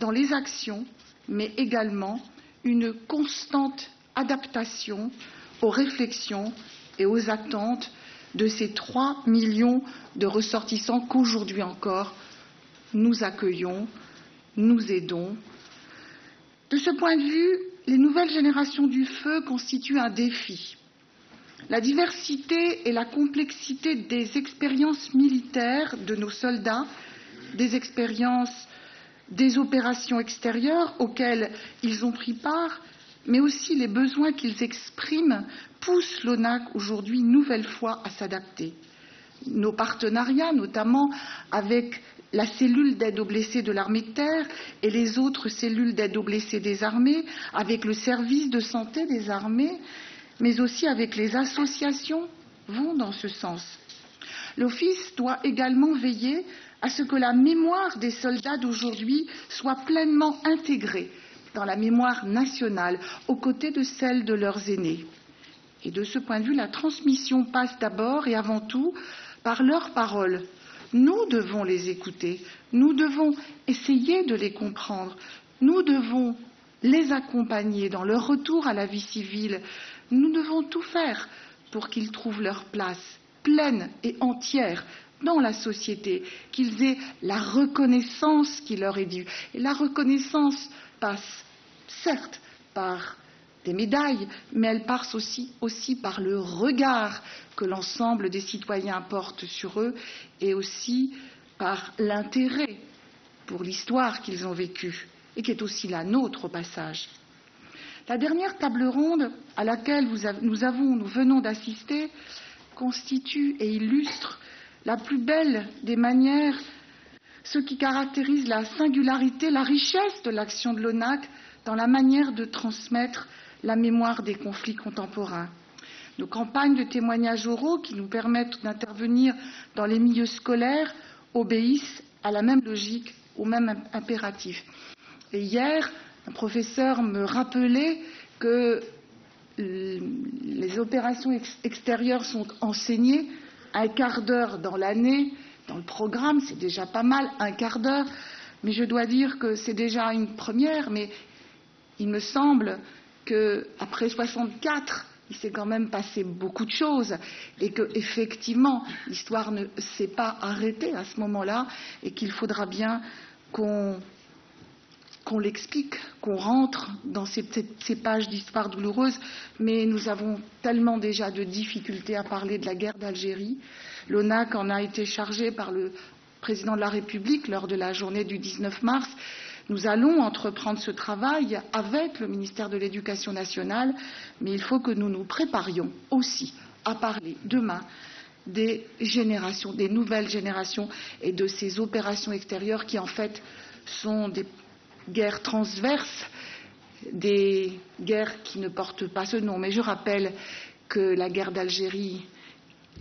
J: dans les actions, mais également une constante adaptation aux réflexions et aux attentes de ces trois millions de ressortissants qu'aujourd'hui encore nous accueillons, nous aidons. De ce point de vue, les nouvelles générations du feu constituent un défi. La diversité et la complexité des expériences militaires de nos soldats, des expériences des opérations extérieures auxquelles ils ont pris part, mais aussi les besoins qu'ils expriment poussent l'ONAC aujourd'hui une nouvelle fois à s'adapter. Nos partenariats, notamment avec la cellule d'aide aux blessés de l'armée de terre et les autres cellules d'aide aux blessés des armées, avec le service de santé des armées, mais aussi avec les associations, vont dans ce sens. L'Office doit également veiller à ce que la mémoire des soldats d'aujourd'hui soit pleinement intégrée dans la mémoire nationale aux côtés de celle de leurs aînés. Et de ce point de vue, la transmission passe d'abord et avant tout par leurs paroles. Nous devons les écouter, nous devons essayer de les comprendre, nous devons les accompagner dans leur retour à la vie civile, nous devons tout faire pour qu'ils trouvent leur place pleine et entière dans la société, qu'ils aient la reconnaissance qui leur est due. Et la reconnaissance passe, certes, par des médailles, mais elle passe aussi, aussi par le regard que l'ensemble des citoyens portent sur eux et aussi par l'intérêt pour l'histoire qu'ils ont vécue et qui est aussi la nôtre au passage. La dernière table ronde à laquelle nous, avons, nous venons d'assister constitue et illustre la plus belle des manières, ce qui caractérise la singularité, la richesse de l'action de l'ONAC dans la manière de transmettre la mémoire des conflits contemporains. Nos campagnes de témoignages oraux qui nous permettent d'intervenir dans les milieux scolaires obéissent à la même logique, au même impératif. Et hier, un professeur me rappelait que les opérations extérieures sont enseignées un quart d'heure dans l'année, dans le programme, c'est déjà pas mal, un quart d'heure, mais je dois dire que c'est déjà une première, mais il me semble qu'après 64, il s'est quand même passé beaucoup de choses et que effectivement l'histoire ne s'est pas arrêtée à ce moment-là et qu'il faudra bien qu'on qu'on l'explique, qu'on rentre dans ces, pages d'histoire douloureuse, mais nous avons tellement déjà de difficultés à parler de la guerre d'Algérie. L'ONAC en a été chargé par le président de la République lors de la journée du 19 mars. Nous allons entreprendre ce travail avec le ministère de l'Éducation nationale, mais il faut que nous nous préparions aussi à parler demain des générations, des nouvelles générations et de ces opérations extérieures qui en fait sont des guerres transverses, des guerres qui ne portent pas ce nom. Mais je rappelle que la guerre d'Algérie,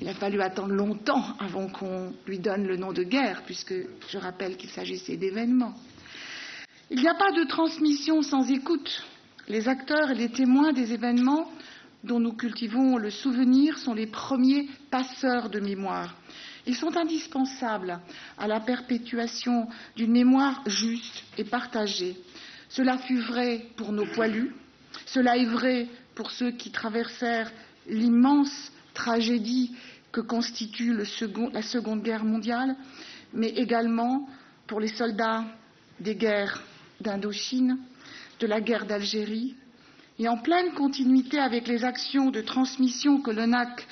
J: il a fallu attendre longtemps avant qu'on lui donne le nom de guerre, puisque je rappelle qu'il s'agissait d'événements. Il n'y a pas de transmission sans écoute. Les acteurs et les témoins des événements dont nous cultivons le souvenir sont les premiers passeurs de mémoire. Ils sont indispensables à la perpétuation d'une mémoire juste et partagée. Cela fut vrai pour nos poilus, cela est vrai pour ceux qui traversèrent l'immense tragédie que constitue la Seconde Guerre mondiale, mais également pour les soldats des guerres d'Indochine, de la guerre d'Algérie, et en pleine continuité avec les actions de transmission que l'ONAC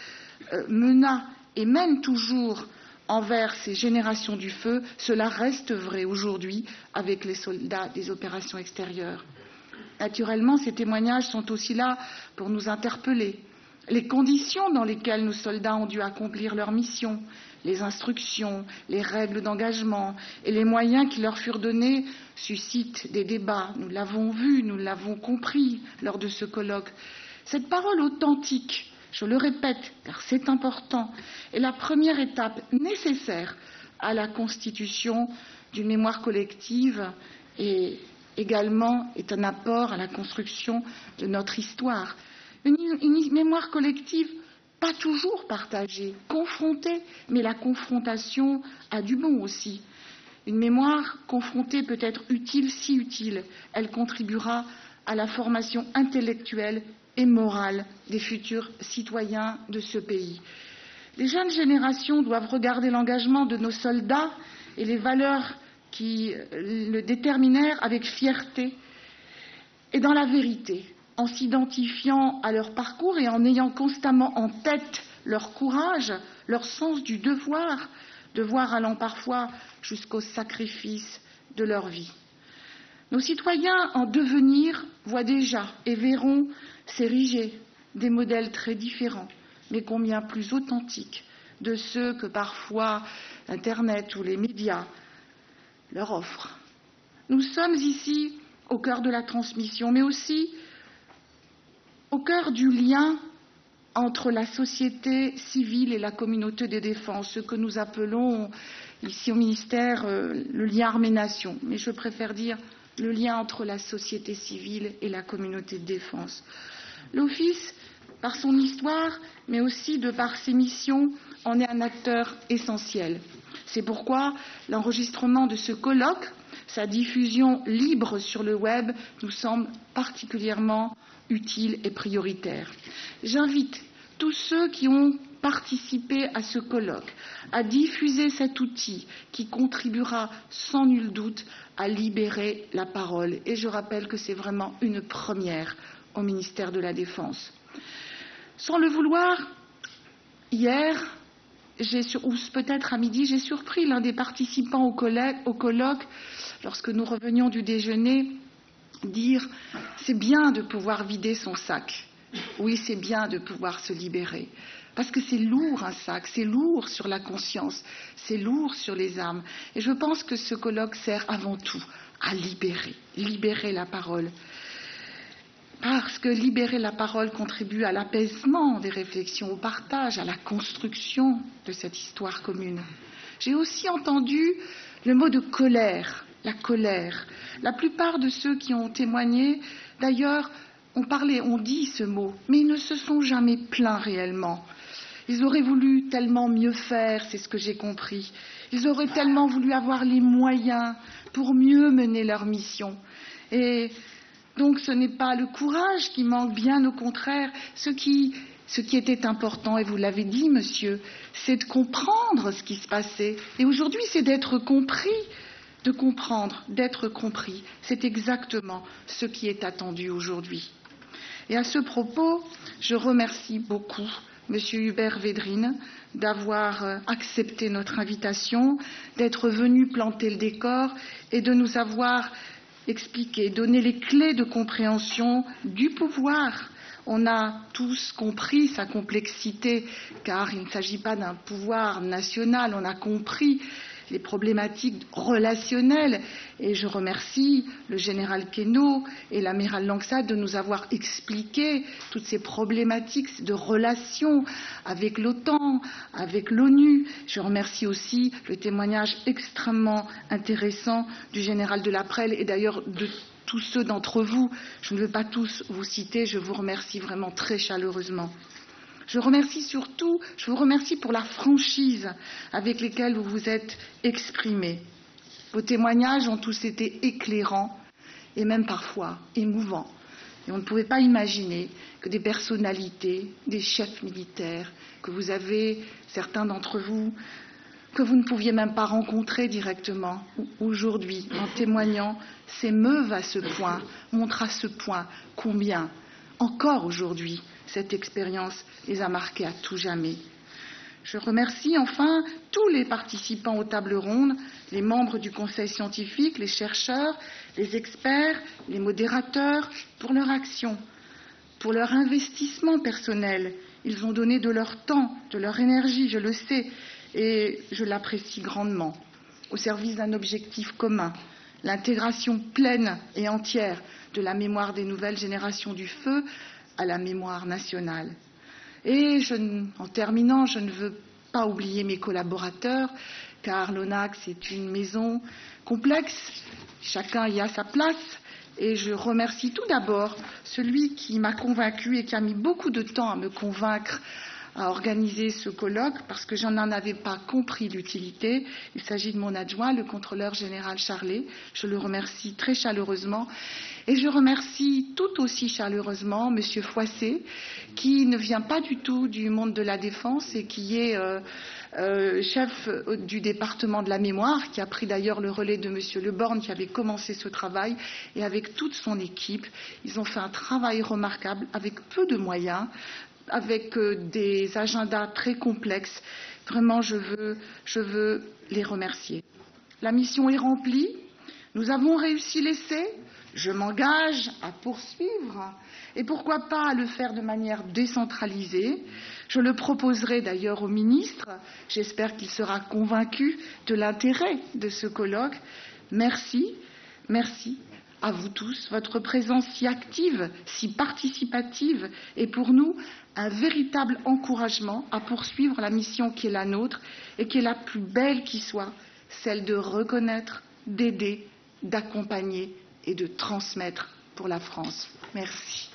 J: euh, mena et mène toujours envers ces générations du feu, cela reste vrai aujourd'hui avec les soldats des opérations extérieures. Naturellement, ces témoignages sont aussi là pour nous interpeller. Les conditions dans lesquelles nos soldats ont dû accomplir leur mission, les instructions, les règles d'engagement et les moyens qui leur furent donnés suscitent des débats. Nous l'avons vu, nous l'avons compris lors de ce colloque. Cette parole authentique je le répète, car c'est important, est la première étape nécessaire à la constitution d'une mémoire collective et également est un apport à la construction de notre histoire. Une, mémoire collective pas toujours partagée, confrontée, mais la confrontation a du bon aussi. Une mémoire confrontée peut être utile, si utile, elle contribuera à la formation intellectuelle et morale des futurs citoyens de ce pays. Les jeunes générations doivent regarder l'engagement de nos soldats et les valeurs qui le déterminèrent avec fierté et dans la vérité, en s'identifiant à leur parcours et en ayant constamment en tête leur courage, leur sens du devoir, devoir allant parfois jusqu'au sacrifice de leur vie. Nos citoyens en devenir voient déjà et verront s'ériger des modèles très différents, mais combien plus authentiques de ceux que parfois Internet ou les médias leur offrent. Nous sommes ici au cœur de la transmission, mais aussi au cœur du lien entre la société civile et la communauté des défenses, ce que nous appelons ici au ministère euh, le lien armée-nation. Mais je préfère dire le lien entre la société civile et la communauté de défense. L'Office, par son histoire, mais aussi de par ses missions, en est un acteur essentiel. C'est pourquoi l'enregistrement de ce colloque, sa diffusion libre sur le web, nous semble particulièrement utile et prioritaire. J'invite tous ceux qui ont participé à ce colloque à diffuser cet outil qui contribuera sans nul doute à libérer la parole. Et je rappelle que c'est vraiment une première au ministère de la Défense. Sans le vouloir, hier, ou peut-être à midi, j'ai surpris l'un des participants au, colloque, lorsque nous revenions du déjeuner, dire c'est bien de pouvoir vider son sac. Oui, c'est bien de pouvoir se libérer. Parce que c'est lourd un sac, c'est lourd sur la conscience, c'est lourd sur les âmes. Et je pense que ce colloque sert avant tout à libérer, libérer la parole parce que libérer la parole contribue à l'apaisement des réflexions, au partage, à la construction de cette histoire commune. J'ai aussi entendu le mot de colère, la colère. La plupart de ceux qui ont témoigné, d'ailleurs, ont parlé, ont dit ce mot, mais ils ne se sont jamais plaints réellement. Ils auraient voulu tellement mieux faire, c'est ce que j'ai compris. Ils auraient tellement voulu avoir les moyens pour mieux mener leur mission. Et donc ce n'est pas le courage qui manque, bien au contraire. Ce qui, était important, et vous l'avez dit, monsieur, c'est de comprendre ce qui se passait. Et aujourd'hui, c'est d'être compris de comprendre, d'être compris. C'est exactement ce qui est attendu aujourd'hui. Et à ce propos, je remercie beaucoup M. Hubert Védrine d'avoir euh, accepté notre invitation, d'être venu planter le décor et de nous avoir expliqué, donné les clés de compréhension du pouvoir. On a tous compris sa complexité, car il ne s'agit pas d'un pouvoir national, on a compris les problématiques relationnelles. Et je remercie le général Queneau et l'amiral Langsat de nous avoir expliqué toutes ces problématiques de relations avec l'OTAN, avec l'ONU. Je remercie aussi le témoignage extrêmement intéressant du général de Laprelle et d'ailleurs de tous ceux d'entre vous. Je ne veux pas tous vous citer, je vous remercie vraiment très chaleureusement. Je remercie surtout, je vous remercie pour la franchise avec laquelle vous vous êtes exprimés. Vos témoignages ont tous été éclairants et même parfois émouvants. Et on ne pouvait pas imaginer que des personnalités, des chefs militaires, que vous avez, certains d'entre vous, que vous ne pouviez même pas rencontrer directement, aujourd'hui, en témoignant, s'émeuvent à ce point, montrent à ce point combien, encore aujourd'hui, cette expérience les a marqués à tout jamais. Je remercie enfin tous les participants aux tables rondes, les membres du conseil scientifique, les chercheurs, les experts, les modérateurs, pour leur action, pour leur investissement personnel. Ils ont donné de leur temps, de leur énergie, je le sais, et je l'apprécie grandement, au service d'un objectif commun, l'intégration pleine et entière de la mémoire des nouvelles générations du feu à la mémoire nationale. Et en terminant, je ne veux pas oublier mes collaborateurs, car l'ONAX est une maison complexe, chacun y a sa place, et je remercie tout d'abord celui qui m'a convaincu et qui a mis beaucoup de temps à me convaincre à organiser ce colloque parce que je n'en avais pas compris l'utilité. Il s'agit de mon adjoint, le contrôleur général Charlet. Je le remercie très chaleureusement. Et je remercie tout aussi chaleureusement M. Foissé, qui ne vient pas du tout du monde de la défense et qui est euh, euh, chef du département de la mémoire, qui a pris d'ailleurs le relais de M. Leborne, qui avait commencé ce travail, et avec toute son équipe. Ils ont fait un travail remarquable avec peu de moyens, avec euh, des agendas très complexes. Vraiment, je veux, je veux les remercier. La mission est remplie. Nous avons réussi l'essai. Je m'engage à poursuivre et pourquoi pas à le faire de manière décentralisée. Je le proposerai d'ailleurs au ministre. J'espère qu'il sera convaincu de l'intérêt de ce colloque. Merci, merci à vous tous. Votre présence si active, si participative est pour nous un véritable encouragement à poursuivre la mission qui est la nôtre et qui est la plus belle qui soit, celle de reconnaître, d'aider, d'accompagner et de transmettre pour la France. Merci.